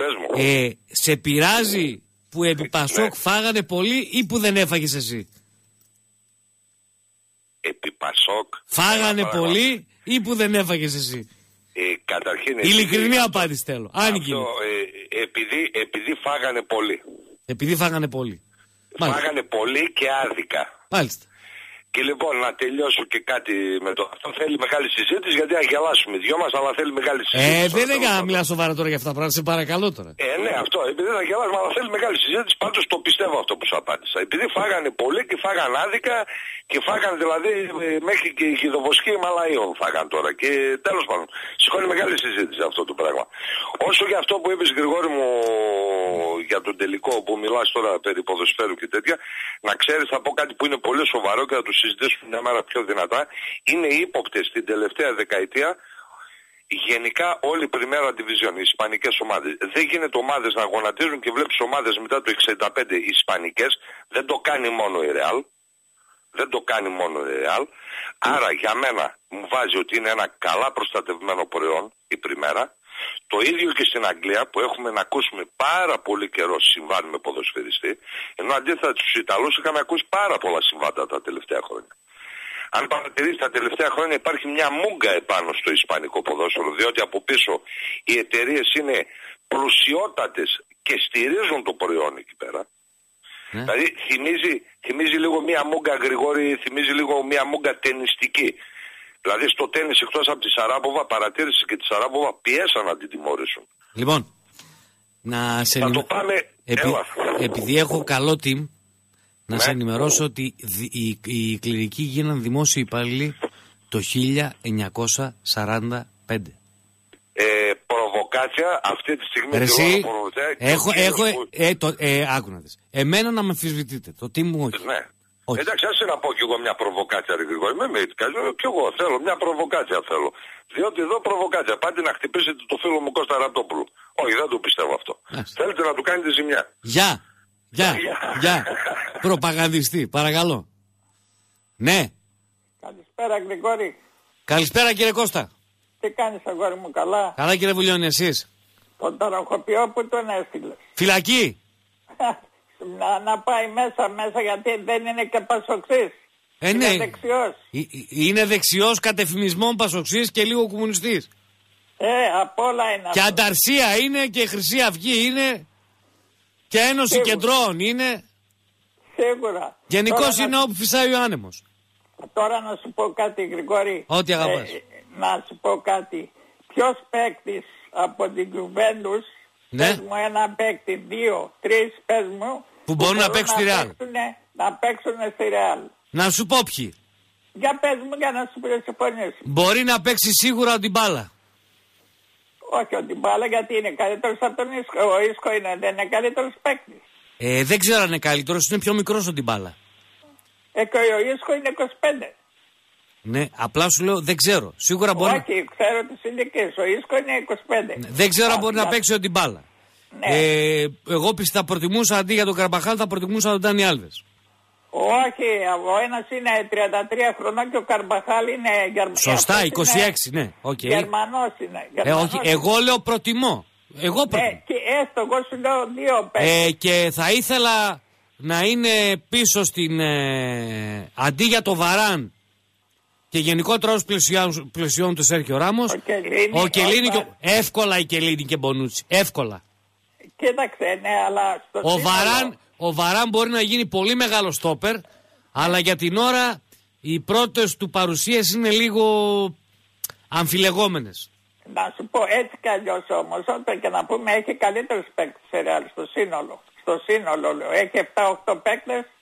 Πες μου. Ε, σε πειράζει που επί Πασόκ φάγανε πολύ ή που δεν έφαγες εσύ; Επί Πασόκ. Φάγανε Ένα πράγμα. πολύ ή που δεν έφαγες εσύ; Ε, καταρχήν. Ειλικρινή επειδή- απάντηση θέλω. Αν γίνει. Αυτό, ε, επειδή, επειδή φάγανε πολύ. Επειδή φάγανε πολύ. Μάλιστα. Φάγανε πολύ και άδικα. Μάλιστα. Και λοιπόν να τελειώσω και κάτι με το. Αυτό θέλει μεγάλη συζήτηση γιατί να γελάσουμε δυο μας αλλά θέλει μεγάλη συζήτηση. Ε, δεν είναι να μιλά σοβαρά τώρα για αυτά τα πράγματα. Σε παρακαλώ τώρα. Ε, ναι, αυτό. Επειδή θα γελάσουμε, αλλά θέλει μεγάλη συζήτηση. Πάντως το πιστεύω αυτό που σου απάντησα. Επειδή φάγανε πολύ και φάγανε άδικα και φάγανε δηλαδή ε, μέχρι και η χειδοβοσκή μαλαίων φάγανε τώρα. Και τέλος πάντων, σηκώνει μεγάλη συζήτηση αυτό το πράγμα. Όσο για αυτό που είπες, Γρηγόρη μου, για τον τελικό που μιλάς τώρα περί ποδοσφαίρου και τέτοια, να ξέρεις, θα πω κάτι που είναι πολύ σοβαρό και θα το συζητήσουμε μια μέρα πιο δυνατά. Είναι ύποπτες την τελευταία δεκαετία γενικά όλη η Πριμέρα Division, οι Ισπανικές ομάδες. Δεν γίνεται ομάδες να γονατίζουν και βλέπεις ομάδες μετά το 65 οι Ισπανικές. Δεν το κάνει μόνο η Real. Δεν το κάνει μόνο η Real. Άρα για μένα μου βάζει ότι είναι ένα καλά προστατευμένο προϊόν η Πριμέρα. Το ίδιο και στην Αγγλία που έχουμε να ακούσουμε πάρα πολύ καιρό συμβάν με ποδοσφαιριστή. Ενώ αντίθετα τους Ιταλούς είχαμε ακούσει πάρα πολλά συμβάντα τα τελευταία χρόνια. Αν παρατηρήσεις τα τελευταία χρόνια υπάρχει μια μούγκα επάνω στο ισπανικό ποδόσφαιρο διότι από πίσω οι εταιρείες είναι πλουσιότατες και στηρίζουν το προϊόν εκεί πέρα. Δηλαδή θυμίζει, θυμίζει λίγο μια μούγκα Γρηγόρη, θυμίζει λίγο μια μούγκα ταινιστική. Δηλαδή στο τέννις εκτός από τη Σαράποβα παρατήρησες και τη Σαράποβα πιέσαν να την τιμωρήσουν. Λοιπόν, να σε Θα ενημε- το πάμε, Επει- έλα. Επειδή έχω καλό team, να Ναι. σε ενημερώσω ότι δι- οι, οι κληρικοί γίναν δημόσιοι υπάλληλοι το 1945. Ε, προβοκάτσια αυτή τη στιγμή Ρε δηλώνω Εσύ, προβοκάτσια και έχω, ο κύριος έχω, που- ε, το, ε, άκου να δεις. Εμένα να με αμφισβητείτε, το team μου όχι. Ναι. Εντάξει, άσε να πω κι εγώ μια προβοκάτσια, ρε Γρηγόρη. Με με κάνει, κι εγώ θέλω, μια προβοκάτσια θέλω. Διότι εδώ προβοκάτσια. Πάτε να χτυπήσετε το φίλο μου Κώστα Ραπτόπουλο. Όχι, δεν το πιστεύω αυτό. Θέλετε να του κάνετε ζημιά. Γεια, γεια, γεια. Προπαγανδιστή, παρακαλώ. Ναι, Καλησπέρα Γρηγόρη. καλησπέρα κύριε Κώστα. Τι κάνεις αγόρι μου καλά; Καλά κύριε Βουλιώνη, εσείς; Τον ταραχοποιό που τον έστειλες. Φυλακή. *laughs* να, να πάει μέσα μέσα γιατί δεν είναι και πασοξής. Ε, ναι. Είναι δεξιός. Ε, ε, Είναι δεξιός κατεφημισμών πασοξής και λίγο κομμουνιστής. Ε, απ' όλα είναι Και αυτό. ανταρσία είναι και Χρυσή Αυγή είναι και Ένωση Σίγουρα. Κεντρών είναι. Σίγουρα. Γενικώ Τώρα είναι να- όπου φυσάει ο άνεμος. Τώρα να σου πω κάτι Γρηγόρη. Ό,τι αγαπάς. Ε, να σου πω κάτι. Ποιος παίκτης από την Juventus Ναι. Πες μου ένα παίκτη, δύο, τρεις, πες μου. Που μπορούν να παίξουν στη Real. παίξουνε- Να παίξουν στη Real. Να σου πω ποιοι. Για πες μου για να σου συμφωνήσω. Μπορεί να παίξει σίγουρα την μπάλα. Όχι, ο Ντιμπάλα γιατί είναι καλύτερος από τον Ίσκο. Ο Ίσκο είναι, δεν είναι καλύτερος παίκτης. Ε, δεν ξέρω αν είναι καλύτερος, είναι πιο μικρός ο Ντιμπάλα. Ε, και ο Ίσκο είναι 25. Ναι, απλά σου λέω δεν ξέρω. Σίγουρα μπορεί. Όχι, ξέρω τις ηλικίες. Ο Ίσκο είναι 25. Δεν ξέρω αν μπορεί να Α, παίξει ο Ντιμπάλα. Ναι. Ε, εγώ πιστεύω θα προτιμούσα αντί για τον Καρμπαχάλ θα προτιμούσα τον Ντάνι Άλβες. Όχι, ο ένας είναι 33 χρονών και ο Καρμπαχάλ είναι Γερμανός. Σωστά, 26, ναι. οκ. Γερμανός είναι. Ε, Γερμανός όχι, είναι. εγώ λέω προτιμώ. Εγώ προτιμώ. Ναι, και έστω, εγώ σου λέω δύο παίκτες. Ε, και θα ήθελα να είναι πίσω στην. Ε, αντί για το Βαράν και γενικότερα ω πλαισιών, πλαισιών τους Σέρχιο Ράμος. Ο Κελίνη, Ο Κελίνη ο και ο- Εύκολα η Κελίνη και Μπονούτσι. Εύκολα. Κοίταξε, ναι, αλλά στο Ο σύνολο- Βαράν, ο Βαράν μπορεί να γίνει πολύ μεγάλο στόπερ, αλλά για την ώρα οι πρώτες του παρουσίες είναι λίγο αμφιλεγόμενες. Να σου πω έτσι κι αλλιώς όμως, όταν και να πούμε έχει καλύτερους παίκτες σε Ρεάλ στο σύνολο. Στο σύνολο λέω. Έχει 7-8 παίκτες ε, ε, κα-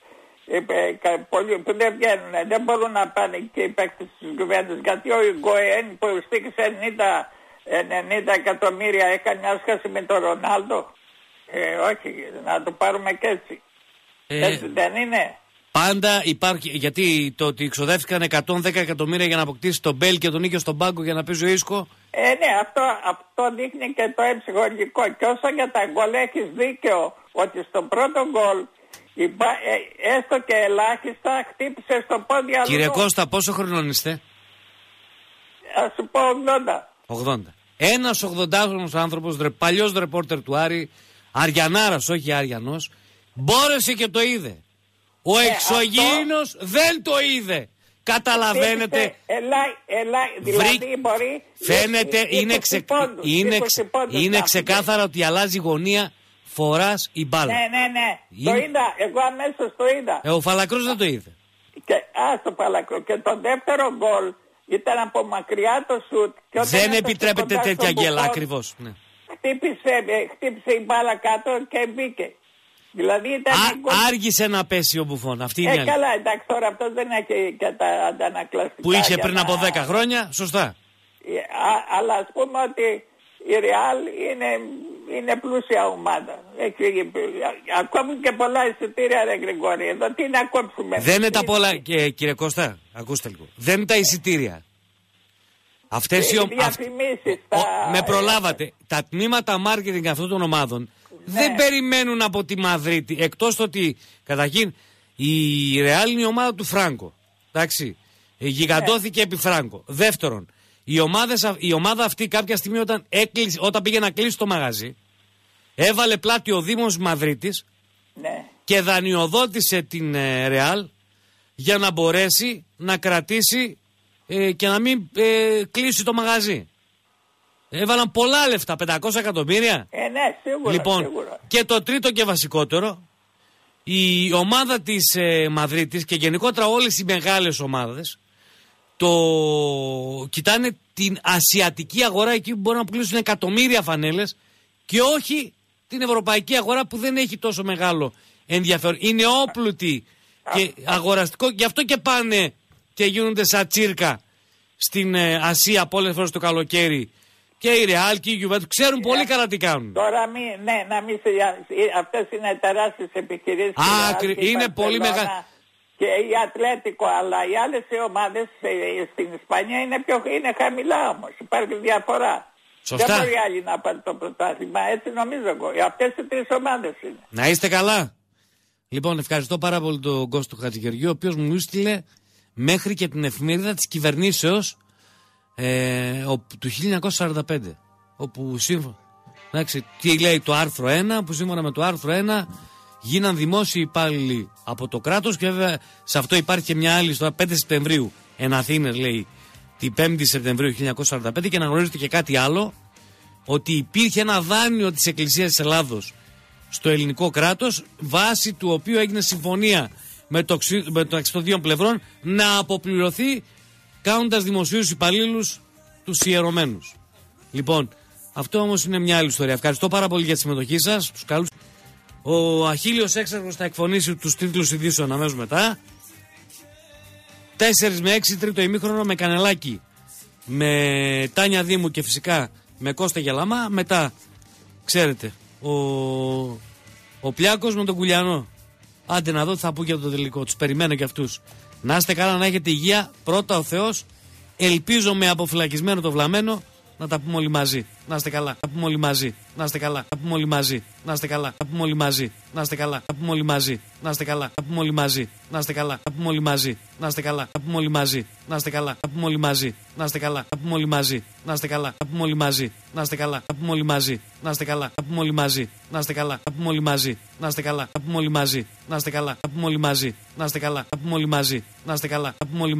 πολλοί που δεν βγαίνουν. Δεν μπορούν να πάνε και οι παίκτες της Γιουβέντους. Γιατί ο Ιγκοέν που στήχησε 90, 90 εκατομμύρια έκανε μια σχέση με τον Ρονάλντο. Ε, όχι, να το πάρουμε και έτσι. Ε, Έτσι δεν είναι; Πάντα υπάρχει, γιατί το ότι ξοδεύτηκαν 110 εκατομμύρια για να αποκτήσει τον Μπέλ και τον νίκιο στον πάγκο για να παίζει ο Ίσκο. Ε, ναι, αυτό, αυτό δείχνει και το εψυχολογικό. Και όσο για τα γκολ έχεις δίκαιο ότι στο πρώτο γκολ υπά- ε, έστω και ελάχιστα χτύπησε στο πόδι αλλού. Κύριε Κώστα, πόσο χρονών είστε; Ας σου πω 80. 80. Ένας 80χρονο άνθρωπος, παλιός ρεπόρτερ του Άρη, Αριανάρας, όχι Άριανος, μπόρεσε και το είδε. Ο Ε, εξωγήινος δεν το είδε. Καταλαβαίνετε. Χτύπησε ελά- ελά- δηλαδή Βρή- μπορεί... Φαίνεται, 20 είναι, ξε... πόντους, είναι, 20 ξε- πόντους είναι να ξεκάθαρα ότι αλλάζει γωνία, φοράς η μπάλα. Ναι, ναι, ναι. Είναι- Το είδα, εγώ αμέσως το είδα. Ε, ο Φαλακρός δεν το είδε. Και, ας, το παλακρό. Και το δεύτερο γκολ ήταν από μακριά το σουτ. Και όταν Δεν έφτασε επιτρέπεται κοντά τέτοια στον γκέλα, Μπουφόν, ακριβώς. Ναι. Χτύπησε, ε, χτύπησε η μπάλα κάτω και μπήκε. Δηλαδή ήταν γκολ. Άργησε να πέσει ο Μπουφόν. Αυτή είναι η Ε, αλήθεια. καλά, εντάξει, τώρα αυτό δεν έχει και τα αντανακλαστικά. Που είχε για πριν να- από 10 χρόνια, σωστά. Ε, α- αλλά ας πούμε ότι η Real είναι, είναι πλούσια ομάδα. Έχει, ε, ακόμη και πολλά εισιτήρια, ρε Γρηγόρη. Εδώ τι να κόψουμε. Δεν είναι τα πολλά, και, κύριε Κώστα, ακούστε λίγο. Δεν είναι τα εισιτήρια. Αυτές οι, ο- Οι αυ- διαφημίσεις, τα... ο- με προλάβατε. Τα τμήματα marketing αυτών των ομάδων δεν περιμένουν από τη Μαδρίτη. Εκτός το ότι, καταρχήν, η Ρεάλ είναι η ομάδα του Φράγκο. Εντάξει. Ε, Γιγαντώθηκε επί Φράγκο. Δεύτερον, η, ομάδες, α- η ομάδα αυτή κάποια στιγμή όταν, έκλεισε, όταν πήγε να κλείσει το μαγαζί, έβαλε πλάτη ο Δήμος Μαδρίτης Ναι. και δανειοδότησε την ε, Ρεάλ για να μπορέσει να κρατήσει ε, και να μην ε, κλείσει το μαγαζί. Έβαλαν πολλά λεφτά, 500 εκατομμύρια. Ε, ναι, σίγουρα, λοιπόν, σίγουρα. και το τρίτο και βασικότερο, η ομάδα της ε, Μαδρίτης και γενικότερα όλες οι μεγάλες ομάδες το κοιτάνε την ασιατική αγορά εκεί που μπορούν να πουλήσουν εκατομμύρια φανέλες και όχι την ευρωπαϊκή αγορά που δεν έχει τόσο μεγάλο ενδιαφέρον. Είναι όπλουτη και αγοραστικό, γι' αυτό και πάνε και γίνονται σαν τσίρκα στην ε, Ασία πολλές φορές το καλοκαίρι. Και η Ρεάλ και η Juventus ξέρουν πολύ καλά τι κάνουν. Τώρα μη, ναι, να μην σε, ε, αυτές είναι τεράστιες επιχειρήσεις. Α, η Real ακρι- και η είναι πολύ Barcelona μεγάλη. Και η Ατλέτικο, αλλά οι άλλες οι ομάδες ε, στην Ισπανία είναι, πιο, είναι χαμηλά όμως. Υπάρχει διαφορά. Σωστά. Δεν μπορεί άλλη να πάρει το πρωτάθλημα. Έτσι νομίζω εγώ. Αυτές οι τρεις ομάδες είναι. Να είστε καλά. Λοιπόν, ευχαριστώ πάρα πολύ τον Κώστο Χατζηγεωργίου, ο οποίος μου έστειλε μέχρι και την εφημερίδα της κυβερνήσεως ε, ο- του 1945. Όπου σύμφωνα. Εντάξει, τι λέει το άρθρο 1, που σύμφωνα με το άρθρο 1 γίναν δημόσιοι υπάλληλοι από το κράτος και βέβαια σε αυτό υπάρχει και μια άλλη στο 5 Σεπτεμβρίου εν Αθήνες λέει την 5η Σεπτεμβρίου 1945 και να γνωρίζετε και κάτι άλλο ότι υπήρχε ένα δάνειο της Εκκλησίας της Ελλάδος στο ελληνικό κράτος βάσει του οποίου έγινε συμφωνία με το, ξυ- με το των δύο πλευρών να αποπληρωθεί κάνοντας δημοσίους υπαλλήλους τους ιερωμένους. Λοιπόν, αυτό όμως είναι μια άλλη ιστορία. Ευχαριστώ πάρα πολύ για τη συμμετοχή σας. Τους καλούς. Ο Αχίλιος Έξαρχος θα εκφωνήσει τους τίτλους ειδήσεων αμέσως μετά. 4 με 6 τρίτο ημίχρονο με Κανελάκι, με Τάνια Δήμου και φυσικά Με Κώστα Γελαμά, μετά, ξέρετε, ο, ο Πλιάκος με τον Κουλιανό. Άντε να δω τι θα πω για το τελικό. Τους περιμένω και αυτούς. Να είστε καλά, να έχετε υγεία. Πρώτα ο Θεός. Ελπίζω με αποφυλακισμένο το βλαμένο να τα πούμε όλοι μαζί. Να είστε καλά. Να πούμε όλοι μαζί. Να είστε καλά. Να πούμε όλοι μαζί. Να είστε καλά. Να πούμε όλοι μαζί. Να είστε καλά. Να πούμε όλοι μαζί. Να είστε καλά. Να πούμε όλοι μαζί. Να είστε καλά. Να πούμε όλοι μαζί. Να είστε καλά. Να πούμε όλοι μαζί. Να είστε καλά. Να πούμε όλοι μαζί. Να είστε καλά. Να πούμε όλοι μαζί. Να είστε καλά. Να πούμε όλοι μαζί. Να είστε καλά. Να πούμε όλοι μαζί. Να είστε καλά. Να πούμε όλοι μαζί. Να είστε καλά. Να πούμε όλοι μαζί. Να είστε καλά. Να πούμε όλοι μαζί. Να είστε καλά. Να πούμε όλοι μαζί. Να είστε καλά. Να πούμε όλοι μαζί. Να είστε καλά. Να πούμε όλοι